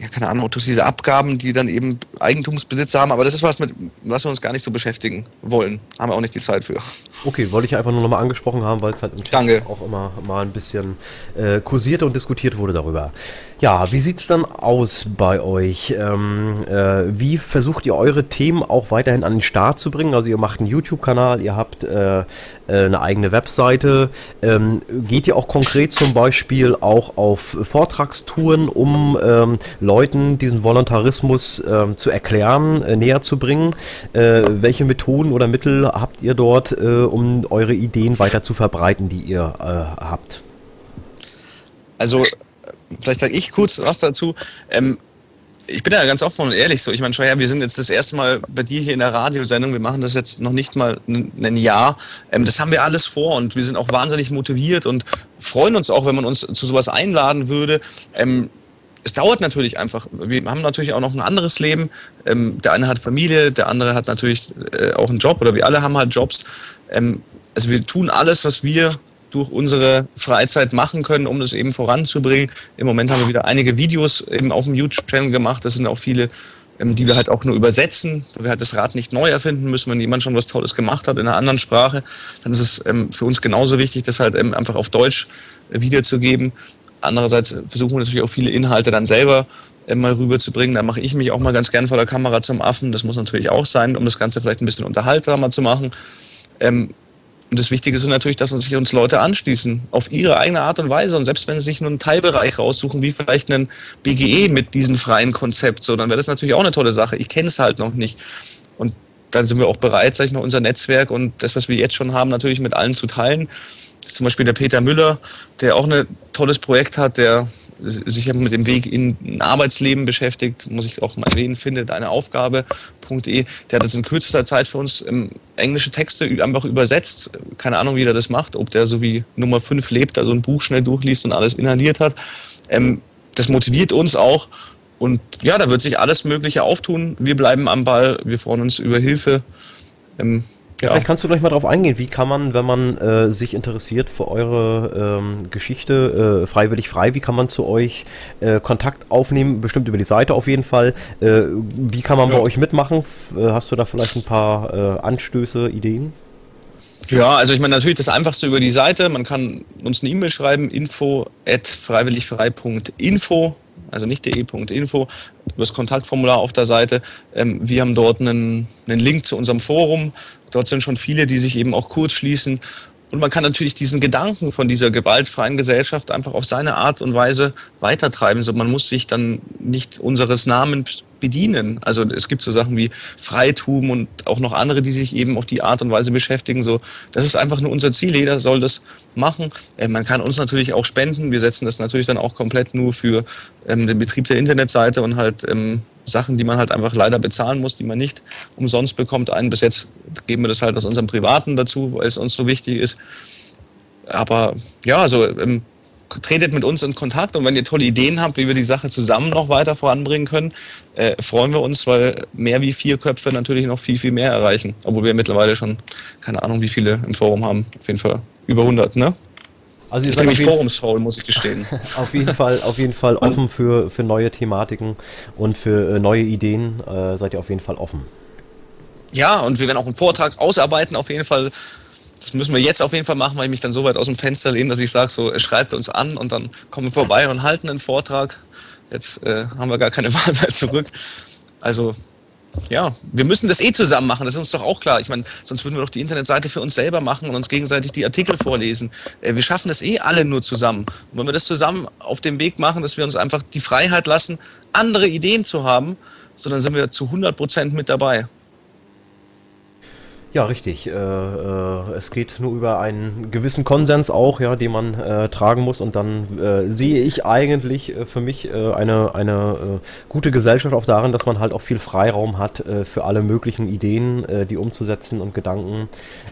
ja, keine Ahnung, durch diese Abgaben, die dann eben Eigentumsbesitzer haben, aber das ist was, mit was wir uns gar nicht so beschäftigen wollen. Haben wir auch nicht die Zeit für. Okay, wollte ich einfach nur nochmal angesprochen haben, weil es halt im Chat Danke. auch immer mal ein bisschen äh, kursiert und diskutiert wurde darüber. Ja, wie sieht es dann aus bei euch? Ähm, äh, wie versucht ihr eure Themen auch weiterhin an den Start zu bringen? Also ihr macht einen YouTube-Kanal, ihr habt äh, eine eigene Webseite. Ähm, geht ihr auch konkret zum Beispiel auch auf Vortragstouren, um ähm, Leuten diesen Volontarismus ähm, zu erklären, äh, näher zu bringen? Äh, welche Methoden oder Mittel habt ihr dort, äh, um eure Ideen weiter zu verbreiten, die ihr habt? Also vielleicht sage ich kurz was dazu. Ähm, ich bin ja ganz offen und ehrlich so. Ich meine, schau her, wir sind jetzt das erste Mal bei dir hier in der Radiosendung. Wir machen das jetzt noch nicht mal ein Jahr. Ähm, das haben wir alles vor und wir sind auch wahnsinnig motiviert und freuen uns auch, wenn man uns zu sowas einladen würde. Ähm, es dauert natürlich einfach. Wir haben natürlich auch noch ein anderes Leben. Ähm, der eine hat Familie, der andere hat natürlich äh, auch einen Job oder wir alle haben halt Jobs. Also wir tun alles, was wir durch unsere Freizeit machen können, um das eben voranzubringen. Im Moment haben wir wieder einige Videos eben auf dem YouTube-Channel gemacht. Das sind auch viele, ähm, die wir halt auch nur übersetzen, wo wir halt das Rad nicht neu erfinden müssen. Wenn jemand schon was Tolles gemacht hat in einer anderen Sprache, dann ist es ähm, für uns genauso wichtig, das halt ähm, einfach auf Deutsch wiederzugeben. Andererseits versuchen wir natürlich auch viele Inhalte dann selber äh, mal rüberzubringen. Da mache ich mich auch mal ganz gern vor der Kamera zum Affen. Das muss natürlich auch sein, um das Ganze vielleicht ein bisschen unterhaltsamer zu machen. Und das Wichtige ist natürlich, dass sich uns Leute anschließen, auf ihre eigene Art und Weise. Und selbst wenn sie sich nur einen Teilbereich raussuchen, wie vielleicht einen BGE mit diesem freien Konzept, so, dann wäre das natürlich auch eine tolle Sache. Ich kenne es halt noch nicht. Und dann sind wir auch bereit, sag ich mal, unser Netzwerk und das, was wir jetzt schon haben, natürlich mit allen zu teilen. Zum Beispiel der Peter Müller, der auch ein tolles Projekt hat, der sich mit dem Weg in ein Arbeitsleben beschäftigt, muss ich auch mal erwähnen, findet eine Aufgabe.de. Der hat jetzt in kürzester Zeit für uns ähm, englische Texte einfach übersetzt. Keine Ahnung, wie der das macht, ob der so wie Nummer 5 lebt, also ein Buch schnell durchliest und alles inhaliert hat. Ähm, das motiviert uns auch. Und ja, da wird sich alles Mögliche auftun. Wir bleiben am Ball. Wir freuen uns über Hilfe. Ähm, ja. Vielleicht kannst du gleich mal darauf eingehen, wie kann man, wenn man äh, sich interessiert für eure ähm, Geschichte, äh, freiwillig frei, wie kann man zu euch äh, Kontakt aufnehmen, bestimmt über die Seite auf jeden Fall. Äh, wie kann man ja. bei euch mitmachen? Äh, hast du da vielleicht ein paar äh, Anstöße, Ideen? Ja, also ich meine natürlich das einfachste über die Seite. Man kann uns eine E-Mail schreiben, info at freiwilligfrei.info also nicht de.info, über das Kontaktformular auf der Seite. Ähm, wir haben dort einen, einen Link zu unserem Forum. Dort sind schon viele, die sich eben auch kurz schließen und man kann natürlich diesen Gedanken von dieser gewaltfreien Gesellschaft einfach auf seine Art und Weise weitertreiben. So, man muss sich dann nicht unseres Namens bedienen. Also es gibt so Sachen wie Freitum und auch noch andere, die sich eben auf die Art und Weise beschäftigen. So, das ist einfach nur unser Ziel. Jeder soll das machen. Äh, man kann uns natürlich auch spenden. Wir setzen das natürlich dann auch komplett nur für ähm, den Betrieb der Internetseite und halt ähm, Sachen, die man halt einfach leider bezahlen muss, die man nicht umsonst bekommt. Ein bis jetzt geben wir das halt aus unserem Privaten dazu, weil es uns so wichtig ist. Aber ja, also ähm, tretet mit uns in Kontakt und wenn ihr tolle Ideen habt, wie wir die Sache zusammen noch weiter voranbringen können, äh, freuen wir uns, weil mehr wie vier Köpfe natürlich noch viel, viel mehr erreichen. Obwohl wir mittlerweile schon, keine Ahnung, wie viele im Forum haben. Auf jeden Fall über 100, ne? Also ihr ich seid nämlich forumsfaul, muss ich gestehen. auf jeden Fall, auf jeden Fall offen für, für neue Thematiken und für äh, neue Ideen äh, seid ihr auf jeden Fall offen. Ja, und wir werden auch einen Vortrag ausarbeiten, auf jeden Fall. Das müssen wir jetzt auf jeden Fall machen, weil ich mich dann so weit aus dem Fenster lehne, dass ich sage, so schreibt uns an und dann kommen wir vorbei und halten einen Vortrag. Jetzt äh, haben wir gar keine Wahl mehr zurück. Also ja, wir müssen das eh zusammen machen, das ist uns doch auch klar. Ich meine, sonst würden wir doch die Internetseite für uns selber machen und uns gegenseitig die Artikel vorlesen. Äh, wir schaffen das eh alle nur zusammen. Und wenn wir das zusammen auf dem Weg machen, dass wir uns einfach die Freiheit lassen, andere Ideen zu haben, so dann sind wir zu 100 Prozent mit dabei. Ja, richtig. Äh, äh, es geht nur über einen gewissen Konsens auch, ja, den man äh, tragen muss. Und dann äh, sehe ich eigentlich äh, für mich äh, eine, eine gute Gesellschaft auch darin, dass man halt auch viel Freiraum hat für alle möglichen Ideen, die umzusetzen und Gedanken.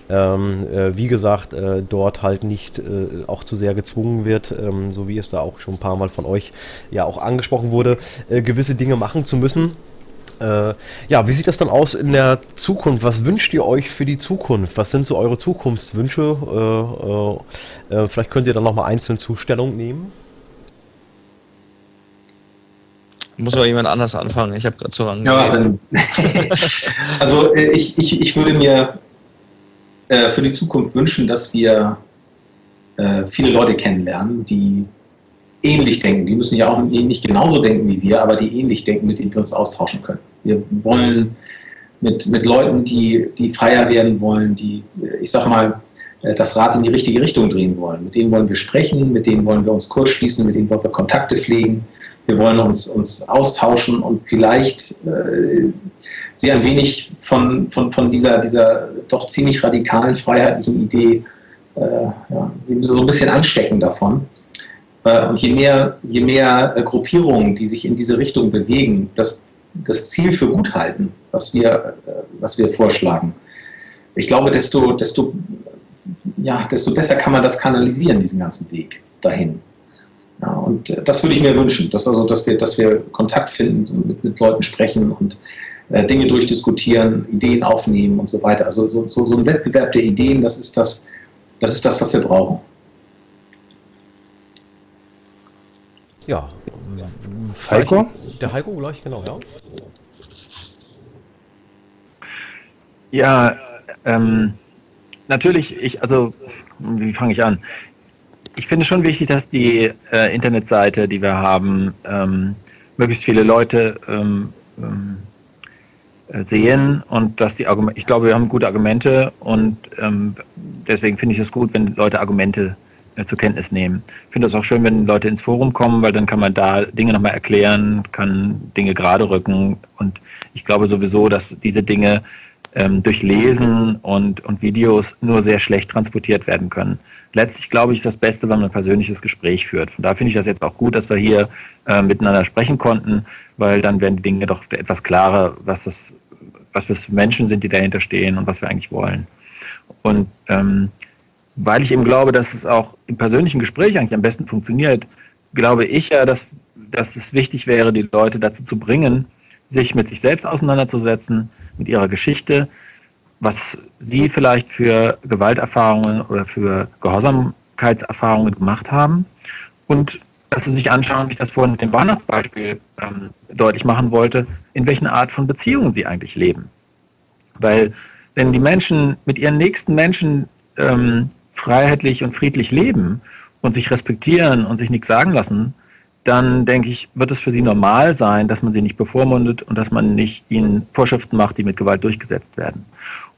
Ähm, wie gesagt, dort halt nicht auch zu sehr gezwungen wird, ähm, so wie es da auch schon ein paar Mal von euch ja auch angesprochen wurde, gewisse Dinge machen zu müssen. Äh, ja, wie sieht das dann aus in der Zukunft? Was wünscht ihr euch für die Zukunft? Was sind so eure Zukunftswünsche? Äh, äh, äh vielleicht könnt ihr dann nochmal einzeln Zustellung nehmen. Muss aber jemand anders anfangen. Ich habe gerade so ran. Ja, also äh, ich, ich, ich würde mir äh, für die Zukunft wünschen, dass wir viele Leute kennenlernen, die ähnlich denken. Die müssen ja auch nicht genauso denken wie wir, aber die ähnlich denken, mit denen wir uns austauschen können. Wir wollen mit, mit Leuten, die, die freier werden wollen, die, ich sag mal, äh, das Rad in die richtige Richtung drehen wollen. Mit denen wollen wir sprechen, mit denen wollen wir uns kurz schließen, mit denen wollen wir Kontakte pflegen. Wir wollen uns, uns austauschen und vielleicht äh, sie ein wenig von, von, von dieser, dieser doch ziemlich radikalen freiheitlichen Idee äh, ja, sie so ein bisschen anstecken davon. Äh, und je mehr, je mehr äh, Gruppierungen, die sich in diese Richtung bewegen, das, das Ziel für gut halten, was wir, äh, was wir vorschlagen, ich glaube, desto, desto, ja, desto besser kann man das kanalisieren, diesen ganzen Weg dahin. Ja, und das würde ich mir wünschen, dass, also, dass, wir, dass wir Kontakt finden, mit, mit Leuten sprechen und Dinge durchdiskutieren, Ideen aufnehmen und so weiter. Also so, so, so ein Wettbewerb der Ideen, das ist das, das ist das, was wir brauchen. Ja. Heiko? Der Heiko gleich, genau, ja. Ja, ähm, natürlich, ich, also, wie fange ich an? Ich finde schon wichtig, dass die äh, Internetseite, die wir haben, ähm, möglichst viele Leute ähm, ähm, äh, sehen und dass die Argumente, ich glaube, wir haben gute Argumente und ähm, deswegen finde ich es gut, wenn Leute Argumente zur Kenntnis nehmen. Ich finde es auch schön, wenn Leute ins Forum kommen, weil dann kann man da Dinge nochmal erklären, kann Dinge gerade rücken und ich glaube sowieso, dass diese Dinge ähm, durch Lesen und, und Videos nur sehr schlecht transportiert werden können. Letztlich glaube ich, ist das Beste, wenn man ein persönliches Gespräch führt. Von daher finde ich das jetzt auch gut, dass wir hier äh, miteinander sprechen konnten, weil dann werden die Dinge doch etwas klarer, was das, was wir für Menschen sind, die dahinter stehen und was wir eigentlich wollen. Und ähm, weil ich eben glaube, dass es auch im persönlichen Gespräch eigentlich am besten funktioniert, glaube ich ja, dass, dass es wichtig wäre, die Leute dazu zu bringen, sich mit sich selbst auseinanderzusetzen, mit ihrer Geschichte, was sie vielleicht für Gewalterfahrungen oder für Gehorsamkeitserfahrungen gemacht haben und dass sie sich anschauen, wie ich das vorhin mit dem Weihnachtsbeispiel ähm, deutlich machen wollte, in welchen Art von Beziehungen sie eigentlich leben. Weil wenn die Menschen mit ihren nächsten Menschen ähm, freiheitlich und friedlich leben und sich respektieren und sich nichts sagen lassen, dann denke ich, wird es für sie normal sein, dass man sie nicht bevormundet und dass man nicht ihnen Vorschriften macht, die mit Gewalt durchgesetzt werden.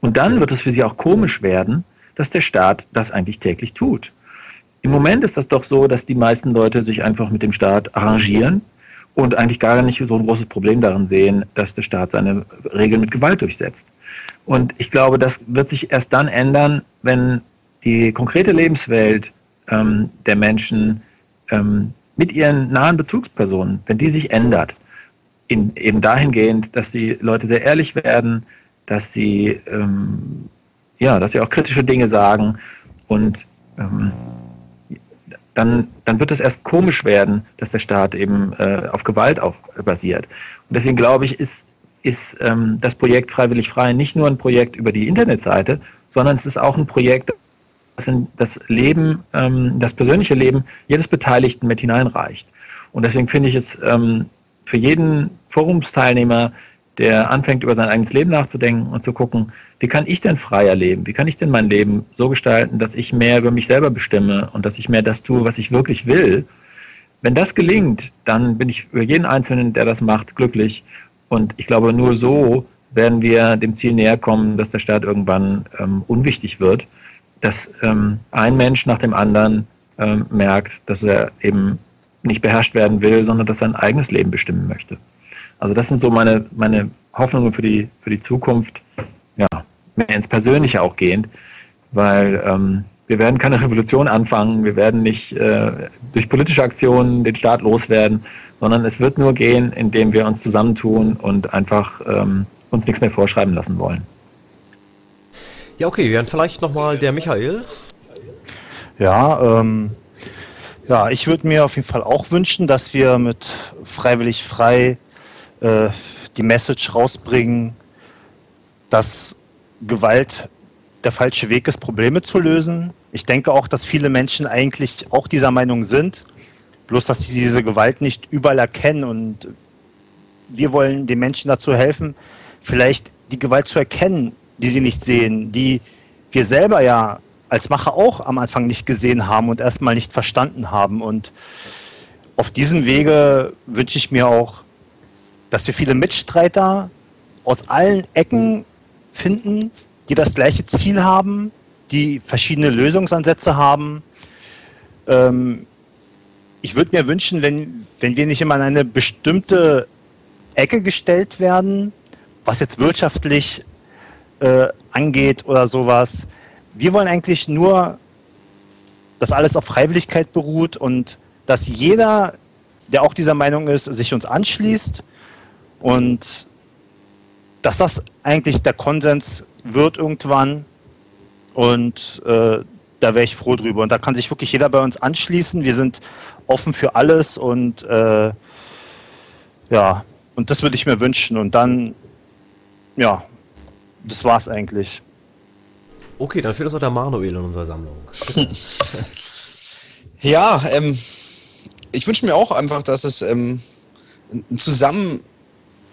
Und dann wird es für sie auch komisch werden, dass der Staat das eigentlich täglich tut. Im Moment ist das doch so, dass die meisten Leute sich einfach mit dem Staat arrangieren und eigentlich gar nicht so ein großes Problem darin sehen, dass der Staat seine Regeln mit Gewalt durchsetzt. Und ich glaube, das wird sich erst dann ändern, wenn die konkrete Lebenswelt ähm, der Menschen ähm, mit ihren nahen Bezugspersonen, wenn die sich ändert, in, eben dahingehend, dass die Leute sehr ehrlich werden, dass sie ähm, ja, dass sie auch kritische Dinge sagen und ähm, dann, dann wird es erst komisch werden, dass der Staat eben äh, auf Gewalt auf, basiert. Und deswegen glaube ich, ist, ist ähm, das Projekt Freiwillig Frei nicht nur ein Projekt über die Internetseite, sondern es ist auch ein Projekt, das das Leben, ähm, das persönliche Leben jedes Beteiligten mit hineinreicht. Und deswegen finde ich es ähm, für jeden Forumsteilnehmer, der anfängt, über sein eigenes Leben nachzudenken und zu gucken, wie kann ich denn freier leben? Wie kann ich denn mein Leben so gestalten, dass ich mehr über mich selber bestimme und dass ich mehr das tue, was ich wirklich will? Wenn das gelingt, dann bin ich über jeden Einzelnen, der das macht, glücklich. Und ich glaube, nur so werden wir dem Ziel näher kommen, dass der Staat irgendwann ähm, unwichtig wird, dass ähm, ein Mensch nach dem anderen ähm, merkt, dass er eben nicht beherrscht werden will, sondern dass er sein eigenes Leben bestimmen möchte. Also das sind so meine, meine Hoffnungen für die, für die Zukunft, ja, mehr ins Persönliche auch gehend, weil ähm, wir werden keine Revolution anfangen, wir werden nicht äh, durch politische Aktionen den Staat loswerden, sondern es wird nur gehen, indem wir uns zusammentun und einfach ähm, uns nichts mehr vorschreiben lassen wollen. Ja, okay, dann vielleicht nochmal der Michael. Ja, ähm, ja, ich würde mir auf jeden Fall auch wünschen, dass wir mit Freiwillig Frei äh, die Message rausbringen, dass Gewalt der falsche Weg ist, Probleme zu lösen. Ich denke auch, dass viele Menschen eigentlich auch dieser Meinung sind, bloß dass sie diese Gewalt nicht überall erkennen. Und wir wollen den Menschen dazu helfen, vielleicht die Gewalt zu erkennen, die sie nicht sehen, die wir selber ja als Macher auch am Anfang nicht gesehen haben und erstmal nicht verstanden haben. Und auf diesem Wege wünsche ich mir auch dass wir viele Mitstreiter aus allen Ecken finden, die das gleiche Ziel haben, die verschiedene Lösungsansätze haben. Ähm, ich würde mir wünschen, wenn, wenn wir nicht immer in eine bestimmte Ecke gestellt werden, was jetzt wirtschaftlich äh, angeht oder sowas. Wir wollen eigentlich nur, dass alles auf Freiwilligkeit beruht und dass jeder, der auch dieser Meinung ist, sich uns anschließt und dass das eigentlich der Konsens wird irgendwann. Und äh, da wäre ich froh drüber. Und da kann sich wirklich jeder bei uns anschließen. Wir sind offen für alles und äh, ja, und das würde ich mir wünschen. Und dann, ja, das war's eigentlich. Okay, dann fehlt uns auch der Manuel in unserer Sammlung. ja, ähm, ich wünsche mir auch einfach, dass es ähm, ein Zusammen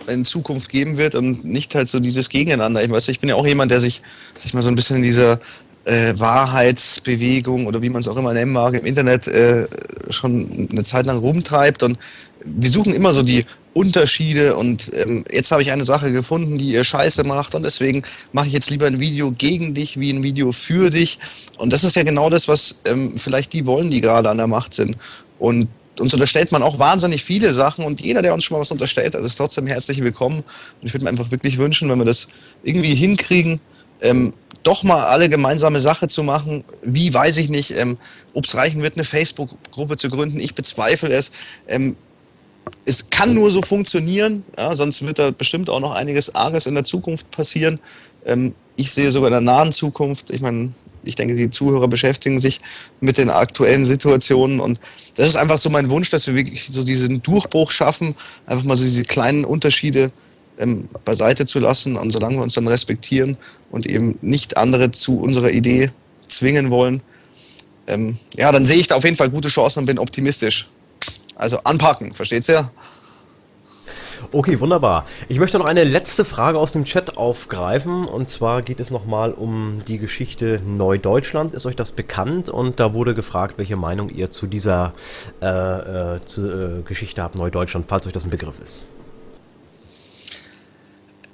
in Zukunft geben wird und nicht halt so dieses Gegeneinander. Ich weiß, ich bin ja auch jemand, der sich, sich mal so ein bisschen in dieser äh, Wahrheitsbewegung oder wie man es auch immer nennen mag, im Internet äh, schon eine Zeit lang rumtreibt und wir suchen immer so die Unterschiede und ähm, jetzt habe ich eine Sache gefunden, die ihr scheiße macht und deswegen mache ich jetzt lieber ein Video gegen dich wie ein Video für dich. Und das ist ja genau das, was ähm, vielleicht die wollen, die gerade an der Macht sind. Und uns unterstellt man auch wahnsinnig viele Sachen und jeder, der uns schon mal was unterstellt hat, ist trotzdem herzlich willkommen. Und ich würde mir einfach wirklich wünschen, wenn wir das irgendwie hinkriegen, ähm, doch mal alle gemeinsame Sache zu machen. Wie weiß ich nicht, ähm, ob es reichen wird, eine Facebook-Gruppe zu gründen. Ich bezweifle es. Ähm, es kann nur so funktionieren, ja, sonst wird da bestimmt auch noch einiges Arges in der Zukunft passieren. Ähm, ich sehe sogar in der nahen Zukunft, ich meine, ich denke, die Zuhörer beschäftigen sich mit den aktuellen Situationen und das ist einfach so mein Wunsch, dass wir wirklich so diesen Durchbruch schaffen, einfach mal so diese kleinen Unterschiede ähm, beiseite zu lassen und solange wir uns dann respektieren und eben nicht andere zu unserer Idee zwingen wollen, ähm, ja, dann sehe ich da auf jeden Fall gute Chancen und bin optimistisch. Also anpacken, versteht's ja? Okay, wunderbar. Ich möchte noch eine letzte Frage aus dem Chat aufgreifen. Und zwar geht es nochmal um die Geschichte Neudeutschland. Ist euch das bekannt? Und da wurde gefragt, welche Meinung ihr zu dieser äh, äh, zu, äh, Geschichte habt, Neudeutschland, falls euch das ein Begriff ist.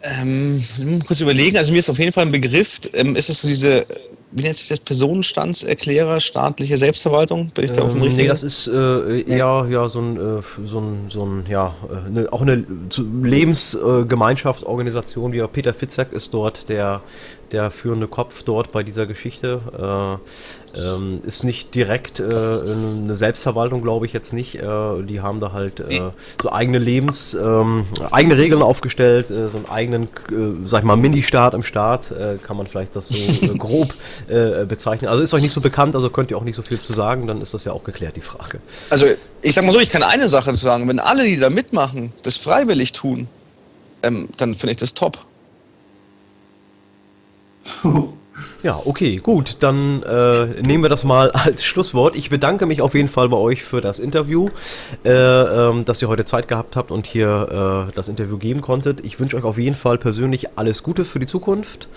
Ähm, kurz überlegen, also mir ist auf jeden Fall ein Begriff, ähm, ist es so diese, wie nennt sich das, Personenstandserklärer, staatliche Selbstverwaltung? Bin ich da auf dem ähm, richtigen? Nee, das ist äh, eher ja, so ein, äh, so ein, so ein ja, eine, äh, auch eine Lebensgemeinschaftsorganisation, wie Peter Fitzek ist dort der, der führende Kopf dort bei dieser Geschichte. Äh, ähm, ist nicht direkt äh, eine Selbstverwaltung, glaube ich jetzt nicht. Äh, die haben da halt äh, so eigene Lebens, ähm, eigene Regeln aufgestellt, äh, so einen eigenen, äh, sag ich mal, Mini-Staat im Staat, kann man vielleicht das so grob bezeichnen. Also ist euch nicht so bekannt, also könnt ihr auch nicht so viel zu sagen, dann ist das ja auch geklärt, die Frage. Also ich sag mal so, ich kann eine Sache sagen, wenn alle, die da mitmachen, das freiwillig tun, ähm, dann finde ich das top. So Ja, okay, gut, dann äh, nehmen wir das mal als Schlusswort. Ich bedanke mich auf jeden Fall bei euch für das Interview, äh, ähm, dass ihr heute Zeit gehabt habt und hier äh, das Interview geben konntet. Ich wünsche euch auf jeden Fall persönlich alles Gute für die Zukunft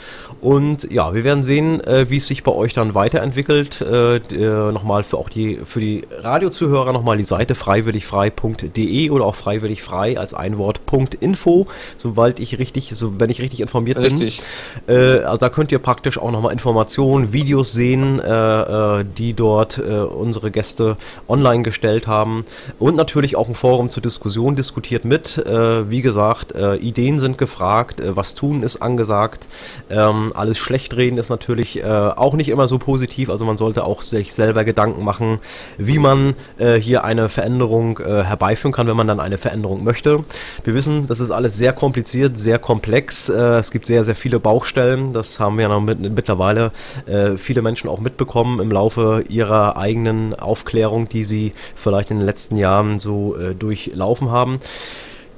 und ja, wir werden sehen, äh, wie es sich bei euch dann weiterentwickelt. Äh, äh, nochmal für auch die für die Radiozuhörer nochmal die Seite freiwilligfrei.de oder auch freiwilligfrei als ein Wort.info, sobald ich richtig, so wenn ich richtig informiert richtig. bin. also da könnt ihr praktisch auch nochmal Informationen, Videos sehen, äh, äh, die dort äh, unsere Gäste online gestellt haben. Und natürlich auch ein Forum zur Diskussion diskutiert mit. Äh, wie gesagt, äh, Ideen sind gefragt, äh, was tun ist angesagt. Ähm, alles schlecht reden ist natürlich auch nicht immer so positiv. Also man sollte auch sich selber Gedanken machen, wie man hier eine Veränderung herbeiführen kann, wenn man dann eine Veränderung möchte. Wir wissen, das ist alles sehr kompliziert, sehr komplex. es gibt sehr, sehr viele Baustellen. Das haben wir noch mit, mittlerweile mittlerweile äh, viele Menschen auch mitbekommen im Laufe ihrer eigenen Aufklärung, die sie vielleicht in den letzten Jahren so äh, durchlaufen haben.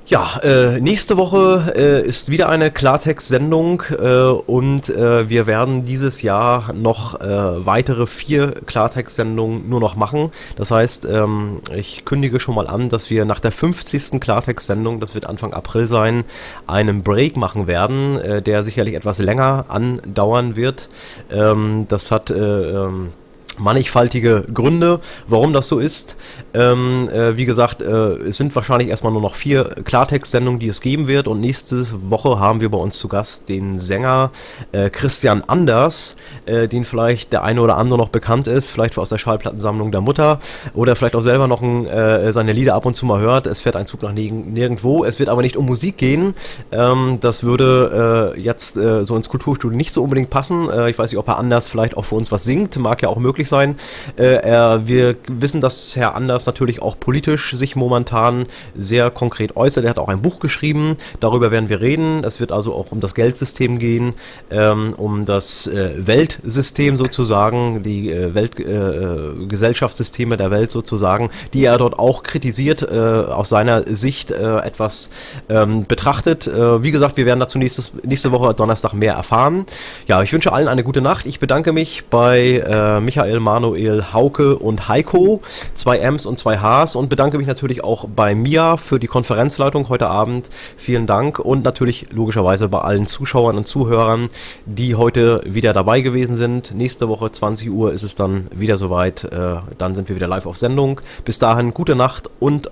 Ja, äh, nächste Woche äh, ist wieder eine Klartext-Sendung äh, und äh, wir werden dieses Jahr noch äh, weitere vier Klartext-Sendungen nur noch machen. Das heißt, ähm, ich kündige schon mal an, dass wir nach der 50. Klartext-Sendung, das wird Anfang April sein, einen Break machen werden, äh, der sicherlich etwas länger andauern wird. Ähm, das hat ähm, mannigfaltige Gründe, warum das so ist. Ähm, äh, wie gesagt, äh, es sind wahrscheinlich erstmal nur noch vier Klartext-Sendungen, die es geben wird. Und nächste Woche haben wir bei uns zu Gast den Sänger äh, Christian Anders, äh, den vielleicht der eine oder andere noch bekannt ist, vielleicht aus der Schallplattensammlung der Mutter oder vielleicht auch selber noch ein, äh, seine Lieder ab und zu mal hört. Es fährt ein Zug nach nirgendwo. Es wird aber nicht um Musik gehen. Ähm, das würde äh, jetzt so ins Kulturstudio nicht so unbedingt passen. ich weiß nicht, ob er Anders vielleicht auch für uns was singt. Mag ja auch möglich möglich sein. Äh, wir wissen, dass Herr Anders natürlich auch politisch sich momentan sehr konkret äußert. Er hat auch ein Buch geschrieben, darüber werden wir reden. Es wird also auch um das Geldsystem gehen, ähm, um das äh, Weltsystem sozusagen, die äh, Welt, äh, der Welt sozusagen, die er dort auch kritisiert, äh, aus seiner Sicht äh, etwas ähm, betrachtet. wie gesagt, wir werden dazu nächstes, nächste Woche Donnerstag mehr erfahren. Ja, ich wünsche allen eine gute Nacht. Ich bedanke mich bei Michael Michael, Manuel, Hauke und Heiko, zwei M's und zwei H's und bedanke mich natürlich auch bei Mia für die Konferenzleitung heute Abend. Vielen Dank und natürlich logischerweise bei allen Zuschauern und Zuhörern, die heute wieder dabei gewesen sind. Nächste Woche 20 Uhr ist es dann wieder soweit. Äh, dann sind wir wieder live auf Sendung. Bis dahin gute Nacht und